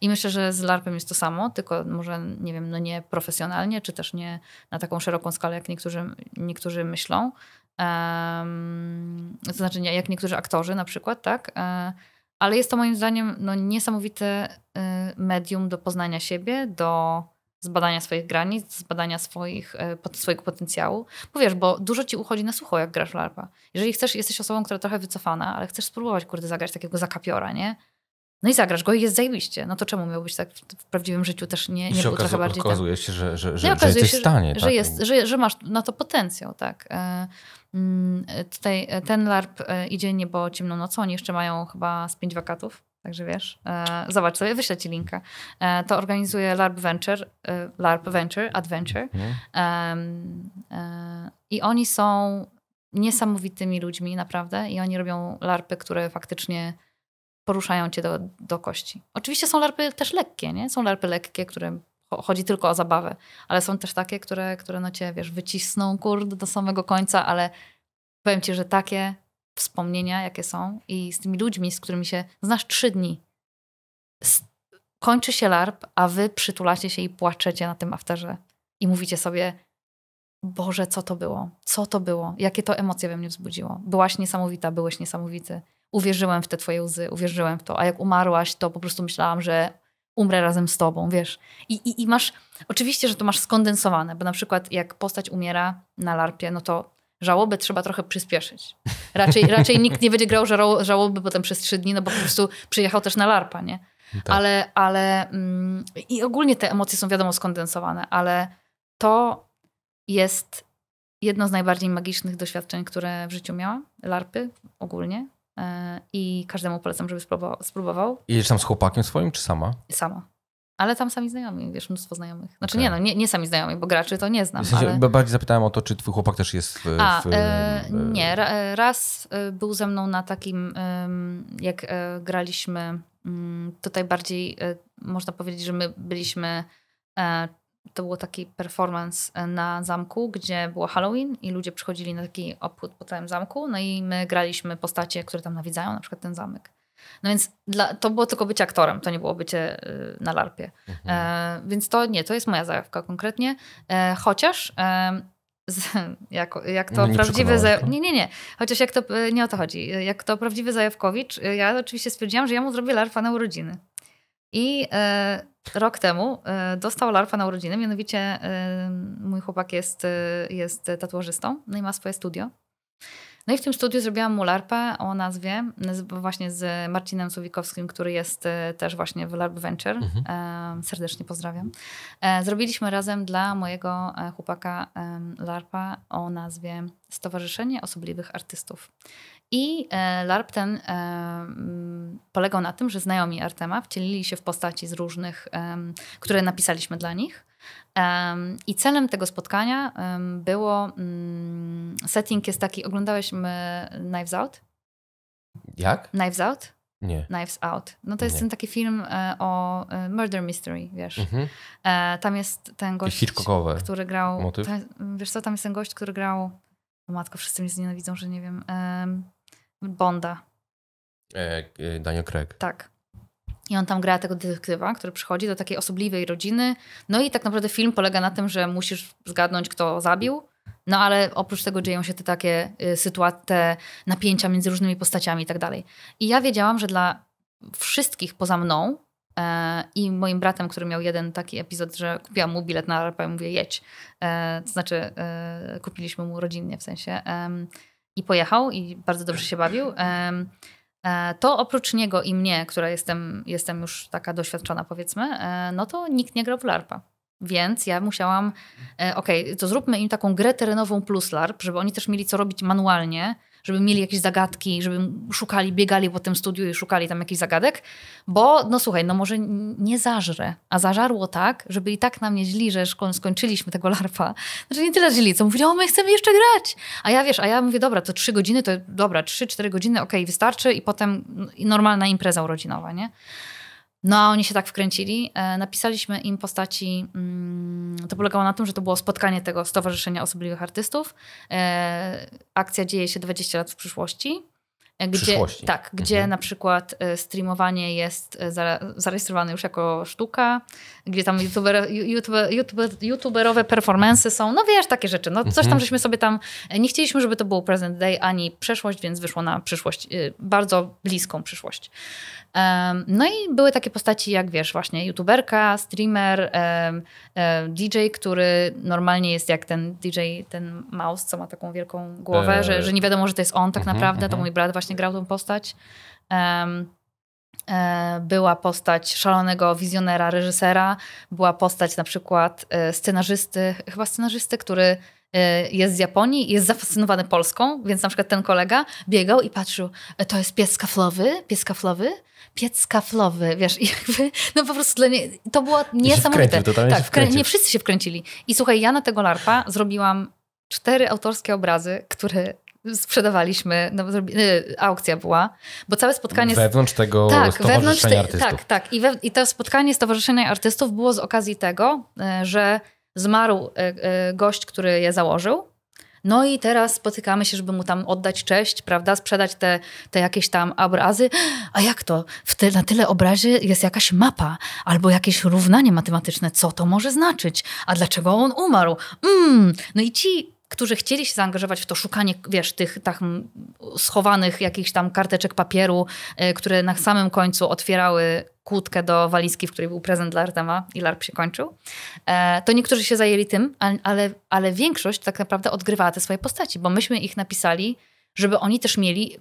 Speaker 1: I myślę, że z LARPem jest to samo, tylko może, nie wiem, no nie profesjonalnie, czy też nie na taką szeroką skalę, jak niektórzy, niektórzy myślą. Em, to znaczy, jak niektórzy aktorzy na przykład, tak? Ale jest to moim zdaniem no, niesamowite e, medium do poznania siebie, do zbadania swoich granic, zbadania swoich, pot- swojego potencjału. Bo wiesz, bo dużo ci uchodzi na sucho, jak grasz w larpa. Jeżeli chcesz, jesteś osobą, która trochę wycofana, ale chcesz spróbować, kurde, zagrać takiego zakapiora, nie? No i zagrasz go i jest zajebiście. No to czemu miałbyś tak w, prawdziwym życiu też nie, nie był trochę bardziej...
Speaker 2: okazuje się, że, że,
Speaker 1: no
Speaker 2: że, że
Speaker 1: okazuje
Speaker 2: jesteś
Speaker 1: się,
Speaker 2: w stanie.
Speaker 1: że,
Speaker 2: tak?
Speaker 1: że, jest, że, że masz na to potencjał, tak. E, mm, Tutaj e, ten LARP e, idzie niebo ciemną nocą. Oni jeszcze mają chyba z pięć wakatów, także wiesz. Zobacz sobie, wyślę ci linka. To organizuje LARP Venture, LARP Venture Adventure.
Speaker 2: Mhm.
Speaker 1: I oni są niesamowitymi ludźmi, naprawdę. I oni robią larpy, które faktycznie poruszają cię do, do kości. Oczywiście są larpy też lekkie, nie? Są larpy lekkie, które cho- chodzi tylko o zabawę, ale są też takie, które, które no cię, wiesz, wycisną, kurde, do samego końca, ale powiem ci, że takie wspomnienia, jakie są i z tymi ludźmi, z którymi się znasz trzy dni, kończy się larp, a wy przytulacie się i płaczecie na tym afterze i mówicie sobie, Boże, co to było? Co to było? Jakie to emocje we mnie wzbudziło? Byłaś niesamowita, byłeś niesamowity. Uwierzyłem w te twoje łzy, uwierzyłem w to. A jak umarłaś, to po prostu myślałam, że umrę razem z tobą, wiesz. I, i, i masz, oczywiście, że to masz skondensowane, bo na przykład jak postać umiera na larpie, no to żałobę trzeba trochę przyspieszyć. Raczej, raczej nikt nie będzie grał żało- żałoby potem przez trzy dni, no bo po prostu przyjechał też na larpa, nie?
Speaker 2: Tak.
Speaker 1: Ale, ale mm, i ogólnie te emocje są wiadomo skondensowane, ale to jest jedno z najbardziej magicznych doświadczeń, które w życiu miałam. Larpy ogólnie. E, I każdemu polecam, żeby spróbował.
Speaker 2: Jedziesz tam z chłopakiem swoim, czy sama?
Speaker 1: Sama. Ale tam sami znajomi, wiesz, mnóstwo znajomych. Znaczy
Speaker 2: Okej.
Speaker 1: nie, no, nie, nie sami znajomi, bo graczy to nie znam,
Speaker 2: W sensie,
Speaker 1: ale...
Speaker 2: ba- Bardziej zapytałem o to, czy twój chłopak też jest w...
Speaker 1: A,
Speaker 2: w,
Speaker 1: e, nie. E, raz był ze mną na takim, jak graliśmy mm, tutaj bardziej, można powiedzieć, że my byliśmy, to było taki performance e, na zamku, gdzie było Halloween i ludzie przychodzili na taki obchód po całym zamku, no i my graliśmy postacie, które tam nawiedzają, na przykład ten zamek. No więc dla, to było tylko bycie aktorem, to nie było bycie y, na larpie.
Speaker 2: Mhm.
Speaker 1: E, więc to nie, to jest moja zajawka konkretnie. E, chociaż e, z, jak, jak to
Speaker 2: No nie
Speaker 1: prawdziwy? Nie, nie, nie. Chociaż jak to, e, nie o to chodzi. Jak to prawdziwy zajawkowicz, ja oczywiście stwierdziłam, że ja mu zrobię larpa na urodziny. I e, rok temu e, dostał larpa na urodziny, mianowicie e, mój chłopak jest, jest tatuażystą, no i ma swoje studio. No i w tym studiu zrobiłam mu larpę o nazwie, naz- właśnie z Marcinem Suwikowskim, który jest też właśnie w LARP Venture.
Speaker 2: Mhm.
Speaker 1: Serdecznie pozdrawiam. Zrobiliśmy razem dla mojego chłopaka larpa o nazwie Stowarzyszenie Osobliwych Artystów. I e, LARP ten e, mm, polegał na tym, że znajomi Artema wcielili się w postaci z różnych, które napisaliśmy dla nich. I celem tego spotkania było, mm, setting jest taki, oglądałeś Knives Out?
Speaker 2: Jak?
Speaker 1: Knives Out?
Speaker 2: Nie.
Speaker 1: Knives Out. No to jest
Speaker 2: Nie.
Speaker 1: ten taki film e, o murder mystery, wiesz.
Speaker 2: Mhm.
Speaker 1: Tam jest ten gość,
Speaker 2: Hitchcockowe.
Speaker 1: który grał.
Speaker 2: motyw?
Speaker 1: To, wiesz co, tam jest ten gość, który grał. O matko, wszyscy mnie znienawidzą, że nie wiem. em, Bonda,
Speaker 2: E, e, Daniel Craig.
Speaker 1: tak. I on tam gra tego detektywa, który przychodzi do takiej osobliwej rodziny. No i tak naprawdę film polega na tym, że musisz zgadnąć, kto zabił. No ale oprócz tego dzieją się te takie y, sytuacje, napięcia między różnymi postaciami i tak dalej. I ja wiedziałam, że dla wszystkich poza mną e, i moim bratem, który miał jeden taki epizod, że kupiłam mu bilet na RP i mówię jedź. E, to znaczy e, kupiliśmy mu rodzinnie w sensie. I pojechał i bardzo dobrze się bawił. E, to oprócz niego i mnie, która jestem, jestem już taka doświadczona powiedzmy, e, no to nikt nie grał w LARPa. Więc ja musiałam, e, okej, to zróbmy im taką grę terenową plus LARP, żeby oni też mieli co robić manualnie, żeby mieli jakieś zagadki, żeby szukali, biegali po tym studiu i szukali tam jakichś zagadek, bo no słuchaj, no może nie zażrę, a zażarło tak, że byli tak na mnie źli, że skończyliśmy tego larpa. Znaczy nie tyle źli, co mówili, o my chcemy jeszcze grać. A ja wiesz, a ja mówię, dobra, to trzy godziny, to dobra, trzy, cztery godziny, okej, wystarczy i potem i normalna impreza urodzinowa, nie? No a oni się tak wkręcili. E, napisaliśmy im postaci. Mm, to polegało na tym, że to było spotkanie tego Stowarzyszenia Osobliwych Artystów. E, akcja dzieje się 20 lat w przyszłości. e, Gdzie,
Speaker 2: Przyszłości.
Speaker 1: Tak, gdzie
Speaker 2: Mhm.
Speaker 1: na przykład streamowanie jest za- zarejestrowane już jako sztuka, gdzie tam youtuber, youtuber, youtuber, youtuberowe performance są, no wiesz, takie rzeczy. No coś tam
Speaker 2: Mhm.
Speaker 1: żeśmy sobie tam, nie chcieliśmy, żeby to było present day ani przeszłość, więc wyszło na przyszłość, bardzo bliską przyszłość. No i były takie postaci jak, wiesz, właśnie youtuberka, streamer, DJ, który normalnie jest jak ten DJ, ten mouse, co ma taką wielką głowę,
Speaker 2: E,
Speaker 1: że, że nie wiadomo, że to jest on tak
Speaker 2: mhm,
Speaker 1: naprawdę. To
Speaker 2: mhm.
Speaker 1: mój brat właśnie grał tą postać. E, Była postać szalonego wizjonera, reżysera, była postać na przykład e, scenarzysty, chyba scenarzysty, który e, jest z Japonii i jest zafascynowany Polską, więc na przykład ten kolega biegał i patrzył, to jest pies kaflowy, pies kaflowy, piec kaflowy, wiesz, jakby, no po prostu dla nie, to było niesamowite.
Speaker 2: wkręcił,
Speaker 1: tak,
Speaker 2: wkręcił.
Speaker 1: nie wszyscy się wkręcili. I słuchaj, ja na tego larpa zrobiłam cztery autorskie obrazy, które sprzedawaliśmy, no, y, aukcja była, bo całe spotkanie...
Speaker 2: Wewnątrz tego
Speaker 1: tak,
Speaker 2: Stowarzyszenia
Speaker 1: wewnątrz te,
Speaker 2: Artystów.
Speaker 1: tak, tak. I, we, I to spotkanie Stowarzyszenia Artystów było z okazji tego, e, że zmarł e, gość, który je założył. No i teraz spotykamy się, żeby mu tam oddać cześć, prawda? Sprzedać te, te jakieś tam obrazy. A jak to? Na tyle obrazie jest jakaś mapa albo jakieś równanie matematyczne. Co to może znaczyć? A dlaczego on umarł? Mm. No i ci, którzy chcieli się zaangażować w to szukanie, wiesz, tych mm, schowanych jakichś tam karteczek papieru, y, które na samym końcu otwierały kłódkę do walizki, w której był prezent dla Artema i LARP się kończył, e, to niektórzy się zajęli tym, ale, ale większość tak naprawdę odgrywała te swoje postaci, bo myśmy ich napisali, żeby oni też mieli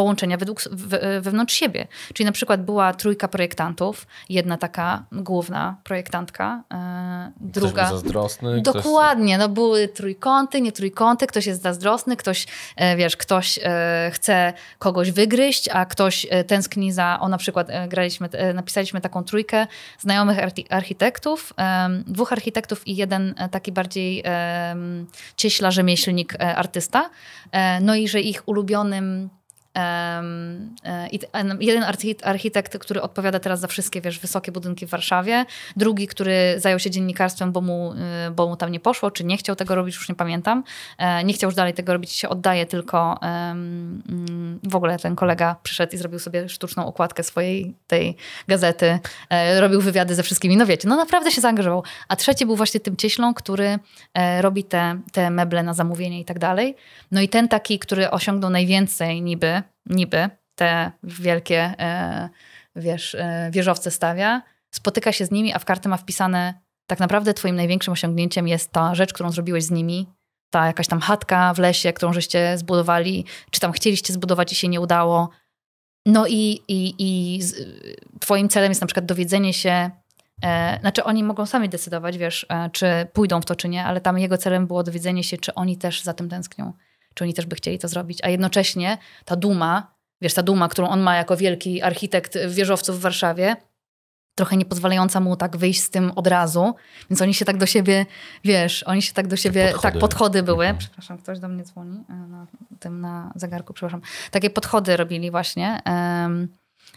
Speaker 1: połączenia według, we- wewnątrz siebie. Czyli na przykład była trójka projektantów, jedna taka główna projektantka, e,
Speaker 2: Ktoś
Speaker 1: druga...
Speaker 2: był zazdrosny. ktoś-
Speaker 1: Dokładnie, no były trójkąty, nie trójkąty, ktoś jest zazdrosny, ktoś, e, wiesz, ktoś e, chce kogoś wygryźć, a ktoś e, tęskni za, o na przykład e, graliśmy, e, napisaliśmy taką trójkę znajomych archi- architektów, dwóch architektów i jeden e, taki bardziej cieśla, rzemieślnik, e, artysta. E, No i że ich ulubionym e, i t- em, jeden archi- architekt, który odpowiada teraz za wszystkie, wiesz, wysokie budynki w Warszawie, drugi, który zajął się dziennikarstwem, bo mu, y, bo mu tam nie poszło, czy nie chciał tego robić, już nie pamiętam. E, Nie chciał już dalej tego robić, się oddaje, tylko w ogóle ten kolega przyszedł i zrobił sobie sztuczną okładkę swojej tej gazety, e, robił wywiady ze wszystkimi, no wiecie, no naprawdę się zaangażował. A trzeci był właśnie tym cieślą, który e, robi te, te meble na zamówienie i tak dalej. No i ten taki, który osiągnął najwięcej niby, niby te wielkie, e, wiesz, e, wieżowce stawia, spotyka się z nimi, a w kartę ma wpisane tak naprawdę twoim największym osiągnięciem jest ta rzecz, którą zrobiłeś z nimi, ta jakaś tam chatka w lesie, którą żeście zbudowali, czy tam chcieliście zbudować i się nie udało. No i, i, i twoim celem jest na przykład dowiedzenie się, e, znaczy oni mogą sami decydować, wiesz, e, czy pójdą w to, czy nie, ale tam jego celem było dowiedzenie się, czy oni też za tym tęsknią, czy oni też by chcieli to zrobić, a jednocześnie ta duma, wiesz, ta duma, którą on ma jako wielki architekt wieżowców w Warszawie, trochę nie pozwalająca mu tak wyjść z tym od razu, więc oni się tak do siebie, wiesz, oni się tak do siebie,
Speaker 2: podchody.
Speaker 1: tak, podchody były.
Speaker 2: Mhm.
Speaker 1: Przepraszam, ktoś do mnie dzwoni e, na tym, na zegarku, przepraszam. Takie podchody robili właśnie em,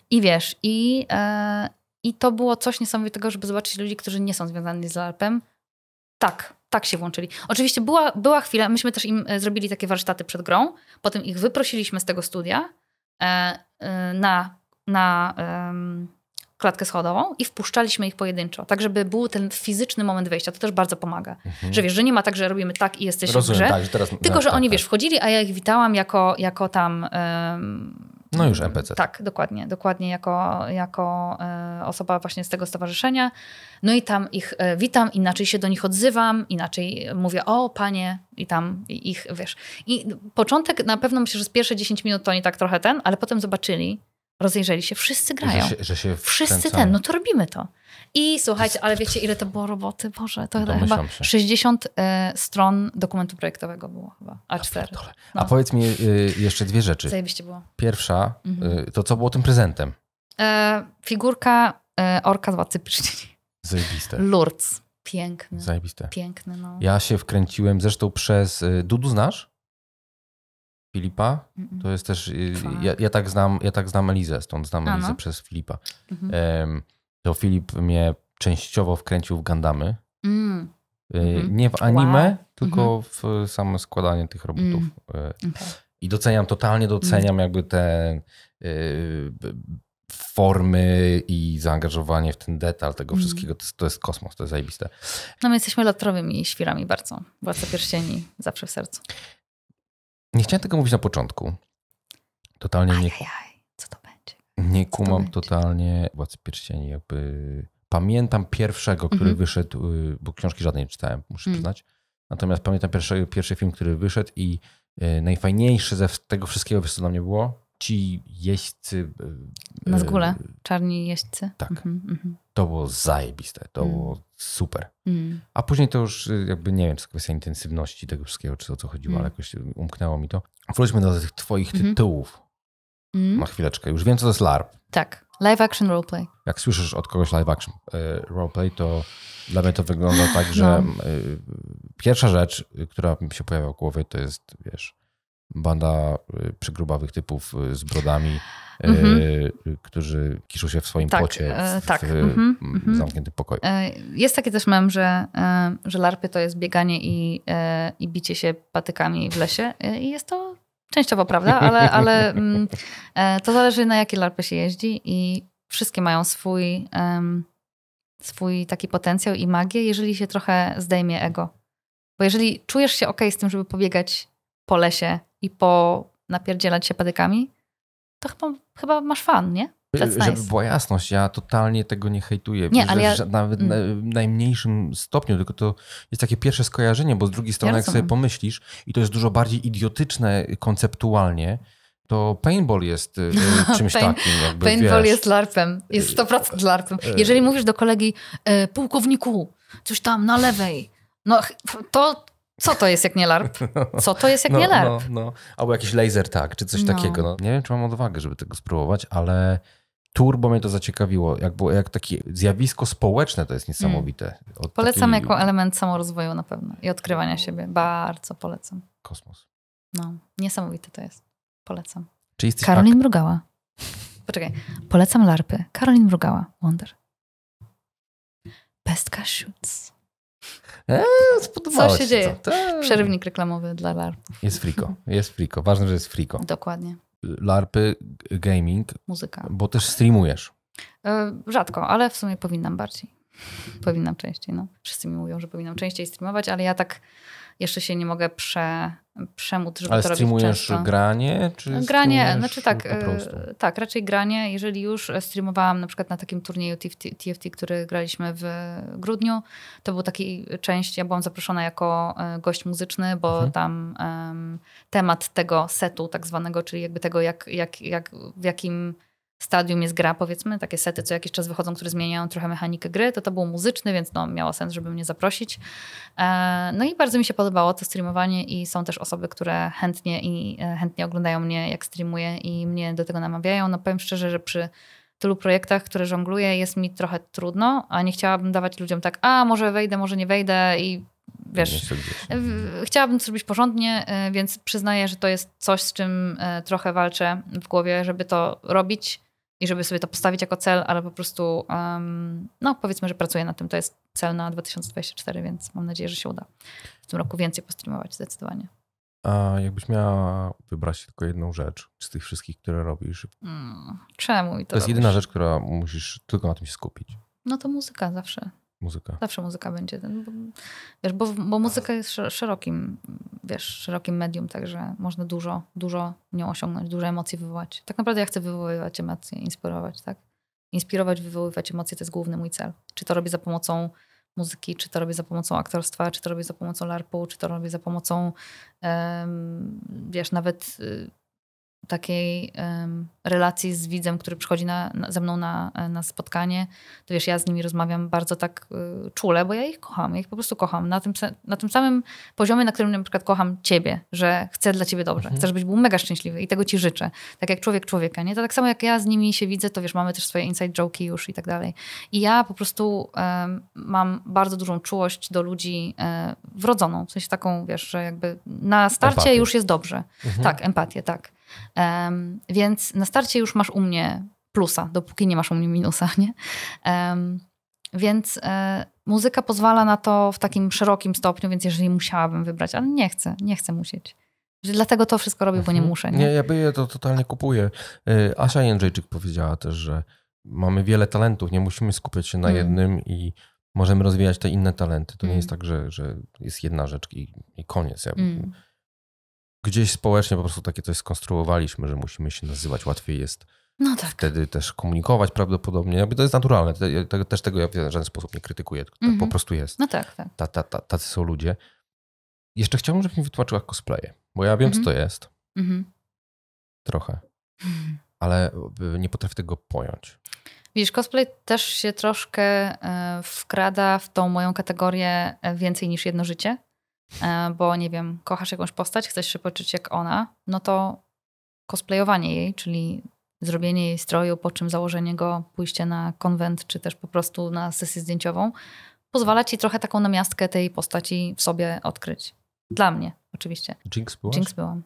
Speaker 1: i wiesz, i, e, i to było coś niesamowitego, żeby zobaczyć ludzi, którzy nie są związani z LARP-em. Tak, tak się włączyli. Oczywiście była, była chwila, myśmy też im e, zrobili takie warsztaty przed grą, potem ich wyprosiliśmy z tego studia e, e, na, na klatkę schodową i wpuszczaliśmy ich pojedynczo, tak żeby był ten fizyczny moment wejścia. To też bardzo pomaga. Że wiesz, że nie ma tak, że robimy tak i jesteś
Speaker 2: Rozumiem,
Speaker 1: w grze,
Speaker 2: tak, że teraz-
Speaker 1: tylko
Speaker 2: tak,
Speaker 1: że
Speaker 2: tak,
Speaker 1: oni,
Speaker 2: tak.
Speaker 1: wiesz, wchodzili, a ja ich witałam jako, jako tam...
Speaker 2: No już NPC.
Speaker 1: tak, dokładnie, dokładnie jako, jako e, osoba właśnie z tego stowarzyszenia. No i tam ich e, witam, inaczej się do nich odzywam, inaczej mówię, o panie, i tam ich, wiesz. I początek na pewno myślę, że z pierwsze 10 minut to oni tak trochę ten, ale potem zobaczyli, rozejrzeli się, wszyscy grają.
Speaker 2: Że się, że się
Speaker 1: Wszyscy ten, no to robimy to. I słuchajcie, ale wiecie, ile to było roboty? Boże, to
Speaker 2: Domyślam
Speaker 1: chyba
Speaker 2: się.
Speaker 1: 60 e, stron dokumentu projektowego było chyba, A4.
Speaker 2: Pierdolę.
Speaker 1: No.
Speaker 2: A powiedz mi y, jeszcze dwie rzeczy.
Speaker 1: Zajebiście było.
Speaker 2: Pierwsza,
Speaker 1: Mhm.
Speaker 2: y, to co było tym prezentem?
Speaker 1: E, figurka e, orka z Władcy Pierścieni.
Speaker 2: Zajebiste.
Speaker 1: Lourdes. Piękny.
Speaker 2: Zajebiste.
Speaker 1: Piękny, no.
Speaker 2: Ja się wkręciłem zresztą przez... y, Dudu znasz? Filipa?
Speaker 1: Mm-mm.
Speaker 2: To jest też... y. Ja, ja, tak znam, ja tak znam Elizę, stąd znam
Speaker 1: A, no.
Speaker 2: Elizę przez Filipa.
Speaker 1: Mhm.
Speaker 2: To Filip mnie częściowo wkręcił w Gandamy.
Speaker 1: Mm,
Speaker 2: Y,
Speaker 1: Mhm.
Speaker 2: Nie w anime,
Speaker 1: Wow.
Speaker 2: tylko w samo składanie tych robotów.
Speaker 1: Mm.
Speaker 2: Y,
Speaker 1: okej.
Speaker 2: I doceniam, totalnie doceniam jakby te b- formy i zaangażowanie w ten detal tego
Speaker 1: Mm.
Speaker 2: wszystkiego. To jest, to jest kosmos, to jest zajebiste.
Speaker 1: No my jesteśmy lotrowymi świrami bardzo. Władca Pierścieni zawsze w sercu.
Speaker 2: Nie chciałem tego mówić na początku. Totalnie nie,
Speaker 1: Ajajaj, co to będzie?
Speaker 2: Nie kumam totalnie Władcy Pierścieni. Jakby pamiętam pierwszego, który
Speaker 1: Mhm.
Speaker 2: wyszedł, y, bo książki żadnej nie czytałem, muszę
Speaker 1: Mm.
Speaker 2: przyznać. Natomiast pamiętam pierwszy, pierwszy film, który wyszedł i y, najfajniejsze ze tego wszystkiego, wiesz co dla mnie było? Ci jeźdźcy... y,
Speaker 1: Na zgóle. Czarni jeźdźcy.
Speaker 2: Tak.
Speaker 1: Mhm, mhm.
Speaker 2: To było zajebiste, to
Speaker 1: Mm.
Speaker 2: było super.
Speaker 1: Mm.
Speaker 2: A później to już jakby nie wiem, czy to kwestia intensywności tego wszystkiego, czy o co chodziło,
Speaker 1: Mm.
Speaker 2: ale jakoś umknęło mi to. Wróćmy do tych twoich
Speaker 1: Mhm.
Speaker 2: tytułów
Speaker 1: Mm.
Speaker 2: na chwileczkę. Już wiem, co to jest LARP.
Speaker 1: Tak. Live action roleplay.
Speaker 2: Jak słyszysz od kogoś live action y, roleplay, to dla mnie to wygląda tak, że
Speaker 1: No.
Speaker 2: y, pierwsza rzecz, która mi się pojawia w głowie, to jest, wiesz, banda y, przygrubawych typów z brodami,
Speaker 1: Mhm.
Speaker 2: y, którzy kiszą się w swoim
Speaker 1: Tak,
Speaker 2: pocie
Speaker 1: e,
Speaker 2: w,
Speaker 1: tak.
Speaker 2: w
Speaker 1: Mhm,
Speaker 2: m,
Speaker 1: mhm.
Speaker 2: zamkniętym pokoju.
Speaker 1: E, Jest taki też mem, że, e, że larpy to jest bieganie i, e, i bicie się patykami w lesie. E, I jest to częściowo prawda, ale, ale mm, e, to zależy na jakie larpy się jeździ i wszystkie mają swój, swój taki potencjał i magię, jeżeli się trochę zdejmie ego. Bo jeżeli czujesz się ok z tym, żeby pobiegać po lesie i po napierdzielać się patykami, to chyba, chyba masz fan, nie? That's
Speaker 2: Żeby
Speaker 1: nice.
Speaker 2: była jasność, ja totalnie tego nie hejtuję.
Speaker 1: Nie,
Speaker 2: w,
Speaker 1: ale ja-
Speaker 2: w, nawet
Speaker 1: Mm.
Speaker 2: na najmniejszym stopniu, tylko to jest takie pierwsze skojarzenie, bo z drugiej strony, jak sobie pomyślisz, i to jest dużo bardziej idiotyczne konceptualnie, to paintball jest y, y, czymś
Speaker 1: Pain-
Speaker 2: takim. Jakby,
Speaker 1: Paintball
Speaker 2: wiesz,
Speaker 1: jest larpem. Jest 100% larpem.
Speaker 2: e-
Speaker 1: Jeżeli mówisz do kolegi, pułkowniku, coś tam na lewej, no to co to jest jak nie larp? Co to jest jak
Speaker 2: no,
Speaker 1: nie larp?
Speaker 2: no, no. Albo jakiś laser tag, czy coś
Speaker 1: No.
Speaker 2: takiego. No. Nie wiem, czy mam odwagę, żeby tego spróbować, ale turbo mnie to zaciekawiło. Jak, było, jak takie zjawisko społeczne to jest niesamowite. Od
Speaker 1: Polecam
Speaker 2: takiej-
Speaker 1: jako element samorozwoju na pewno i odkrywania siebie. Bardzo polecam.
Speaker 2: Kosmos.
Speaker 1: No, niesamowite to jest. Polecam.
Speaker 2: Czy jesteś
Speaker 1: Karolin Mrugała. Poczekaj. Polecam larpy. Karolin Mrugała. Wonder. Pestka Shoots.
Speaker 2: Eee, spodobało
Speaker 1: Co się
Speaker 2: ci
Speaker 1: dzieje?
Speaker 2: To. Tak.
Speaker 1: Przerywnik reklamowy dla larpów.
Speaker 2: Jest friko, jest friko. Ważne, że jest friko.
Speaker 1: Dokładnie.
Speaker 2: LARPy, gaming,
Speaker 1: Muzyka.
Speaker 2: bo też streamujesz.
Speaker 1: E, Rzadko, ale w sumie powinnam bardziej. Powinnam częściej. No. Wszyscy mi mówią, że powinnam częściej streamować, ale ja tak jeszcze się nie mogę prze, przemóc, żeby
Speaker 2: Ale
Speaker 1: to robić
Speaker 2: streamujesz
Speaker 1: często.
Speaker 2: granie? Czy
Speaker 1: Granie,
Speaker 2: streamujesz
Speaker 1: znaczy tak, e, tak, raczej granie. Jeżeli już streamowałam na przykład na takim turnieju TFT, który graliśmy w grudniu, to był taki część, ja byłam zaproszona jako e, gość muzyczny, bo
Speaker 2: Mhm.
Speaker 1: tam em, temat tego setu tak zwanego, czyli jakby tego, jak, jak, jak, w jakim stadium jest gra, powiedzmy, takie sety co jakiś czas wychodzą, które zmieniają trochę mechanikę gry, to to był muzyczny, więc no, miało sens, żeby mnie zaprosić. E, No i bardzo mi się podobało to streamowanie i są też osoby, które chętnie i e, chętnie oglądają mnie, jak streamuję i mnie do tego namawiają. No powiem szczerze, że przy tylu projektach, które żongluję, jest mi trochę trudno, a nie chciałabym dawać ludziom tak, a może wejdę, może nie wejdę i wiesz, Chciałabym to zrobić porządnie, e, więc przyznaję, że to jest coś, z czym trochę walczę w głowie, żeby to robić i żeby sobie to postawić jako cel, ale po prostu, em, no powiedzmy, że pracuję nad tym. To jest cel na 2024, więc mam nadzieję, że się uda w tym roku więcej postreamować zdecydowanie.
Speaker 2: A jakbyś miała wybrać tylko jedną rzecz z tych wszystkich, które robisz,
Speaker 1: Mm, czemu i to
Speaker 2: to jest
Speaker 1: robisz?
Speaker 2: jedyna rzecz, która musisz tylko na tym się skupić.
Speaker 1: No to muzyka zawsze.
Speaker 2: Muzyka.
Speaker 1: Zawsze muzyka będzie. Ten, bo, wiesz, bo, bo muzyka jest szerokim, wiesz, szerokim medium, także można dużo, dużo nią osiągnąć, dużo emocji wywołać. Tak naprawdę ja chcę wywoływać emocje, inspirować, tak? Inspirować, wywoływać emocje to jest główny mój cel. Czy to robię za pomocą muzyki, czy to robię za pomocą aktorstwa, czy to robię za pomocą larpu, czy to robię za pomocą, em, wiesz, nawet y, takiej em, relacji z widzem, który przychodzi na, na, ze mną na, na spotkanie, to wiesz, ja z nimi rozmawiam bardzo tak y, czule, bo ja ich kocham, ja ich po prostu kocham. Na tym, na tym samym poziomie, na którym na przykład kocham ciebie, że chcę dla ciebie dobrze, chcę, żebyś był mega szczęśliwy i tego ci życzę. Tak jak człowiek człowieka, nie? To tak samo jak ja z nimi się widzę, to wiesz, mamy też swoje inside joke'i już i tak dalej. I ja po prostu mam bardzo dużą czułość do ludzi e, wrodzoną, w sensie taką, wiesz, że jakby na starcie
Speaker 2: Empatię.
Speaker 1: już jest dobrze.
Speaker 2: Mhm.
Speaker 1: Tak, empatię, tak. Em, więc na starcie już masz u mnie plusa, dopóki nie masz u mnie minusa, nie? Em, więc e, muzyka pozwala na to w takim szerokim stopniu, więc jeżeli musiałabym wybrać, ale nie chcę, nie chcę musieć. Dlatego to wszystko robię, bo nie
Speaker 2: Mhm.
Speaker 1: muszę. Nie?
Speaker 2: Nie, ja by je to totalnie kupuję. Y, Asia Jędrzejczyk powiedziała też, że mamy wiele talentów, nie musimy skupiać się na
Speaker 1: Mm.
Speaker 2: jednym i możemy rozwijać te inne talenty. To nie
Speaker 1: Mm.
Speaker 2: jest tak, że, że jest jedna rzecz i, i koniec. Ja,
Speaker 1: Mm.
Speaker 2: Gdzieś społecznie po prostu takie coś skonstruowaliśmy, że musimy się nazywać. Łatwiej jest
Speaker 1: No tak.
Speaker 2: wtedy też komunikować prawdopodobnie. Jakby to jest naturalne. Też tego ja w żaden sposób nie krytykuję. tylko Tak
Speaker 1: Mhm.
Speaker 2: po prostu jest.
Speaker 1: No tak, tak.
Speaker 2: Ta, ta, ta, tacy są ludzie. Jeszcze chciałbym, żebyś mi wytłumaczyła cosplaye, bo ja wiem,
Speaker 1: Mhm.
Speaker 2: co to jest.
Speaker 1: Mhm.
Speaker 2: Trochę. ale y, nie potrafię tego pojąć.
Speaker 1: Widzisz, cosplay też się troszkę e, wkrada w tą moją kategorię e, więcej niż jedno życie, e, bo nie wiem, kochasz jakąś postać, chcesz się poczuć jak ona, no to cosplayowanie jej, czyli zrobienie jej stroju, po czym założenie go, pójście na konwent, czy też po prostu na sesję zdjęciową, pozwala ci trochę taką namiastkę tej postaci w sobie odkryć. Dla mnie, oczywiście.
Speaker 2: Jinx byłaś?
Speaker 1: Jinx byłam.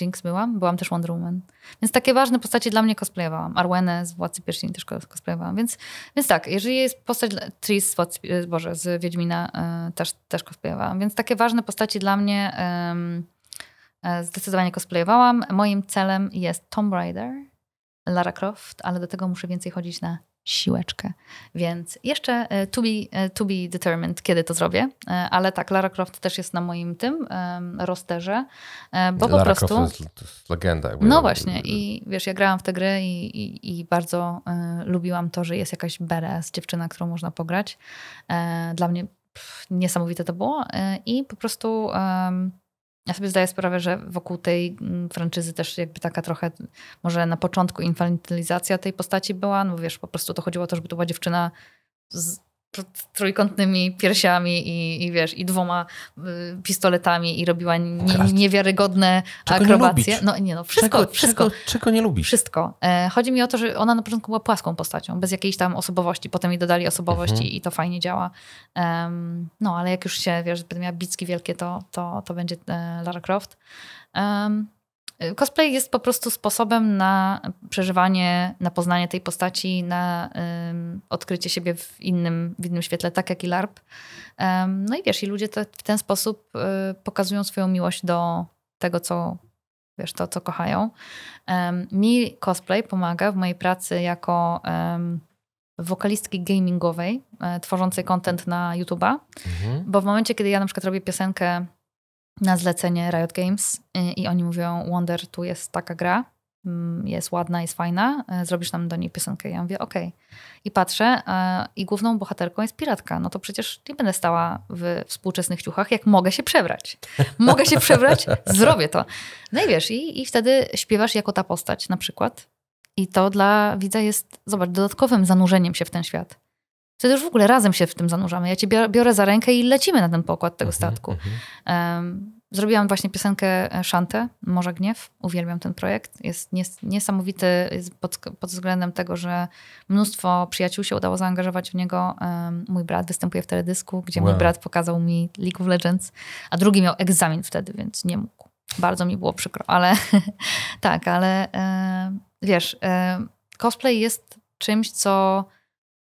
Speaker 1: Jinx byłam, byłam też Wonder Woman. Więc takie ważne postacie dla mnie cosplayowałam. Arwenę z Władcy Pierścieni też cos- cosplayowałam. Więc, więc tak, jeżeli jest postać Tris z, Władcy, e, Boże, z Wiedźmina, e, też, też cosplayowałam. Więc takie ważne postacie dla mnie em, e, zdecydowanie cosplayowałam. Moim celem jest Tomb Raider, Lara Croft, ale do tego muszę więcej chodzić na siłeczkę. Więc jeszcze e, to be, e, to be determined, kiedy to zrobię. E, Ale tak, Lara Croft też jest na moim tym rosterze, bo po
Speaker 2: Lara
Speaker 1: prostu...
Speaker 2: Croft to jest, to jest legenda.
Speaker 1: No właśnie i wiesz, ja grałam w tę grę i, i, i bardzo e, lubiłam to, że jest jakaś badass dziewczyna, którą można pograć. Dla mnie pff, niesamowite to było i po prostu ja sobie zdaję sprawę, że wokół tej mm, franczyzy też jakby taka trochę może na początku infantylizacja tej postaci była, no wiesz, po prostu to chodziło o to, żeby to była dziewczyna z trójkątnymi piersiami i, i wiesz, i dwoma y, pistoletami i robiła nie, niewiarygodne
Speaker 2: Czego nie
Speaker 1: akrobacje.
Speaker 2: lubić?
Speaker 1: no nie no, wszystko,
Speaker 2: czego,
Speaker 1: wszystko.
Speaker 2: Czego, czego nie lubisz?
Speaker 1: Wszystko. E, chodzi mi o to, że ona na początku była płaską postacią, bez jakiejś tam osobowości. Potem jej dodali osobowość
Speaker 2: Mhm.
Speaker 1: i, i to fajnie działa. No, ale jak już się, wiesz, będę miała bicki wielkie, to, to, to będzie e, Lara Croft. Em, cosplay jest po prostu sposobem na przeżywanie, na poznanie tej postaci, na em, odkrycie siebie w innym, w innym świetle, tak jak i LARP. Em, no i wiesz, i ludzie to, w ten sposób e, pokazują swoją miłość do tego, co wiesz, to, co kochają. Mi cosplay pomaga w mojej pracy jako wokalistki gamingowej, e, tworzącej content na YouTube'a,
Speaker 2: Mhm.
Speaker 1: bo w momencie, kiedy ja na przykład robię piosenkę na zlecenie Riot Games y, i oni mówią Wonder, tu jest taka gra, mm, jest ładna, jest fajna, e, zrobisz nam do niej piosenkę. Ja mówię, okej. I patrzę e, i główną bohaterką jest piratka. No to przecież nie będę stała w współczesnych ciuchach, jak mogę się przebrać. Mogę się przebrać, zrobię to. No i wiesz, i, i wtedy śpiewasz jako ta postać na przykład. I to dla widza jest, zobacz, dodatkowym zanurzeniem się w ten świat. Wtedy już w ogóle razem się w tym zanurzamy. Ja cię biorę, za rękę i lecimy na ten pokład tego
Speaker 2: Mhm,
Speaker 1: statku.
Speaker 2: mhm.
Speaker 1: Zrobiłam właśnie piosenkę e, Szantę, Morza Gniew. Uwielbiam ten projekt. Jest nies- niesamowity jest pod, pod względem tego, że mnóstwo przyjaciół się udało zaangażować w niego. Em, Mój brat występuje w teledysku, gdzie mój
Speaker 2: Wow.
Speaker 1: brat pokazał mi League of Legends, a drugi miał egzamin wtedy, więc nie mógł. Bardzo mi było przykro, ale tak, ale e, wiesz, e, cosplay jest czymś, co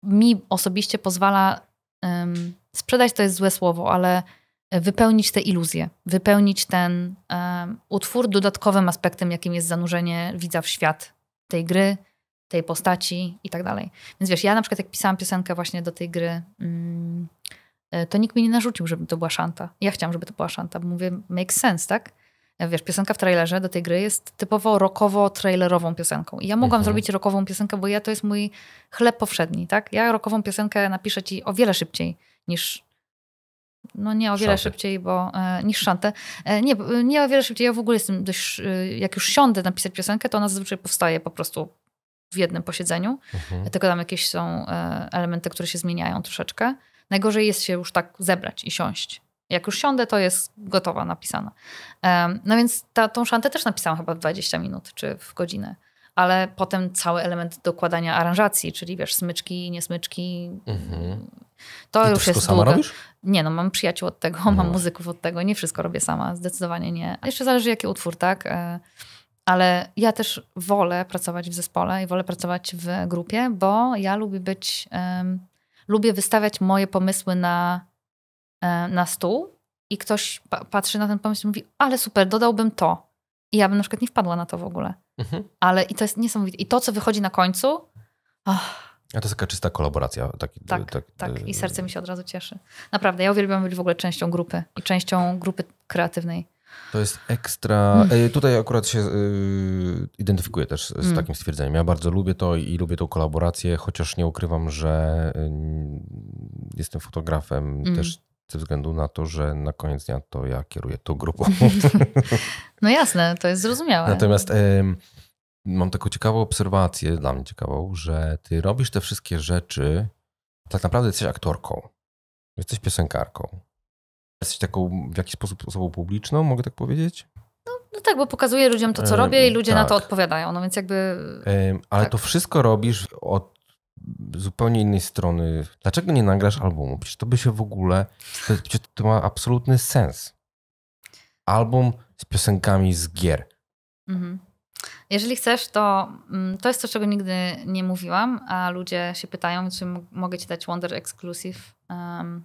Speaker 1: mi osobiście pozwala em, sprzedać to jest złe słowo, ale wypełnić te iluzje, wypełnić ten um, utwór dodatkowym aspektem, jakim jest zanurzenie widza w świat tej gry, tej postaci i tak dalej. Więc wiesz, ja na przykład jak pisałam piosenkę właśnie do tej gry, mm, to nikt mi nie narzucił, żeby to była szanta. Ja chciałam, żeby to była szanta, bo mówię, make sense, tak? Wiesz, piosenka w trailerze do tej gry jest typowo rockowo-trailerową piosenką. I ja mogłam mhm. zrobić rockową piosenkę, bo ja to jest mój chleb powszedni, tak? Ja rockową piosenkę napiszę ci o wiele szybciej niż no nie o wiele Szanty. szybciej, bo e, niż szantę. E, nie, nie o wiele szybciej. Ja w ogóle jestem dość, e, jak już siądę napisać piosenkę, to ona zazwyczaj powstaje po prostu w jednym posiedzeniu. Mhm. Tylko tam jakieś są e, elementy, które się zmieniają troszeczkę. Najgorzej jest się już tak zebrać i siąść. Jak już siądę, to jest gotowa, napisana. No więc ta, tą szantę też napisałam chyba w 20 minut czy w godzinę ale potem cały element dokładania aranżacji, czyli wiesz, smyczki, niesmyczki. Mhm. To
Speaker 2: I
Speaker 1: już
Speaker 2: jest sama długa. robisz?
Speaker 1: Nie, no mam przyjaciół od tego, no. mam muzyków od tego, nie wszystko robię sama, zdecydowanie nie. Jeszcze zależy jaki utwór, tak? E, ale ja też wolę pracować w zespole i wolę pracować w grupie, bo ja lubię być, um, lubię wystawiać moje pomysły na, na stół i ktoś pa patrzy na ten pomysł i mówi, ale super, dodałbym to. I ja bym na przykład nie wpadła na to w ogóle. Mhm. Ale i to jest niesamowite. I to, co wychodzi na końcu. Oh.
Speaker 2: A to jest taka czysta kolaboracja. Taki,
Speaker 1: tak, tak, tak. I serce mi się od razu cieszy. Naprawdę, ja uwielbiam być w ogóle częścią grupy i częścią grupy kreatywnej.
Speaker 2: To jest ekstra. Mm. Tutaj akurat się y, identyfikuję też z mm. takim stwierdzeniem. Ja bardzo lubię to i lubię tą kolaborację, chociaż nie ukrywam, że y, jestem fotografem mm. też ze względu na to, że na koniec dnia to ja kieruję tą grupą.
Speaker 1: No jasne, to jest zrozumiałe.
Speaker 2: Natomiast mam taką ciekawą obserwację, dla mnie ciekawą, że ty robisz te wszystkie rzeczy, tak naprawdę jesteś aktorką, jesteś piosenkarką Jesteś taką w jakiś sposób osobą publiczną, mogę tak powiedzieć?
Speaker 1: No, no tak, bo pokazuję ludziom to, co robię i ludzie tak. na to odpowiadają. No więc jakby.
Speaker 2: ale tak. to wszystko robisz od zupełnie innej strony. Dlaczego nie nagrasz albumu? Przecież to by się w ogóle. To, to ma absolutny sens. Album z piosenkami z gier. Mhm.
Speaker 1: Jeżeli chcesz, to mm, to jest coś, czego nigdy nie mówiłam, a ludzie się pytają, czy mogę ci dać Wonder Exclusive. Um,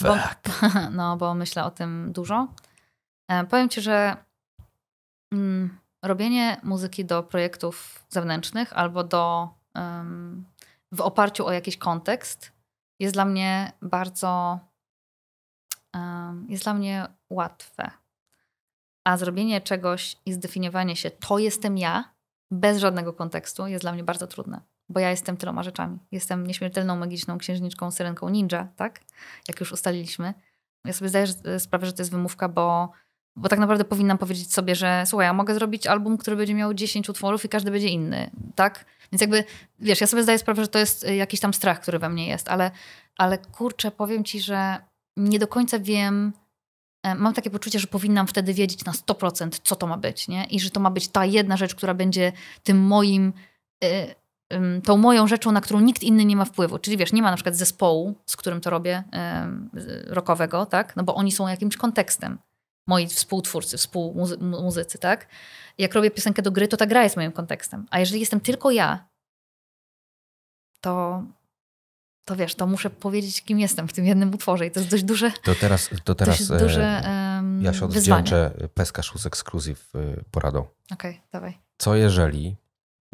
Speaker 1: bo, no, bo myślę o tym dużo. E, powiem ci, że mm, robienie muzyki do projektów zewnętrznych albo do um, w oparciu o jakiś kontekst jest dla mnie bardzo jest dla mnie łatwe. A zrobienie czegoś i zdefiniowanie się to jestem ja bez żadnego kontekstu jest dla mnie bardzo trudne bo ja jestem tyloma rzeczami. Jestem nieśmiertelną, magiczną księżniczką, syrenką ninja, tak? Jak już ustaliliśmy. Ja sobie zdaję sprawę, że to jest wymówka, bo, bo tak naprawdę powinnam powiedzieć sobie, że słuchaj, ja mogę zrobić album, który będzie miał 10 utworów i każdy będzie inny, tak? Więc jakby, wiesz, ja sobie zdaję sprawę, że to jest y, jakiś tam strach, który we mnie jest, ale, ale kurczę, powiem ci, że nie do końca wiem, e, mam takie poczucie, że powinnam wtedy wiedzieć na 100%, co to ma być, nie? I że to ma być ta jedna rzecz, która będzie tym moim y, tą moją rzeczą, na którą nikt inny nie ma wpływu. Czyli wiesz, nie ma na przykład zespołu, z którym to robię, rockowego, tak? No bo oni są jakimś kontekstem. Moi współtwórcy, współmuzycy, tak? Jak robię piosenkę do gry, to ta gra jest moim kontekstem. A jeżeli jestem tylko ja, to, to wiesz, to muszę powiedzieć, kim jestem w tym jednym utworze. I to jest dość duże.
Speaker 2: To teraz, to teraz duże, um, ja się odwdzięczę Peskarz z Exclusive y, poradą.
Speaker 1: Okej, okay, dawaj.
Speaker 2: Co jeżeli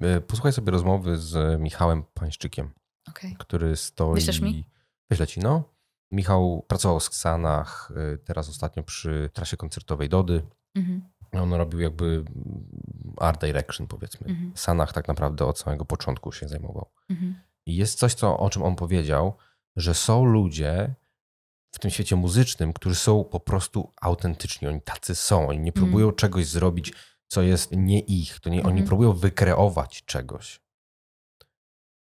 Speaker 2: E, posłuchaj sobie rozmowy z Michałem Pańszczykiem, okay. który stoi...
Speaker 1: Wyślesz mi?
Speaker 2: Wyślę ci, no. Michał pracował w Stanach, e, teraz ostatnio przy trasie koncertowej Dody. Mhm. On robił jakby art direction, powiedzmy. Mhm. W Stanach tak naprawdę od samego początku się zajmował. Mhm. I jest coś, co, o czym on powiedział, że są ludzie w tym świecie muzycznym, którzy są po prostu autentyczni. Oni tacy są. Oni nie próbują mhm. czegoś zrobić co jest nie ich. To nie, mhm. Oni próbują wykreować czegoś.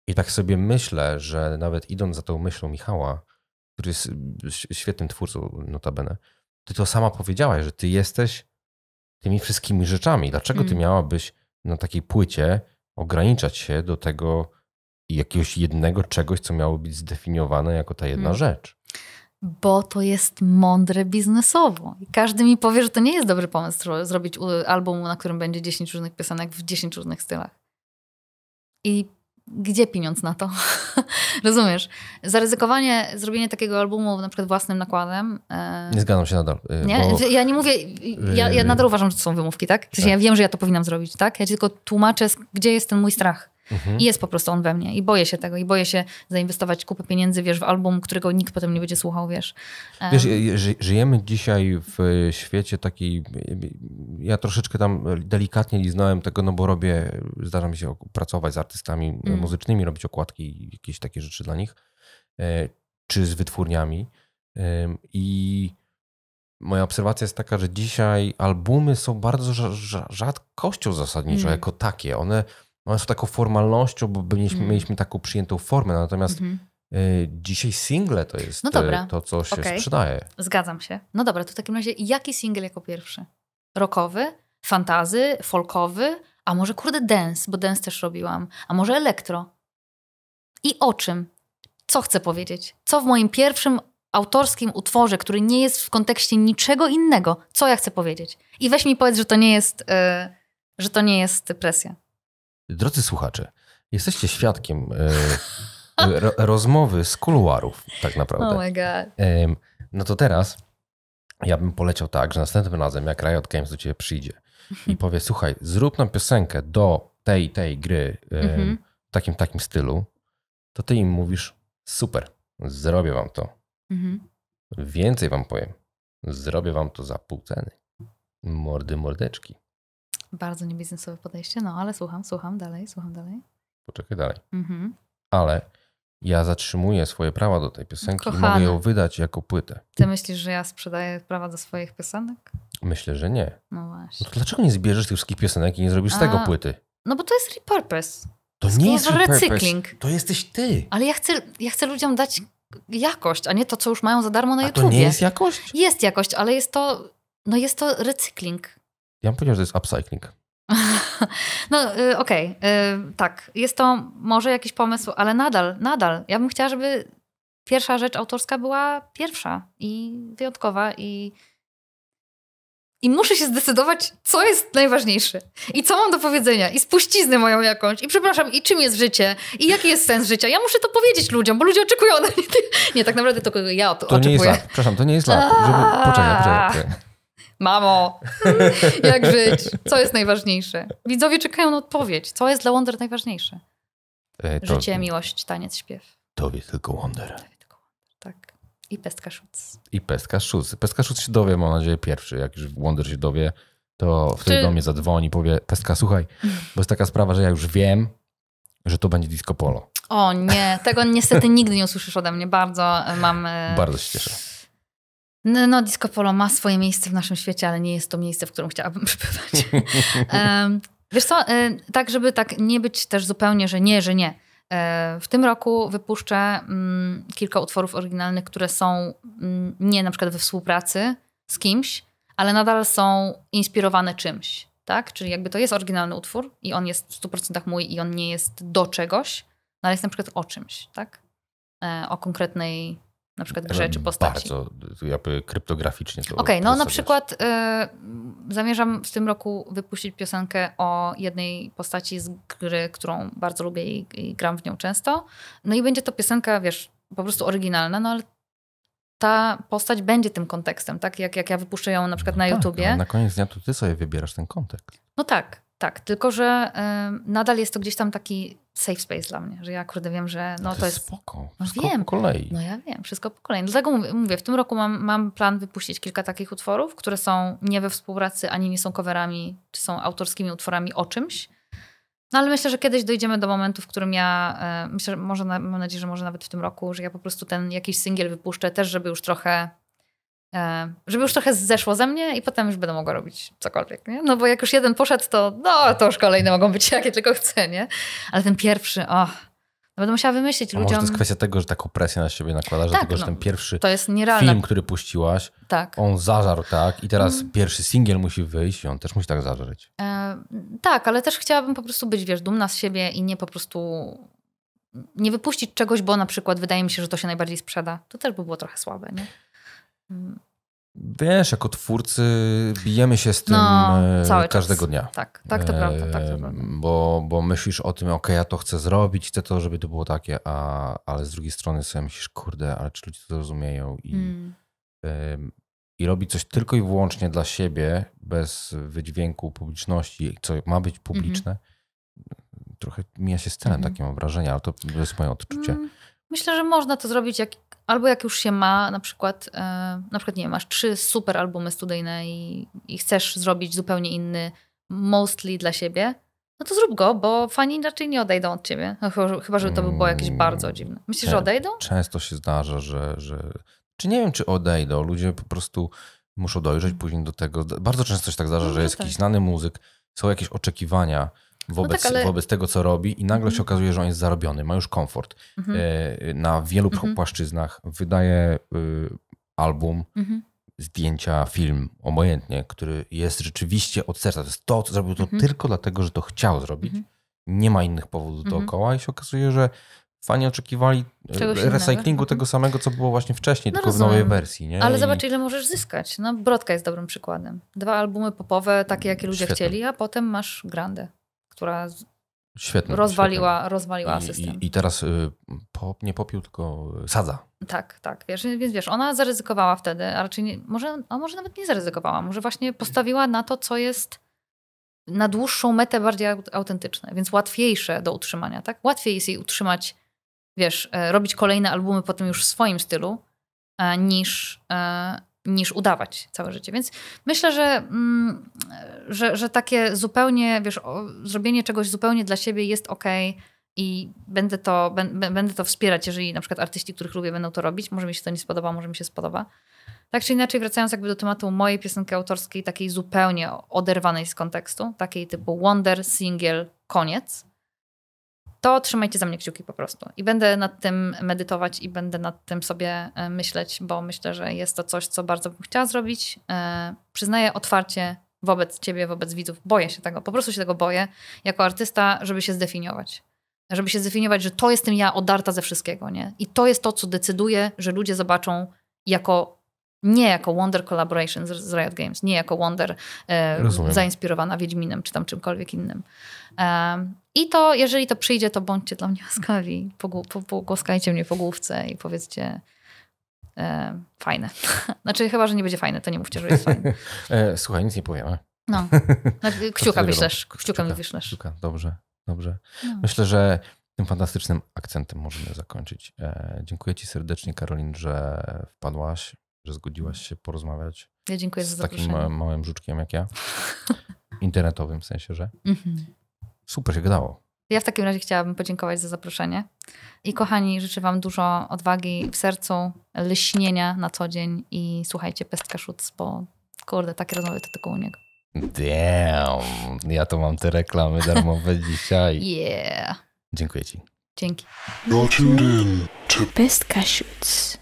Speaker 2: I tak sobie myślę, że nawet idąc za tą myślą Michała, który jest świetnym twórcą notabene, ty to sama powiedziałaś, że ty jesteś tymi wszystkimi rzeczami. Dlaczego ty mhm. miałabyś na takiej płycie ograniczać się do tego jakiegoś jednego czegoś, co miało być zdefiniowane jako ta jedna hmm. rzecz?
Speaker 1: bo to jest mądre biznesowo. I każdy mi powie, że to nie jest dobry pomysł zrobić album, na którym będzie 10 różnych piosenek w 10 różnych stylach. I gdzie pieniądz na to? Rozumiesz? Zaryzykowanie, zrobienie takiego albumu na przykład własnym nakładem. E,
Speaker 2: Nie zgadzam się nadal. y,
Speaker 1: nie?
Speaker 2: Bo,
Speaker 1: Ja nie mówię, ja, ja
Speaker 2: Yy.
Speaker 1: nadal uważam, że to są wymówki, tak? W sensie Ja wiem, że ja to powinnam zrobić, tak? Ja ci tylko tłumaczę, gdzie jest ten mój strach.
Speaker 2: Mhm.
Speaker 1: I jest po prostu on we mnie. I boję się tego. I boję się zainwestować kupę pieniędzy, wiesz, w album, którego nikt potem nie będzie słuchał, wiesz. E,
Speaker 2: Wiesz, ży- żyjemy dzisiaj w świecie takiej. Ja troszeczkę tam delikatnie liznąłem tego, no bo robię, zdarza mi się pracować z artystami
Speaker 1: Mm.
Speaker 2: muzycznymi, robić okładki i jakieś takie rzeczy dla nich, e, czy z wytwórniami. I moja obserwacja jest taka, że dzisiaj albumy są bardzo rza- rza- rzadkością zasadniczą
Speaker 1: Mm.
Speaker 2: jako takie. One, one są taką formalnością, bo mieliśmy,
Speaker 1: Mm.
Speaker 2: mieliśmy taką przyjętą formę, natomiast
Speaker 1: mhm.
Speaker 2: y, dzisiaj single to jest
Speaker 1: No dobra.
Speaker 2: y, to, co się
Speaker 1: Okej.
Speaker 2: sprzedaje.
Speaker 1: Zgadzam się. No dobra, to w takim razie jaki singiel jako pierwszy? Rockowy, fantazy, folkowy, a może kurde dance, bo dance też robiłam, a może elektro? I o czym? Co chcę powiedzieć? Co w moim pierwszym autorskim utworze, który nie jest w kontekście niczego innego, co ja chcę powiedzieć? I weź mi powiedz, że to nie jest, e, że to nie jest presja.
Speaker 2: Drodzy słuchacze, jesteście świadkiem y, ro, rozmowy z kuluarów, tak naprawdę.
Speaker 1: Oh my god.
Speaker 2: No to teraz ja bym poleciał tak, że następnym razem, jak Riot Games do ciebie przyjdzie i powie, słuchaj, zrób nam piosenkę do tej, tej gry ym,
Speaker 1: Mhm.
Speaker 2: w takim, takim stylu, to ty im mówisz, super, zrobię wam to.
Speaker 1: Mhm.
Speaker 2: Więcej wam powiem, zrobię wam to za pół ceny. Mordy, mordeczki.
Speaker 1: Bardzo niebiznesowe podejście, no ale słucham, słucham dalej, słucham dalej.
Speaker 2: Poczekaj dalej.
Speaker 1: Mhm.
Speaker 2: ale ja zatrzymuję swoje prawa do tej piosenki i mogę ją wydać jako płytę.
Speaker 1: Ty myślisz, że ja sprzedaję prawa do swoich piosenek?
Speaker 2: Myślę, że nie.
Speaker 1: No
Speaker 2: No
Speaker 1: właśnie.
Speaker 2: to dlaczego nie zbierzesz tych wszystkich piosenek i nie zrobisz z tego płyty?
Speaker 1: No bo to jest repurpose.
Speaker 2: To nie jest
Speaker 1: recykling.
Speaker 2: To jesteś ty.
Speaker 1: Ale ja chcę, ja chcę ludziom dać jakość, a nie to, co już mają za darmo na
Speaker 2: A to nie jest jakość?
Speaker 1: Jest jakość, ale jest to, no jest to recykling.
Speaker 2: Ja bym powiedział, że to jest upcycling.
Speaker 1: No y, okej, y, tak. Jest to może jakiś pomysł, ale nadal, nadal. Ja bym chciała, żeby pierwsza rzecz autorska była pierwsza i wyjątkowa i i muszę się zdecydować, co jest najważniejsze. I co mam do powiedzenia. I spuściznę moją jakąś. I przepraszam, i czym jest życie. I jaki jest sens życia. Ja muszę to powiedzieć ludziom, bo ludzie oczekują. Nie, tak naprawdę to ja to
Speaker 2: To nie jest
Speaker 1: oczekuję.
Speaker 2: lat. Przepraszam, to nie jest lat. Żeby... Poczekaj, poczekaj.
Speaker 1: Mamo, jak żyć? Co jest najważniejsze? Widzowie czekają na odpowiedź. Co jest dla Wonder najważniejsze?
Speaker 2: E, To,
Speaker 1: Życie, miłość, taniec, śpiew.
Speaker 2: To wie tylko Wonder.
Speaker 1: Tak. I pestka szuc.
Speaker 2: I Pestka Szuc. Pestka Szuc się dowie, mam nadzieję, pierwszy. Jak już Wonder się dowie, to wtedy
Speaker 1: Czy-
Speaker 2: do mnie zadzwoni i powie, Pestka, słuchaj, bo jest taka sprawa, że ja już wiem, że to będzie disco polo.
Speaker 1: O nie, tego niestety nigdy nie usłyszysz ode mnie. Bardzo e, mam... e,
Speaker 2: Bardzo się cieszę.
Speaker 1: No, no, disco polo ma swoje miejsce w naszym świecie, ale nie jest to miejsce, w którym chciałabym przebywać. Wiesz co, tak żeby tak nie być też zupełnie, że nie, że nie. E, W tym roku wypuszczę mm, kilka utworów oryginalnych, które są mm, nie na przykład we współpracy z kimś, ale nadal są inspirowane czymś, tak? Czyli jakby to jest oryginalny utwór i on jest w 100% mój i on nie jest do czegoś, no ale jest na przykład o czymś, tak? E, O konkretnej na przykład grze czy postaci.
Speaker 2: Bardzo jakby kryptograficznie to
Speaker 1: Okej, no na przykład y, zamierzam w tym roku wypuścić piosenkę o jednej postaci z gry, którą bardzo lubię i, i gram w nią często. No i będzie to piosenka, wiesz, po prostu oryginalna, no ale ta postać będzie tym kontekstem, tak? Jak, jak ja wypuszczę ją na przykład na
Speaker 2: Tak,
Speaker 1: YouTubie.
Speaker 2: na koniec dnia to ty sobie wybierasz ten kontekst.
Speaker 1: No tak, tak. Tylko, że y, nadal jest to gdzieś tam taki safe space dla mnie, że ja kurde wiem, że no
Speaker 2: to,
Speaker 1: to
Speaker 2: jest spoko.
Speaker 1: No wiem.
Speaker 2: po kolei.
Speaker 1: No ja wiem, wszystko po kolei. Dlatego mówię, mówię w tym roku mam, mam plan wypuścić kilka takich utworów, które są nie we współpracy, ani nie są coverami, czy są autorskimi utworami o czymś. No ale myślę, że kiedyś dojdziemy do momentu, w którym ja, e, myślę, że może, na- mam nadzieję, że może nawet w tym roku, że ja po prostu ten jakiś singiel wypuszczę też, żeby już trochę, żeby już trochę zeszło ze mnie i potem już będę mogła robić cokolwiek, nie? No bo jak już jeden poszedł, to no, to już kolejne mogą być jakie tylko chcę, nie? Ale ten pierwszy, o, no będę musiała wymyślić
Speaker 2: A może to
Speaker 1: ludziom.
Speaker 2: jest kwestia tego, że taką presję na siebie nakładasz,
Speaker 1: Tak,
Speaker 2: dlatego że
Speaker 1: no.
Speaker 2: ten pierwszy film, który puściłaś,
Speaker 1: Tak.
Speaker 2: on zażarł tak i teraz
Speaker 1: Mm.
Speaker 2: pierwszy singiel musi wyjść i on też musi tak zażreć.
Speaker 1: E, tak, ale też chciałabym po prostu być, wiesz, dumna z siebie i nie po prostu nie wypuścić czegoś, bo na przykład wydaje mi się, że to się najbardziej sprzeda. To też by było trochę słabe, nie? Mm.
Speaker 2: Wiesz, jako twórcy bijemy się z tym
Speaker 1: No,
Speaker 2: e,
Speaker 1: cały czas.
Speaker 2: każdego dnia.
Speaker 1: Tak, tak to prawda, tak to
Speaker 2: E,
Speaker 1: prawda.
Speaker 2: Bo, bo myślisz o tym, ok, ja to chcę zrobić, chcę to, żeby to było takie, a, ale z drugiej strony sobie myślisz, kurde, ale czy ludzie to zrozumieją i,
Speaker 1: Mm.
Speaker 2: i robi coś tylko i wyłącznie dla siebie, bez wydźwięku publiczności, co ma być publiczne, trochę mija się z celem,
Speaker 1: Mhm.
Speaker 2: takie mam wrażenie, ale to jest moje odczucie.
Speaker 1: Mm, Myślę, że można to zrobić jak, albo jak już się ma, na przykład, e, na przykład nie wiem, masz trzy super albumy studyjne i, i chcesz zrobić zupełnie inny, mostly dla siebie, no to zrób go, bo fani raczej nie odejdą od ciebie. No, chyba, że- to by było jakieś
Speaker 2: Mm,
Speaker 1: bardzo dziwne. Myślisz, że odejdą?
Speaker 2: Często się zdarza, że, że. Czy nie wiem, czy odejdą. Ludzie po prostu muszą dojrzeć później do tego. Bardzo często się tak zdarza,
Speaker 1: No,
Speaker 2: że
Speaker 1: no
Speaker 2: jest
Speaker 1: tak.
Speaker 2: jakiś znany muzyk, są jakieś oczekiwania wobec,
Speaker 1: tak, ale-
Speaker 2: wobec tego, co robi, i nagle
Speaker 1: Mhm.
Speaker 2: się okazuje, że on jest zarobiony, ma już komfort.
Speaker 1: Mhm.
Speaker 2: E, Na wielu
Speaker 1: Mhm.
Speaker 2: płaszczyznach wydaje y, album,
Speaker 1: Mhm.
Speaker 2: zdjęcia, film, obojętnie, który jest rzeczywiście od serca. To jest to, co zrobił to
Speaker 1: Mhm.
Speaker 2: tylko dlatego, że to chciał zrobić.
Speaker 1: Mhm.
Speaker 2: Nie ma innych powodów
Speaker 1: Mhm.
Speaker 2: dookoła i się okazuje, że fani oczekiwali e,
Speaker 1: Czegoś innego.
Speaker 2: recyklingu
Speaker 1: Mhm.
Speaker 2: tego samego, co było właśnie wcześniej,
Speaker 1: No
Speaker 2: tylko w nowej
Speaker 1: rozumiem.
Speaker 2: wersji. Nie?
Speaker 1: Ale
Speaker 2: I
Speaker 1: zobacz, ile możesz zyskać. No, Brodka jest dobrym przykładem. Dwa albumy popowe, takie, jakie ludzie
Speaker 2: Świetne.
Speaker 1: chcieli, a potem masz Grandę, która
Speaker 2: Świetne.
Speaker 1: rozwaliła, rozwaliła
Speaker 2: świetne.
Speaker 1: system.
Speaker 2: I, I, I teraz y, pop, nie popił, tylko sadza.
Speaker 1: Tak, tak. Wiesz, więc wiesz, ona zaryzykowała wtedy, a raczej nie, może, a może nawet nie zaryzykowała, może właśnie postawiła na to, co jest na dłuższą metę bardziej aut- autentyczne, więc łatwiejsze do utrzymania, tak? Łatwiej jest jej utrzymać, wiesz, e, robić kolejne albumy potem już w swoim stylu, e, niż, e, niż udawać całe życie. Więc myślę, że, mm, że, że takie zupełnie, wiesz, o, zrobienie czegoś zupełnie dla siebie jest okej i będę to, bę- bę- będę to wspierać, jeżeli na przykład artyści, których lubię, będą to robić. Może mi się to nie spodoba, może mi się spodoba. Tak czy inaczej, wracając jakby do tematu mojej piosenki autorskiej, takiej zupełnie oderwanej z kontekstu, takiej typu Wonder, single, koniec, to trzymajcie za mnie kciuki po prostu. I będę nad tym medytować i będę nad tym sobie e, myśleć, bo myślę, że jest to coś, co bardzo bym chciała zrobić. E, Przyznaję otwarcie wobec ciebie, wobec widzów. Boję się tego, po prostu się tego boję jako artysta, żeby się zdefiniować. Żeby się zdefiniować, że to jestem ja odarta ze wszystkiego, nie? I to jest to, co decyduje, że ludzie zobaczą jako nie jako Wonder Collaboration z, Riot Games, nie jako Wonder e, zainspirowana Wiedźminem czy tam czymkolwiek innym. Em, I to, jeżeli to przyjdzie, to bądźcie dla mnie łaskawi. Pogł- po- Pogłaskajcie mnie po główce i powiedzcie e, fajne. znaczy chyba, że nie będzie fajne, to nie mówcie, że jest fajne.
Speaker 2: E, słuchaj, nic nie powiemy.
Speaker 1: No. Kciuka wyślesz, kciuka mi
Speaker 2: Kciuka.
Speaker 1: wyślesz.
Speaker 2: Kciuka, dobrze, dobrze.
Speaker 1: No.
Speaker 2: Myślę, że tym fantastycznym akcentem możemy zakończyć. E, dziękuję Ci serdecznie, Karolin, że wpadłaś, że zgodziłaś się porozmawiać
Speaker 1: Ja dziękuję za
Speaker 2: z takim
Speaker 1: zaproszenie.
Speaker 2: ma- małym żuczkiem jak ja. Internetowym w sensie, że
Speaker 1: Mhm.
Speaker 2: Super się gadało.
Speaker 1: Ja w takim razie chciałabym podziękować za zaproszenie. I kochani, życzę Wam dużo odwagi w sercu, lśnienia na co dzień i słuchajcie Pestka Szuc, bo kurde, takie rozmowy to tylko u niego.
Speaker 2: Damn, ja to mam te reklamy darmowe dzisiaj.
Speaker 1: Yeah.
Speaker 2: Dziękuję Ci.
Speaker 1: Dzięki.
Speaker 3: You're tuned in to
Speaker 4: Pestka Shoots.